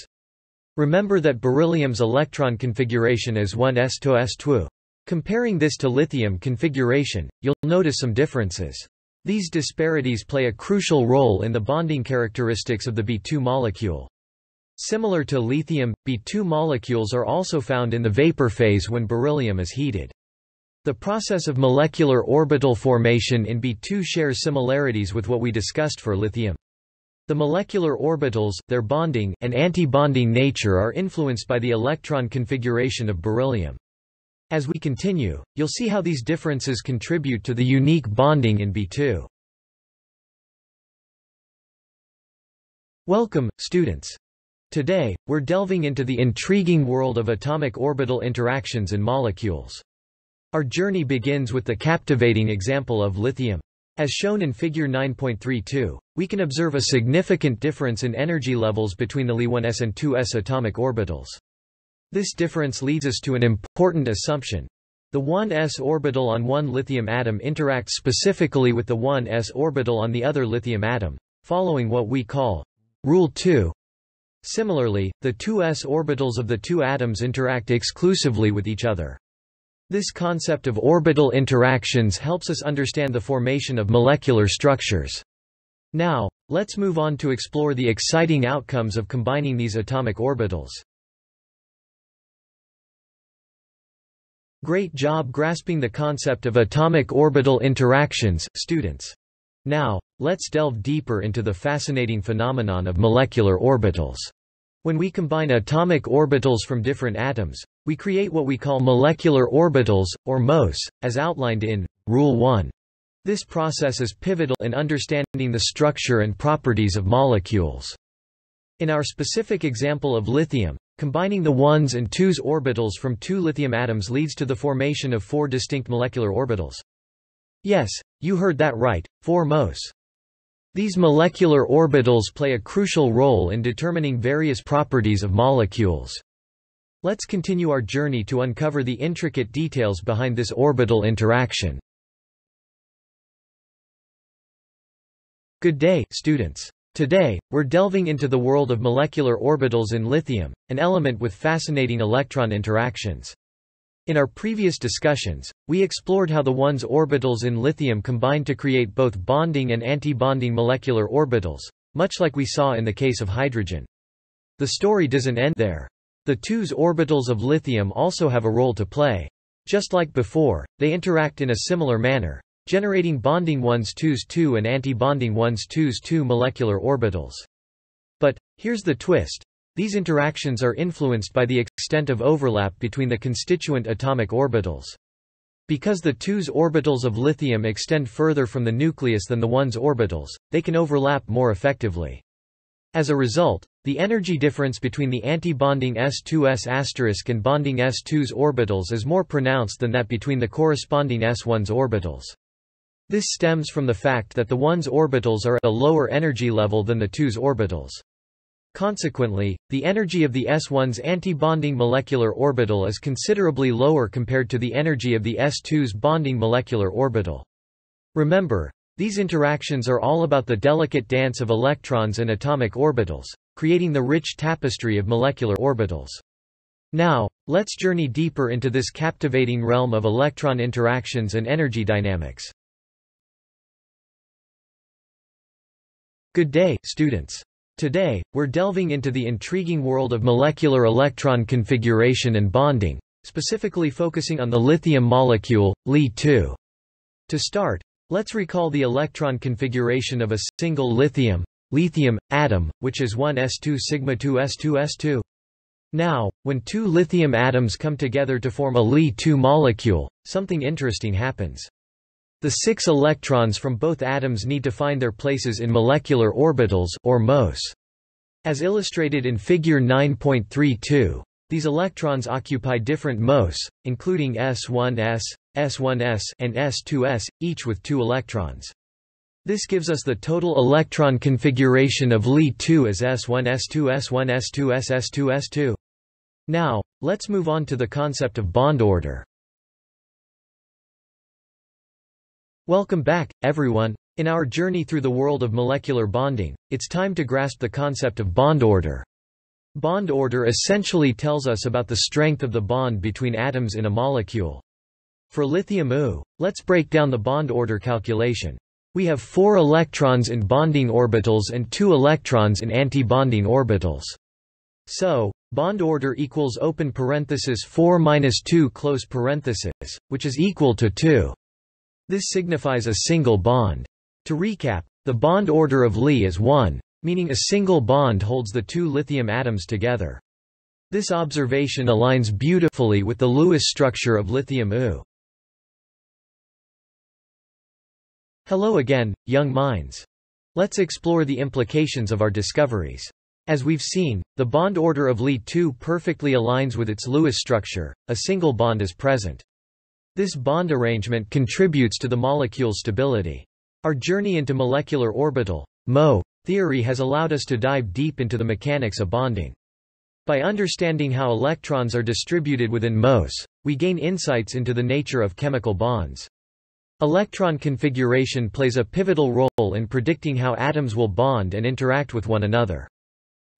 Remember that beryllium's electron configuration is 1s2s2. Comparing this to lithium configuration, you'll notice some differences. These disparities play a crucial role in the bonding characteristics of the B2 molecule. Similar to lithium, B2 molecules are also found in the vapor phase when beryllium is heated. The process of molecular orbital formation in B2 shares similarities with what we discussed for lithium. The molecular orbitals, their bonding, and anti-bonding nature are influenced by the electron configuration of beryllium. As we continue, you'll see how these differences contribute to the unique bonding in B2. Welcome, students. Today, we're delving into the intriguing world of atomic orbital interactions in molecules. Our journey begins with the captivating example of lithium. As shown in Figure 9.32, we can observe a significant difference in energy levels between the Li1s and 2s atomic orbitals. This difference leads us to an important assumption. The 1s orbital on one lithium atom interacts specifically with the 1s orbital on the other lithium atom, following what we call Rule 2. Similarly, the 2s orbitals of the two atoms interact exclusively with each other. This concept of orbital interactions helps us understand the formation of molecular structures. Now, let's move on to explore the exciting outcomes of combining these atomic orbitals. Great job grasping the concept of atomic orbital interactions, students. Now, let's delve deeper into the fascinating phenomenon of molecular orbitals. When we combine atomic orbitals from different atoms, we create what we call molecular orbitals, or MOs, as outlined in Rule 1. This process is pivotal in understanding the structure and properties of molecules. In our specific example of lithium, Combining the 1s and 2s orbitals from two lithium atoms leads to the formation of four distinct molecular orbitals. Yes, you heard that right, four MOs. These molecular orbitals play a crucial role in determining various properties of molecules. Let's continue our journey to uncover the intricate details behind this orbital interaction. Good day, students. Today, we're delving into the world of molecular orbitals in lithium, an element with fascinating electron interactions. In our previous discussions, we explored how the 1s orbitals in lithium combine to create both bonding and antibonding molecular orbitals, much like we saw in the case of hydrogen. The story doesn't end there. The 2s orbitals of lithium also have a role to play. Just like before, they interact in a similar manner, generating bonding 1s 2s 2 and anti-bonding 1s 2s 2 molecular orbitals. But, here's the twist. These interactions are influenced by the extent of overlap between the constituent atomic orbitals. Because the 2s orbitals of lithium extend further from the nucleus than the 1s orbitals, they can overlap more effectively. As a result, the energy difference between the antibonding S2s asterisk and bonding S2s orbitals is more pronounced than that between the corresponding S1s orbitals. This stems from the fact that the 1's orbitals are at a lower energy level than the 2's orbitals. Consequently, the energy of the S1's antibonding molecular orbital is considerably lower compared to the energy of the S2's bonding molecular orbital. Remember, these interactions are all about the delicate dance of electrons and atomic orbitals, creating the rich tapestry of molecular orbitals. Now, let's journey deeper into this captivating realm of electron interactions and energy dynamics. Good day, students. Today, we're delving into the intriguing world of molecular electron configuration and bonding, specifically focusing on the lithium molecule, Li2. To start, let's recall the electron configuration of a single lithium, lithium, atom, which is 1s2 sigma 2s2s2. Now, when two lithium atoms come together to form a Li2 molecule, something interesting happens. The six electrons from both atoms need to find their places in molecular orbitals or MOs. As illustrated in Figure 9.32, these electrons occupy different MOs, including S1s, S1s, and S2s, each with two electrons. This gives us the total electron configuration of Li2 as S1 S2 S1 S2 S S2 S2. Now, let's move on to the concept of bond order. Welcome back, everyone. In our journey through the world of molecular bonding, it's time to grasp the concept of bond order. Bond order essentially tells us about the strength of the bond between atoms in a molecule. For lithium U, let's break down the bond order calculation. We have four electrons in bonding orbitals and two electrons in antibonding orbitals. So, bond order equals open parenthesis 4 minus 2 close parenthesis, which is equal to 2. This signifies a single bond. To recap, the bond order of Li is 1, meaning a single bond holds the two lithium atoms together. This observation aligns beautifully with the Lewis structure of lithium U. Hello again, young minds. Let's explore the implications of our discoveries. As we've seen, the bond order of Li2 perfectly aligns with its Lewis structure, a single bond is present. This bond arrangement contributes to the molecule's stability. Our journey into molecular orbital MO, theory has allowed us to dive deep into the mechanics of bonding. By understanding how electrons are distributed within MOs, we gain insights into the nature of chemical bonds. Electron configuration plays a pivotal role in predicting how atoms will bond and interact with one another.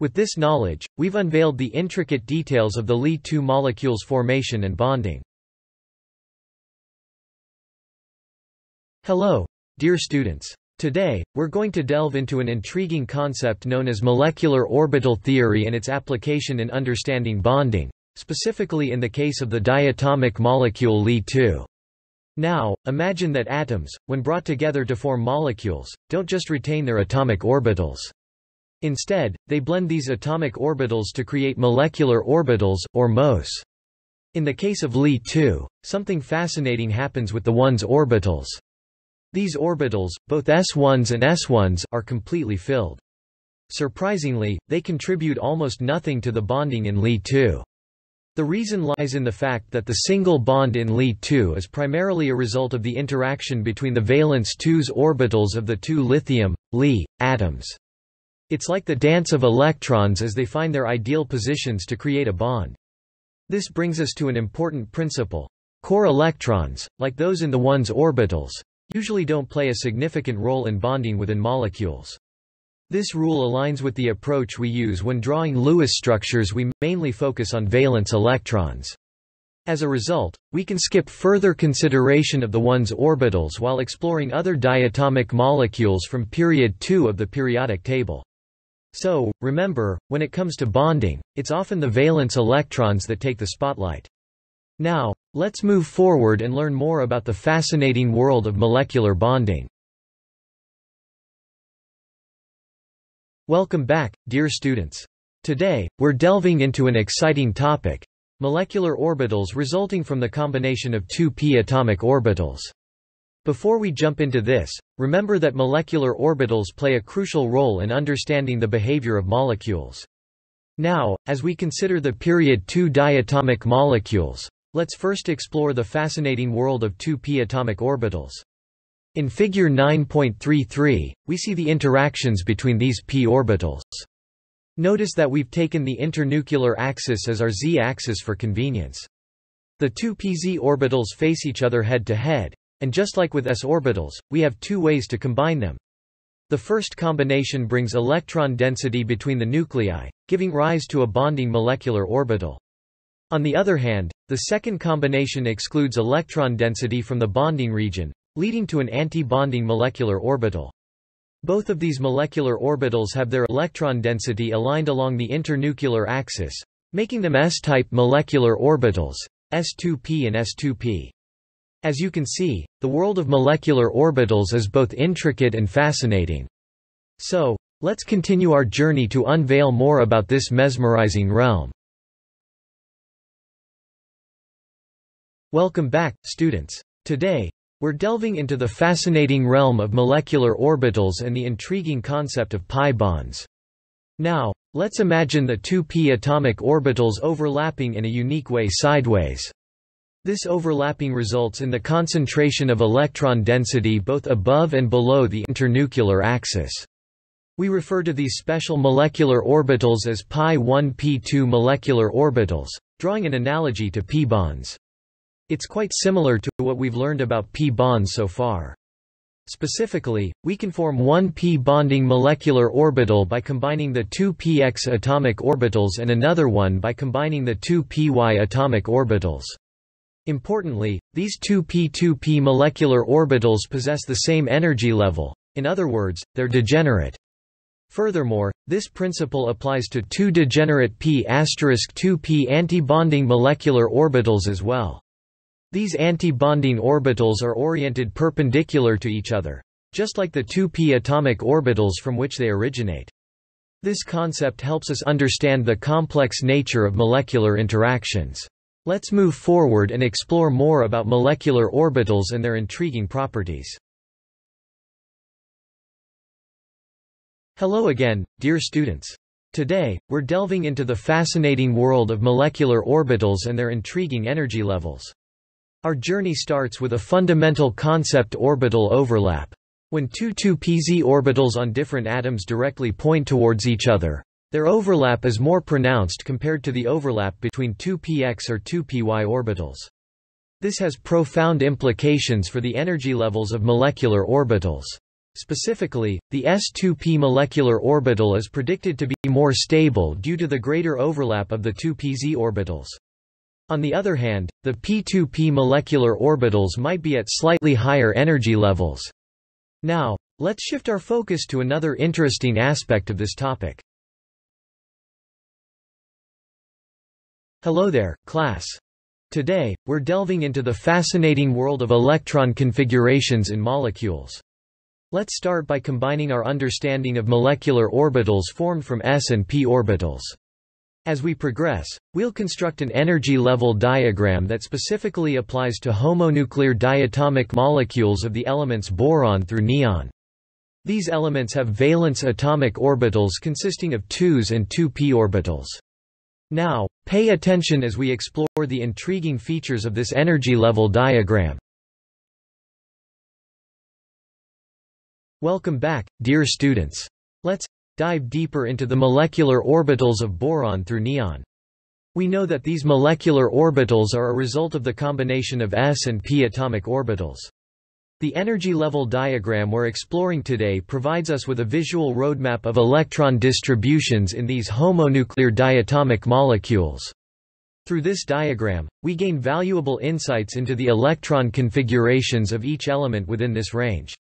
With this knowledge, we've unveiled the intricate details of the Li2 molecule's formation and bonding. Hello, dear students. Today, we're going to delve into an intriguing concept known as molecular orbital theory and its application in understanding bonding, specifically in the case of the diatomic molecule Li2. Now, imagine that atoms, when brought together to form molecules, don't just retain their atomic orbitals. Instead, they blend these atomic orbitals to create molecular orbitals, or MOs. In the case of Li2, something fascinating happens with the 1s orbitals. These orbitals, both s1s and s1s, are completely filled. Surprisingly, they contribute almost nothing to the bonding in Li2. The reason lies in the fact that the single bond in Li2 is primarily a result of the interaction between the valence 2s orbitals of the two lithium, Li, atoms. It's like the dance of electrons as they find their ideal positions to create a bond. This brings us to an important principle. Core electrons, like those in the 1s orbitals, usually don't play a significant role in bonding within molecules. This rule aligns with the approach we use when drawing Lewis structures we mainly focus on valence electrons. As a result, we can skip further consideration of the 1s orbitals while exploring other diatomic molecules from period 2 of the periodic table. So, remember, when it comes to bonding, it's often the valence electrons that take the spotlight. Now, let's move forward and learn more about the fascinating world of molecular bonding. Welcome back, dear students. Today, we're delving into an exciting topic, molecular orbitals resulting from the combination of two p atomic orbitals. Before we jump into this, remember that molecular orbitals play a crucial role in understanding the behavior of molecules. Now, as we consider the period 2 diatomic molecules, let's first explore the fascinating world of 2p atomic orbitals. In figure 9.33, we see the interactions between these p orbitals. Notice that we've taken the internuclear axis as our z-axis for convenience. The two pz orbitals face each other head to head, and just like with s orbitals, we have two ways to combine them. The first combination brings electron density between the nuclei, giving rise to a bonding molecular orbital. On the other hand, the second combination excludes electron density from the bonding region, leading to an anti-bonding molecular orbital. Both of these molecular orbitals have their electron density aligned along the internuclear axis, making them s-type molecular orbitals, S2p and S2p. As you can see, the world of molecular orbitals is both intricate and fascinating. So, let's continue our journey to unveil more about this mesmerizing realm. Welcome back, students. Today, we're delving into the fascinating realm of molecular orbitals and the intriguing concept of pi bonds. Now, let's imagine the two p atomic orbitals overlapping in a unique way sideways. This overlapping results in the concentration of electron density both above and below the internuclear axis. We refer to these special molecular orbitals as pi1p2 molecular orbitals, drawing an analogy to p-bonds. It's quite similar to what we've learned about p-bonds so far. Specifically, we can form one p bonding molecular orbital by combining the two px atomic orbitals and another one by combining the two py atomic orbitals. Importantly, these two p2p molecular orbitals possess the same energy level, in other words, they're degenerate. Furthermore, this principle applies to two degenerate p** 2p antibonding molecular orbitals as well. These antibonding orbitals are oriented perpendicular to each other, just like the two p atomic orbitals from which they originate. This concept helps us understand the complex nature of molecular interactions. Let's move forward and explore more about molecular orbitals and their intriguing properties. Hello again, dear students. Today, we're delving into the fascinating world of molecular orbitals and their intriguing energy levels. Our journey starts with a fundamental concept orbital overlap. When two 2pz orbitals on different atoms directly point towards each other, their overlap is more pronounced compared to the overlap between two px or two py orbitals. This has profound implications for the energy levels of molecular orbitals. Specifically, the S2p molecular orbital is predicted to be more stable due to the greater overlap of the two pz orbitals. On the other hand, the p2p molecular orbitals might be at slightly higher energy levels. Now, let's shift our focus to another interesting aspect of this topic. Hello there, class. Today, we're delving into the fascinating world of electron configurations in molecules. Let's start by combining our understanding of molecular orbitals formed from s and p orbitals. As we progress, we'll construct an energy level diagram that specifically applies to homonuclear diatomic molecules of the elements boron through neon. These elements have valence atomic orbitals consisting of 2s and 2p orbitals. Now, pay attention as we explore the intriguing features of this energy level diagram. Welcome back, dear students. Let's dive deeper into the molecular orbitals of boron through neon. We know that these molecular orbitals are a result of the combination of s and p atomic orbitals. The energy level diagram we're exploring today provides us with a visual roadmap of electron distributions in these homonuclear diatomic molecules. Through this diagram, we gain valuable insights into the electron configurations of each element within this range.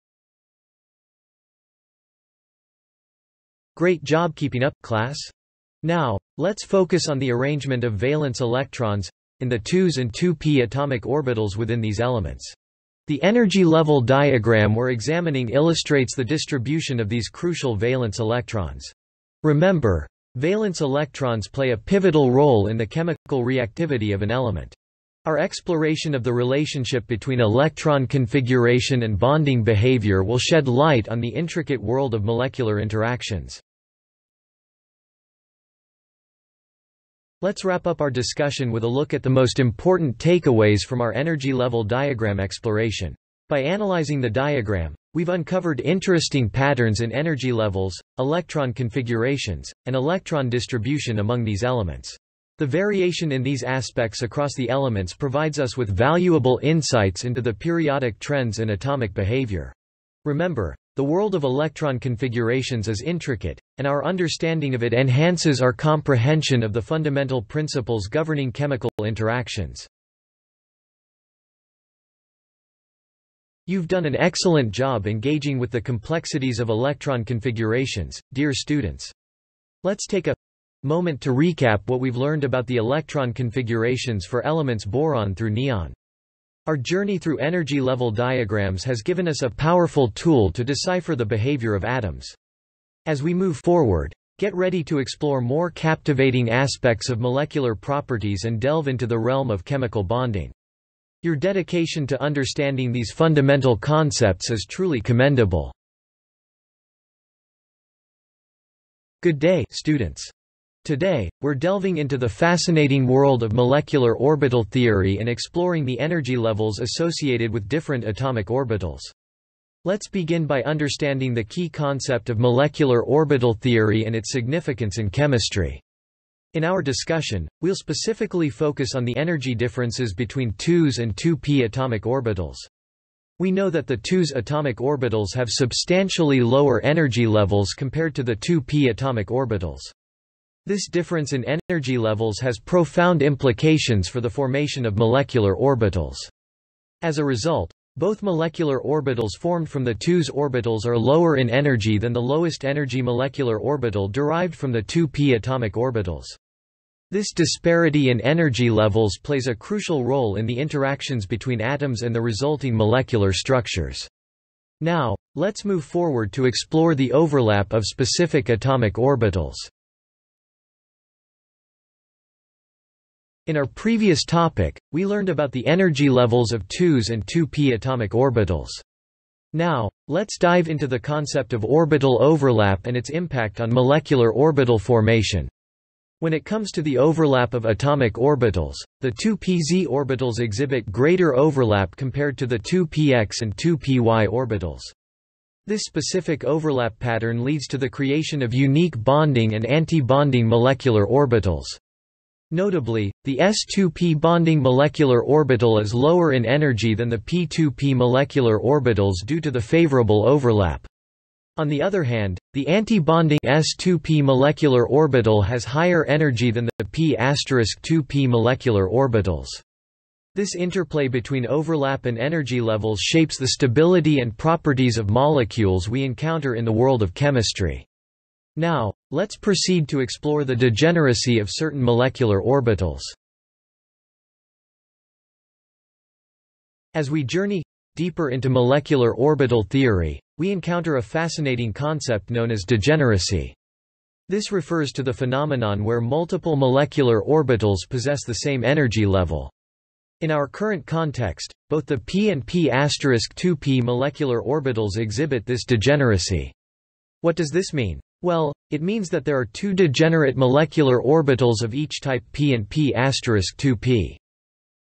Great job keeping up, class! Now, let's focus on the arrangement of valence electrons, in the 2s and 2p atomic orbitals within these elements. The energy level diagram we're examining illustrates the distribution of these crucial valence electrons. Remember, valence electrons play a pivotal role in the chemical reactivity of an element. Our exploration of the relationship between electron configuration and bonding behavior will shed light on the intricate world of molecular interactions. Let's wrap up our discussion with a look at the most important takeaways from our energy level diagram exploration. By analyzing the diagram, we've uncovered interesting patterns in energy levels, electron configurations, and electron distribution among these elements. The variation in these aspects across the elements provides us with valuable insights into the periodic trends in atomic behavior. Remember, the world of electron configurations is intricate, and our understanding of it enhances our comprehension of the fundamental principles governing chemical interactions. You've done an excellent job engaging with the complexities of electron configurations, dear students. Let's take a moment to recap what we've learned about the electron configurations for elements boron through neon. Our journey through energy level diagrams has given us a powerful tool to decipher the behavior of atoms. As we move forward, get ready to explore more captivating aspects of molecular properties and delve into the realm of chemical bonding. Your dedication to understanding these fundamental concepts is truly commendable. Good day, students. Today, we're delving into the fascinating world of molecular orbital theory and exploring the energy levels associated with different atomic orbitals. Let's begin by understanding the key concept of molecular orbital theory and its significance in chemistry. In our discussion, we'll specifically focus on the energy differences between 2s and 2p atomic orbitals. We know that the 2s atomic orbitals have substantially lower energy levels compared to the 2p atomic orbitals. This difference in energy levels has profound implications for the formation of molecular orbitals. As a result, both molecular orbitals formed from the 2s orbitals are lower in energy than the lowest energy molecular orbital derived from the 2p atomic orbitals. This disparity in energy levels plays a crucial role in the interactions between atoms and the resulting molecular structures. Now, let's move forward to explore the overlap of specific atomic orbitals. In our previous topic, we learned about the energy levels of 2s and 2p atomic orbitals. Now, let's dive into the concept of orbital overlap and its impact on molecular orbital formation. When it comes to the overlap of atomic orbitals, the 2pz orbitals exhibit greater overlap compared to the 2px and 2py orbitals. This specific overlap pattern leads to the creation of unique bonding and anti-bonding molecular orbitals. Notably, the s2p bonding molecular orbital is lower in energy than the p2p molecular orbitals due to the favorable overlap. On the other hand, the anti-bonding s2p molecular orbital has higher energy than the p*2p molecular orbitals. This interplay between overlap and energy levels shapes the stability and properties of molecules we encounter in the world of chemistry. Now, let's proceed to explore the degeneracy of certain molecular orbitals. As we journey deeper into molecular orbital theory, we encounter a fascinating concept known as degeneracy. This refers to the phenomenon where multiple molecular orbitals possess the same energy level. In our current context, both the p and p 2p molecular orbitals exhibit this degeneracy. What does this mean? Well, it means that there are two degenerate molecular orbitals of each type p and p 2p.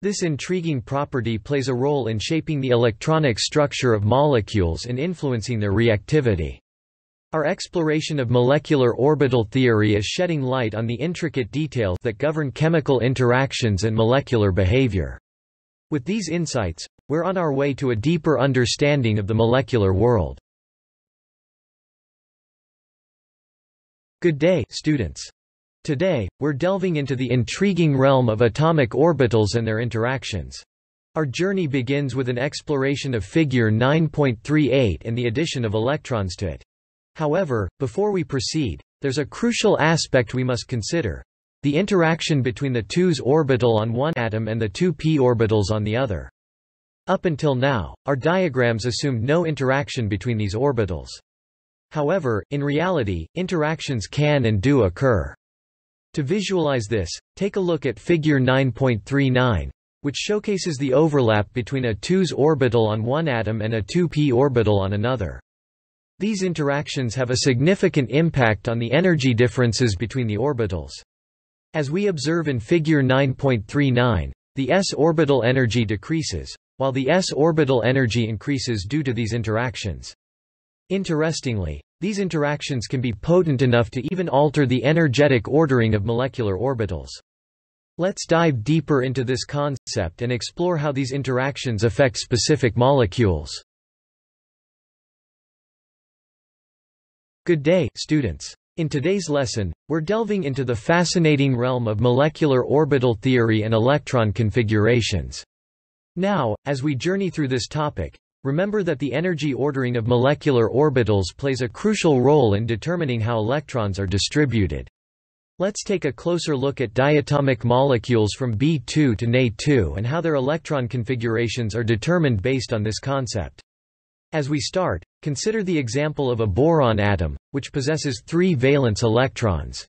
This intriguing property plays a role in shaping the electronic structure of molecules and influencing their reactivity. Our exploration of molecular orbital theory is shedding light on the intricate details that govern chemical interactions and molecular behavior. With these insights, we're on our way to a deeper understanding of the molecular world. Good day, students. Today, we're delving into the intriguing realm of atomic orbitals and their interactions. Our journey begins with an exploration of figure 9.38 and the addition of electrons to it. However, before we proceed, there's a crucial aspect we must consider. The interaction between the 2s orbital on one atom and the two p orbitals on the other. Up until now, our diagrams assumed no interaction between these orbitals. However, in reality, interactions can and do occur. To visualize this, take a look at figure 9.39, which showcases the overlap between a 2s orbital on one atom and a 2p orbital on another. These interactions have a significant impact on the energy differences between the orbitals. As we observe in figure 9.39, the s orbital energy decreases, while the s orbital energy increases due to these interactions. Interestingly, these interactions can be potent enough to even alter the energetic ordering of molecular orbitals. Let's dive deeper into this concept and explore how these interactions affect specific molecules. Good day, students. In today's lesson, we're delving into the fascinating realm of molecular orbital theory and electron configurations. Now, as we journey through this topic, remember that the energy ordering of molecular orbitals plays a crucial role in determining how electrons are distributed. Let's take a closer look at diatomic molecules from B2 to Na2 and how their electron configurations are determined based on this concept. As we start, consider the example of a boron atom, which possesses three valence electrons.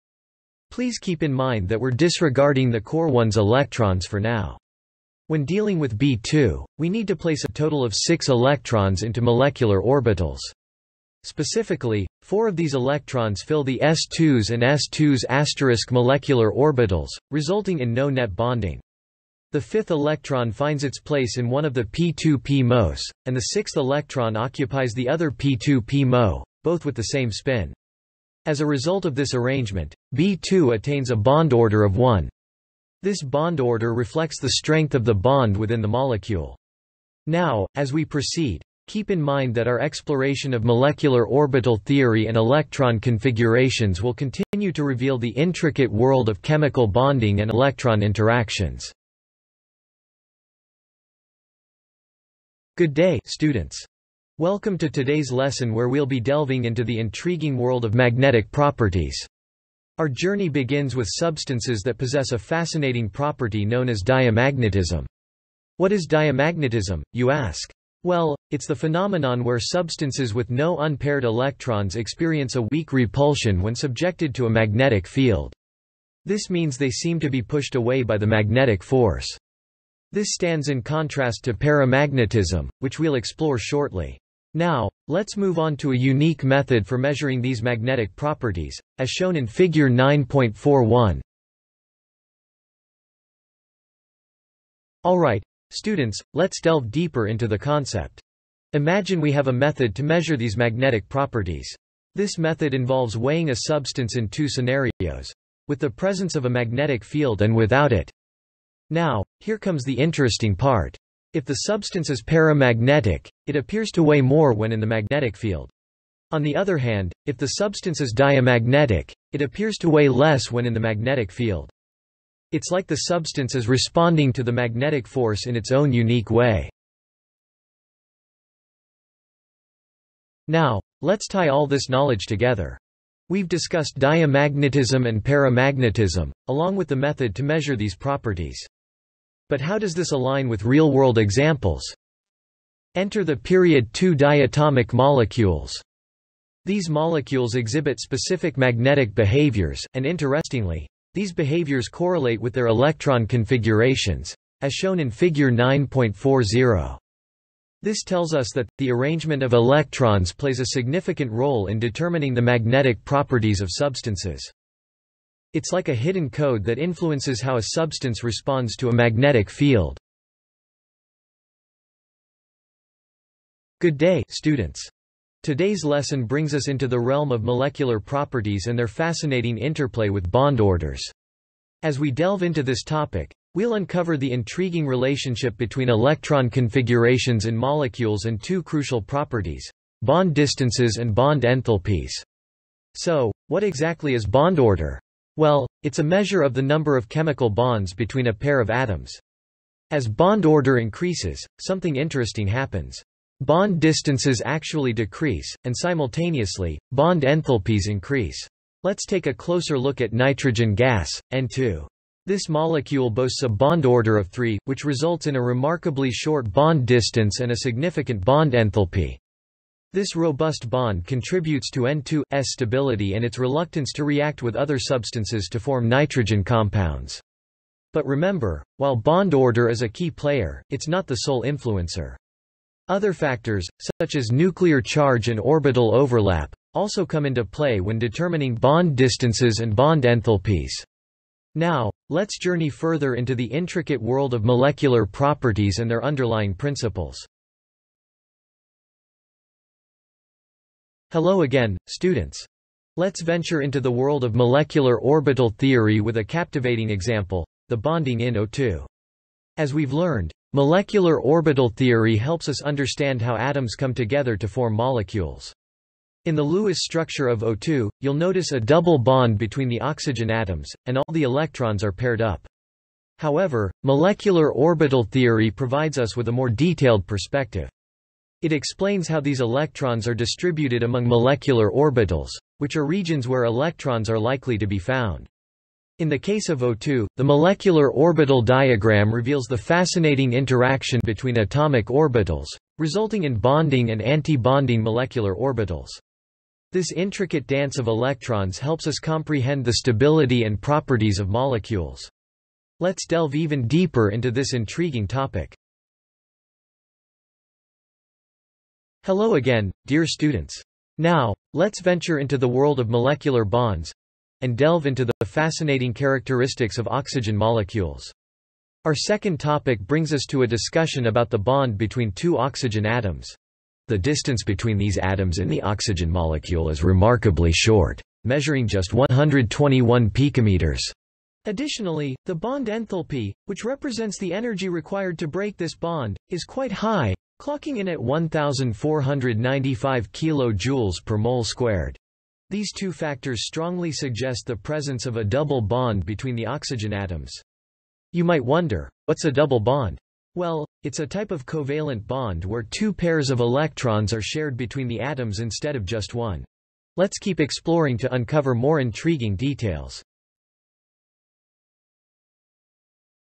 Please keep in mind that we're disregarding the core 1s electrons for now. When dealing with B2, we need to place a total of six electrons into molecular orbitals. Specifically, four of these electrons fill the s2s and s2s asterisk molecular orbitals, resulting in no net bonding. The fifth electron finds its place in one of the p2p MOs, and the sixth electron occupies the other p2p MO, both with the same spin. As a result of this arrangement, B2 attains a bond order of 1. This bond order reflects the strength of the bond within the molecule. Now, as we proceed, keep in mind that our exploration of molecular orbital theory and electron configurations will continue to reveal the intricate world of chemical bonding and electron interactions. Good day, students. Welcome to today's lesson where we'll be delving into the intriguing world of magnetic properties. Our journey begins with substances that possess a fascinating property known as diamagnetism. What is diamagnetism, you ask? Well, it's the phenomenon where substances with no unpaired electrons experience a weak repulsion when subjected to a magnetic field. This means they seem to be pushed away by the magnetic force. This stands in contrast to paramagnetism, which we'll explore shortly. Now, let's move on to a unique method for measuring these magnetic properties, as shown in Figure 9.41. Alright, students, let's delve deeper into the concept. Imagine we have a method to measure these magnetic properties. This method involves weighing a substance in two scenarios. With the presence of a magnetic field and without it. Now, here comes the interesting part. If the substance is paramagnetic, it appears to weigh more when in the magnetic field. On the other hand, if the substance is diamagnetic, it appears to weigh less when in the magnetic field. It's like the substance is responding to the magnetic force in its own unique way. Now, let's tie all this knowledge together. We've discussed diamagnetism and paramagnetism, along with the method to measure these properties. But how does this align with real-world examples? Enter the period 2 diatomic molecules. These molecules exhibit specific magnetic behaviors, and interestingly, these behaviors correlate with their electron configurations, as shown in Figure 9.40. This tells us that, the arrangement of electrons plays a significant role in determining the magnetic properties of substances. It's like a hidden code that influences how a substance responds to a magnetic field. Good day, students. Today's lesson brings us into the realm of molecular properties and their fascinating interplay with bond orders. As we delve into this topic, we'll uncover the intriguing relationship between electron configurations in molecules and two crucial properties, bond distances and bond enthalpies. So, what exactly is bond order? Well, it's a measure of the number of chemical bonds between a pair of atoms. As bond order increases, something interesting happens. Bond distances actually decrease, and simultaneously, bond enthalpies increase. Let's take a closer look at nitrogen gas, N2. This molecule boasts a bond order of 3, which results in a remarkably short bond distance and a significant bond enthalpy. This robust bond contributes to N2's stability and its reluctance to react with other substances to form nitrogen compounds. But remember, while bond order is a key player, it's not the sole influencer. Other factors, such as nuclear charge and orbital overlap, also come into play when determining bond distances and bond enthalpies. Now, let's journey further into the intricate world of molecular properties and their underlying principles. Hello again, students. Let's venture into the world of molecular orbital theory with a captivating example, the bonding in O2. As we've learned, Molecular orbital theory helps us understand how atoms come together to form molecules. In the Lewis structure of O2, you'll notice a double bond between the oxygen atoms, and all the electrons are paired up. However, molecular orbital theory provides us with a more detailed perspective. It explains how these electrons are distributed among molecular orbitals, which are regions where electrons are likely to be found. In the case of O2, the molecular orbital diagram reveals the fascinating interaction between atomic orbitals, resulting in bonding and anti-bonding molecular orbitals. This intricate dance of electrons helps us comprehend the stability and properties of molecules. Let's delve even deeper into this intriguing topic. Hello again, dear students. Now, let's venture into the world of molecular bonds, and delve into the fascinating characteristics of oxygen molecules. Our second topic brings us to a discussion about the bond between two oxygen atoms. The distance between these atoms in the oxygen molecule is remarkably short, measuring just 121 picometers. Additionally, the bond enthalpy, which represents the energy required to break this bond, is quite high, clocking in at 1495 kilojoules per mole squared. These two factors strongly suggest the presence of a double bond between the oxygen atoms. You might wonder, what's a double bond? Well, it's a type of covalent bond where two pairs of electrons are shared between the atoms instead of just one. Let's keep exploring to uncover more intriguing details.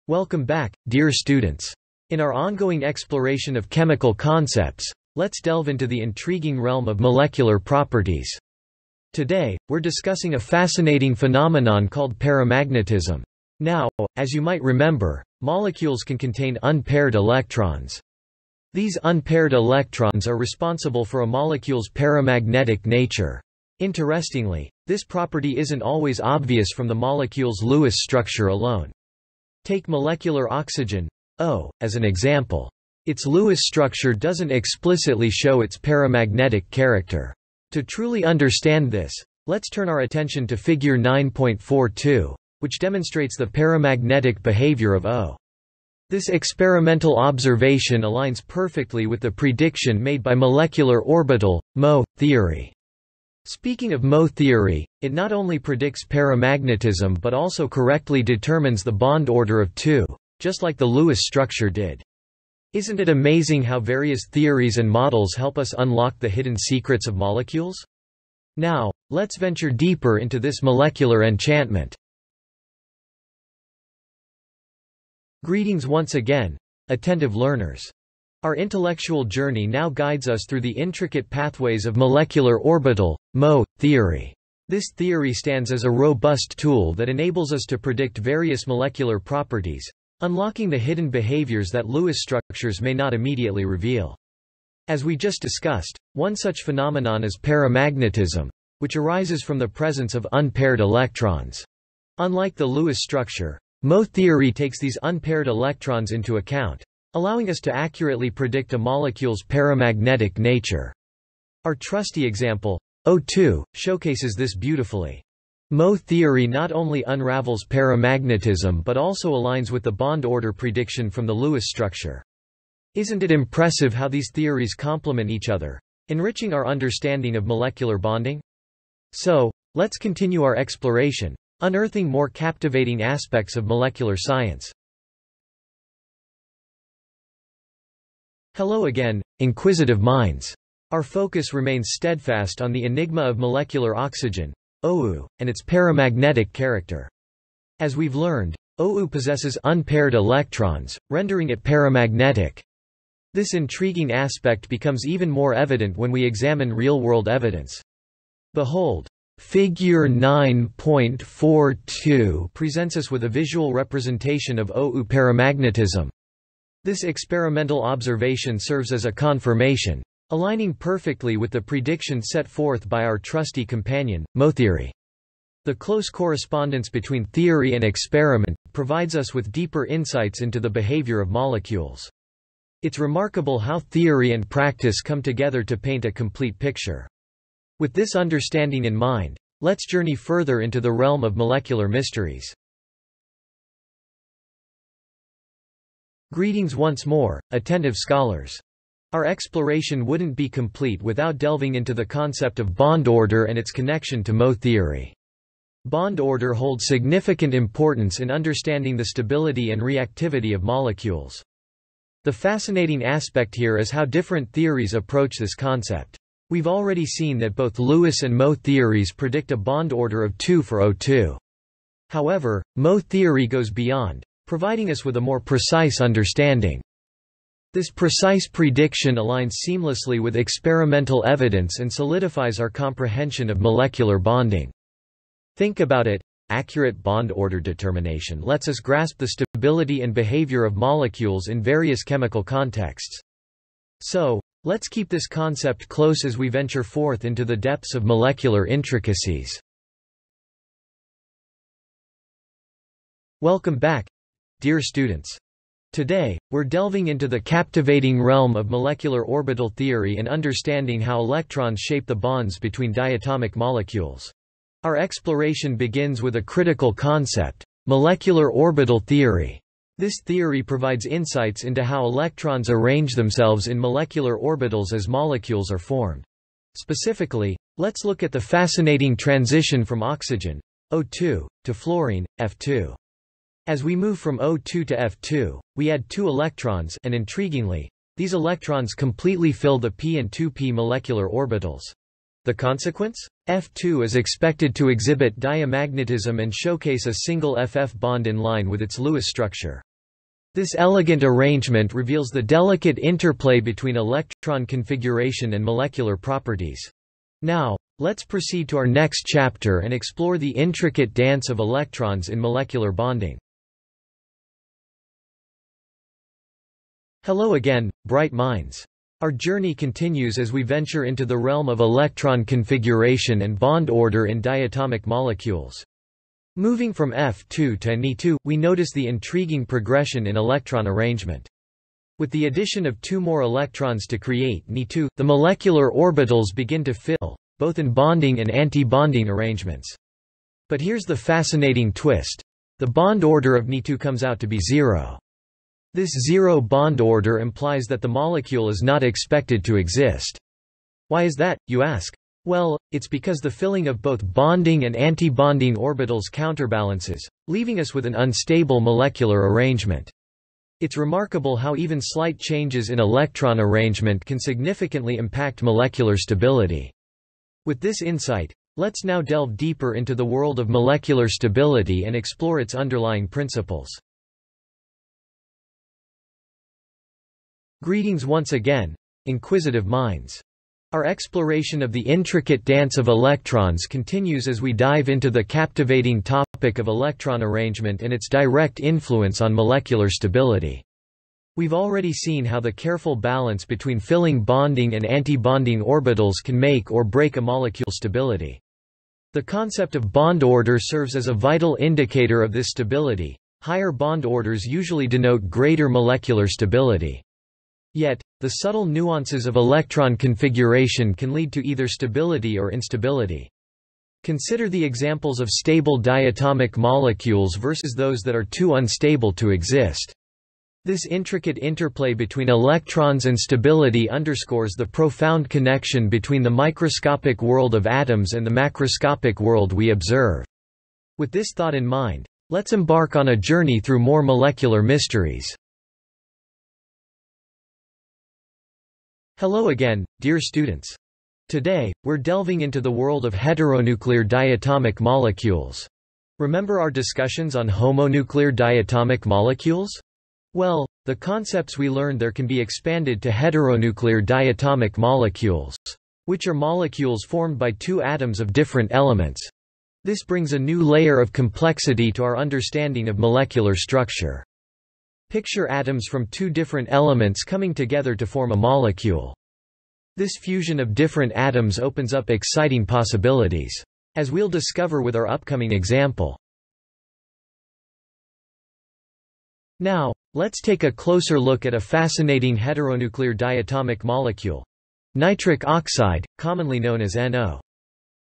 Welcome back, dear students. In our ongoing exploration of chemical concepts, let's delve into the intriguing realm of molecular properties. Today, we're discussing a fascinating phenomenon called paramagnetism. Now, as you might remember, molecules can contain unpaired electrons. These unpaired electrons are responsible for a molecule's paramagnetic nature. Interestingly, this property isn't always obvious from the molecule's Lewis structure alone. Take molecular oxygen, O, as an example. Its Lewis structure doesn't explicitly show its paramagnetic character. To truly understand this, let's turn our attention to Figure 9.42, which demonstrates the paramagnetic behavior of O. This experimental observation aligns perfectly with the prediction made by molecular orbital, MO, theory. Speaking of MO theory, it not only predicts paramagnetism but also correctly determines the bond order of two, just like the Lewis structure did. Isn't it amazing how various theories and models help us unlock the hidden secrets of molecules? Now, let's venture deeper into this molecular enchantment. Greetings once again, attentive learners. Our intellectual journey now guides us through the intricate pathways of molecular orbital, MO, theory. This theory stands as a robust tool that enables us to predict various molecular properties, unlocking the hidden behaviors that Lewis structures may not immediately reveal. As we just discussed, one such phenomenon is paramagnetism, which arises from the presence of unpaired electrons. Unlike the Lewis structure, MO theory takes these unpaired electrons into account, allowing us to accurately predict a molecule's paramagnetic nature. Our trusty example, O2, showcases this beautifully. MO theory not only unravels paramagnetism but also aligns with the bond order prediction from the Lewis structure. Isn't it impressive how these theories complement each other, enriching our understanding of molecular bonding? So, let's continue our exploration, unearthing more captivating aspects of molecular science. Hello again, inquisitive minds. Our focus remains steadfast on the enigma of molecular oxygen, O2, and its paramagnetic character. As we've learned, O2 possesses unpaired electrons, rendering it paramagnetic. This intriguing aspect becomes even more evident when we examine real-world evidence. Behold, Figure 9.42 presents us with a visual representation of O2 paramagnetism. This experimental observation serves as a confirmation, aligning perfectly with the prediction set forth by our trusty companion, MO theory. The close correspondence between theory and experiment provides us with deeper insights into the behavior of molecules. It's remarkable how theory and practice come together to paint a complete picture. With this understanding in mind, let's journey further into the realm of molecular mysteries. Greetings once more, attentive scholars. Our exploration wouldn't be complete without delving into the concept of bond order and its connection to MO theory. Bond order holds significant importance in understanding the stability and reactivity of molecules. The fascinating aspect here is how different theories approach this concept. We've already seen that both Lewis and MO theories predict a bond order of 2 for O2. However, MO theory goes beyond, providing us with a more precise understanding. This precise prediction aligns seamlessly with experimental evidence and solidifies our comprehension of molecular bonding. Think about it, accurate bond order determination lets us grasp the stability and behavior of molecules in various chemical contexts. So, let's keep this concept close as we venture forth into the depths of molecular intricacies. Welcome back, Dear students, Today, we're delving into the captivating realm of molecular orbital theory and understanding how electrons shape the bonds between diatomic molecules. Our exploration begins with a critical concept, molecular orbital theory. This theory provides insights into how electrons arrange themselves in molecular orbitals as molecules are formed. Specifically, let's look at the fascinating transition from oxygen, O2, to fluorine, F2. As we move from O2 to F2, we add two electrons and intriguingly, these electrons completely fill the p and 2p molecular orbitals. The consequence? F2 is expected to exhibit diamagnetism and showcase a single FF bond in line with its Lewis structure. This elegant arrangement reveals the delicate interplay between electron configuration and molecular properties. Now, let's proceed to our next chapter and explore the intricate dance of electrons in molecular bonding. Hello again, bright minds. Our journey continues as we venture into the realm of electron configuration and bond order in diatomic molecules. Moving from F2 to Ne2, we notice the intriguing progression in electron arrangement. With the addition of two more electrons to create Ne2, the molecular orbitals begin to fill, both in bonding and anti-bonding arrangements. But here's the fascinating twist. The bond order of Ne2 comes out to be zero. This zero bond order implies that the molecule is not expected to exist. Why is that, you ask? Well, it's because the filling of both bonding and anti-bonding orbitals counterbalances, leaving us with an unstable molecular arrangement. It's remarkable how even slight changes in electron arrangement can significantly impact molecular stability. With this insight, let's now delve deeper into the world of molecular stability and explore its underlying principles. Greetings once again, inquisitive minds. Our exploration of the intricate dance of electrons continues as we dive into the captivating topic of electron arrangement and its direct influence on molecular stability. We've already seen how the careful balance between filling bonding and anti-bonding orbitals can make or break a molecule stability. The concept of bond order serves as a vital indicator of this stability. Higher bond orders usually denote greater molecular stability. Yet, the subtle nuances of electron configuration can lead to either stability or instability. Consider the examples of stable diatomic molecules versus those that are too unstable to exist. This intricate interplay between electrons and stability underscores the profound connection between the microscopic world of atoms and the macroscopic world we observe. With this thought in mind, let's embark on a journey through more molecular mysteries. Hello again, dear students. Today, we're delving into the world of heteronuclear diatomic molecules. Remember our discussions on homonuclear diatomic molecules? Well, the concepts we learned there can be expanded to heteronuclear diatomic molecules, which are molecules formed by two atoms of different elements. This brings a new layer of complexity to our understanding of molecular structure. Picture atoms from two different elements coming together to form a molecule. This fusion of different atoms opens up exciting possibilities. As we'll discover with our upcoming example. Now, let's take a closer look at a fascinating heteronuclear diatomic molecule. Nitric oxide, commonly known as NO.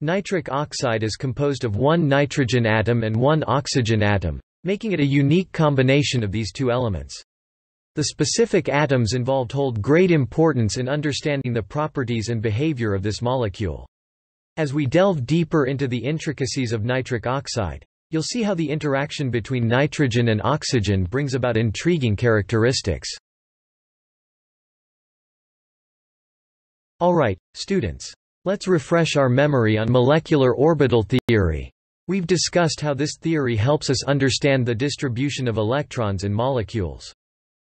Nitric oxide is composed of one nitrogen atom and one oxygen atom, making it a unique combination of these two elements. The specific atoms involved hold great importance in understanding the properties and behavior of this molecule. As we delve deeper into the intricacies of nitric oxide, you'll see how the interaction between nitrogen and oxygen brings about intriguing characteristics. Alright, students. Let's refresh our memory on molecular orbital theory. We've discussed how this theory helps us understand the distribution of electrons in molecules.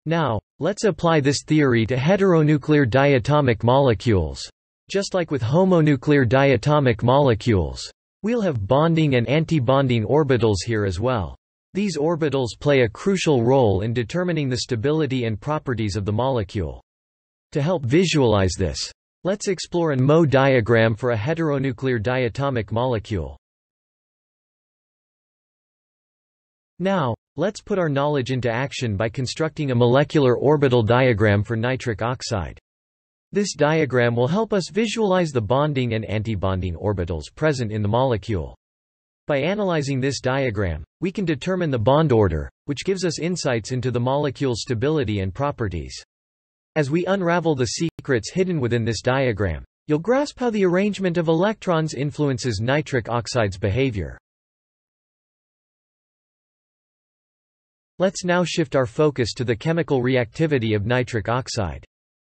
Now, let's apply this theory to heteronuclear diatomic molecules. Just like with homonuclear diatomic molecules, we'll have bonding and anti-bonding orbitals here as well. These orbitals play a crucial role in determining the stability and properties of the molecule. To help visualize this, let's explore an MO diagram for a heteronuclear diatomic molecule. Now, let's put our knowledge into action by constructing a molecular orbital diagram for nitric oxide. This diagram will help us visualize the bonding and antibonding orbitals present in the molecule. By analyzing this diagram, we can determine the bond order, which gives us insights into the molecule's stability and properties. As we unravel the secrets hidden within this diagram, you'll grasp how the arrangement of electrons influences nitric oxide's behavior. Let's now shift our focus to the chemical reactivity of nitric oxide.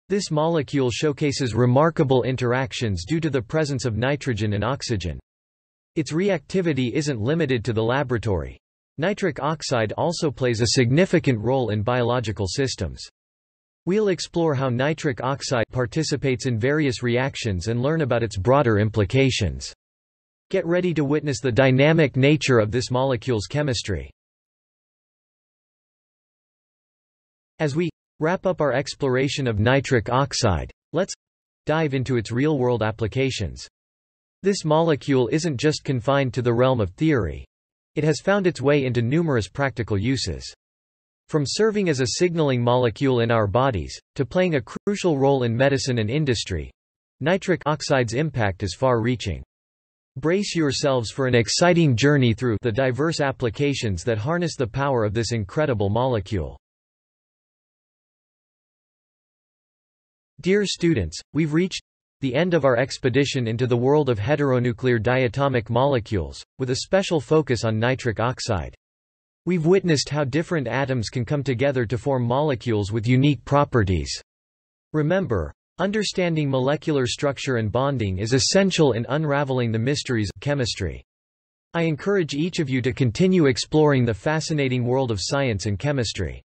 This molecule showcases remarkable interactions due to the presence of nitrogen and oxygen. Its reactivity isn't limited to the laboratory. Nitric oxide also plays a significant role in biological systems. We'll explore how nitric oxide participates in various reactions and learn about its broader implications. Get ready to witness the dynamic nature of this molecule's chemistry. As we wrap up our exploration of nitric oxide, let's dive into its real-world applications. This molecule isn't just confined to the realm of theory. It has found its way into numerous practical uses. From serving as a signaling molecule in our bodies, to playing a crucial role in medicine and industry, nitric oxide's impact is far-reaching. Brace yourselves for an exciting journey through the diverse applications that harness the power of this incredible molecule. Dear students, we've reached the end of our expedition into the world of heteronuclear diatomic molecules, with a special focus on nitric oxide. We've witnessed how different atoms can come together to form molecules with unique properties. Remember, understanding molecular structure and bonding is essential in unraveling the mysteries of chemistry. I encourage each of you to continue exploring the fascinating world of science and chemistry.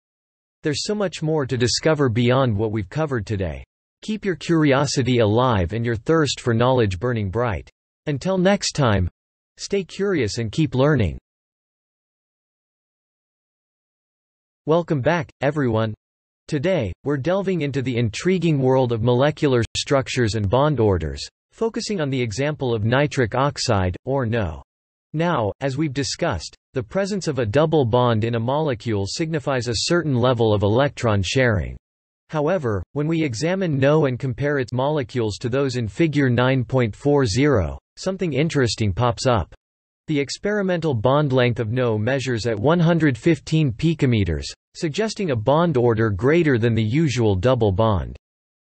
There's so much more to discover beyond what we've covered today. Keep your curiosity alive and your thirst for knowledge burning bright. Until next time, stay curious and keep learning. Welcome back, everyone. Today, we're delving into the intriguing world of molecular structures and bond orders, focusing on the example of nitric oxide, or NO. Now, as we've discussed, the presence of a double bond in a molecule signifies a certain level of electron sharing. However, when we examine NO and compare its molecules to those in Figure 9.40, something interesting pops up. The experimental bond length of NO measures at 115 picometers, suggesting a bond order greater than the usual double bond.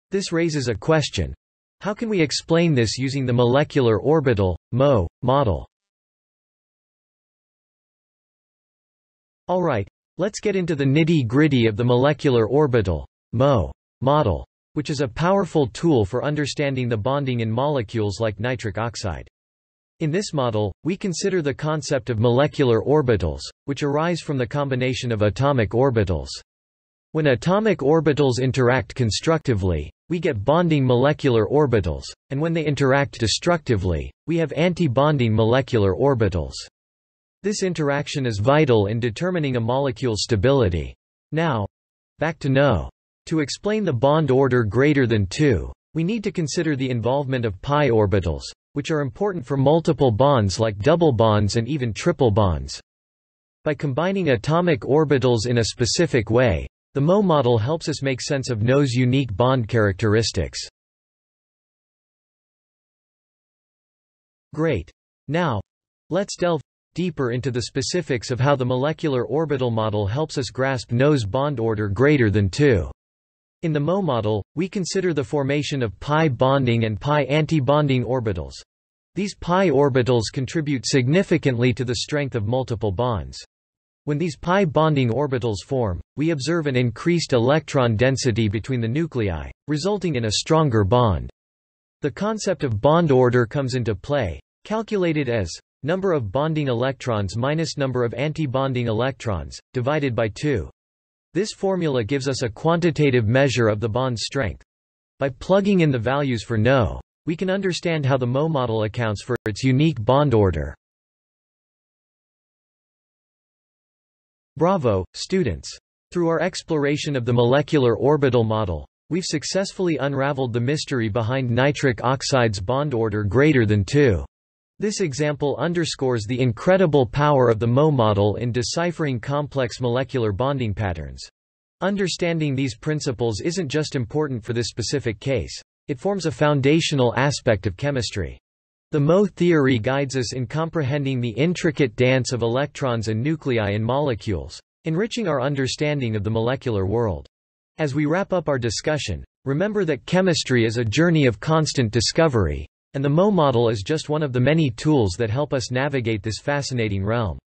This raises a question. How can we explain this using the molecular orbital, MO, model? Alright, let's get into the nitty-gritty of the molecular orbital, MO, model, which is a powerful tool for understanding the bonding in molecules like nitric oxide. In this model, we consider the concept of molecular orbitals, which arise from the combination of atomic orbitals. When atomic orbitals interact constructively, we get bonding molecular orbitals, and when they interact destructively, we have anti-bonding molecular orbitals. This interaction is vital in determining a molecule's stability. Now, back to NO. To explain the bond order greater than 2, we need to consider the involvement of pi orbitals, which are important for multiple bonds like double bonds and even triple bonds. By combining atomic orbitals in a specific way, the MO model helps us make sense of NO's unique bond characteristics. Great. Now, let's delve deeper into the specifics of how the molecular orbital model helps us grasp NO's bond order greater than 2. In the MO model, we consider the formation of pi bonding and pi antibonding orbitals. These pi orbitals contribute significantly to the strength of multiple bonds. When these pi bonding orbitals form, we observe an increased electron density between the nuclei, resulting in a stronger bond. The concept of bond order comes into play, calculated as number of bonding electrons minus number of antibonding electrons, divided by 2. This formula gives us a quantitative measure of the bond's strength. By plugging in the values for NO, we can understand how the MO model accounts for its unique bond order. Bravo, students! Through our exploration of the molecular orbital model, we've successfully unraveled the mystery behind nitric oxide's bond order greater than 2. This example underscores the incredible power of the MO model in deciphering complex molecular bonding patterns. Understanding these principles isn't just important for this specific case. It forms a foundational aspect of chemistry. The MO theory guides us in comprehending the intricate dance of electrons and nuclei in molecules, enriching our understanding of the molecular world. As we wrap up our discussion, remember that chemistry is a journey of constant discovery, and the MO model is just one of the many tools that help us navigate this fascinating realm.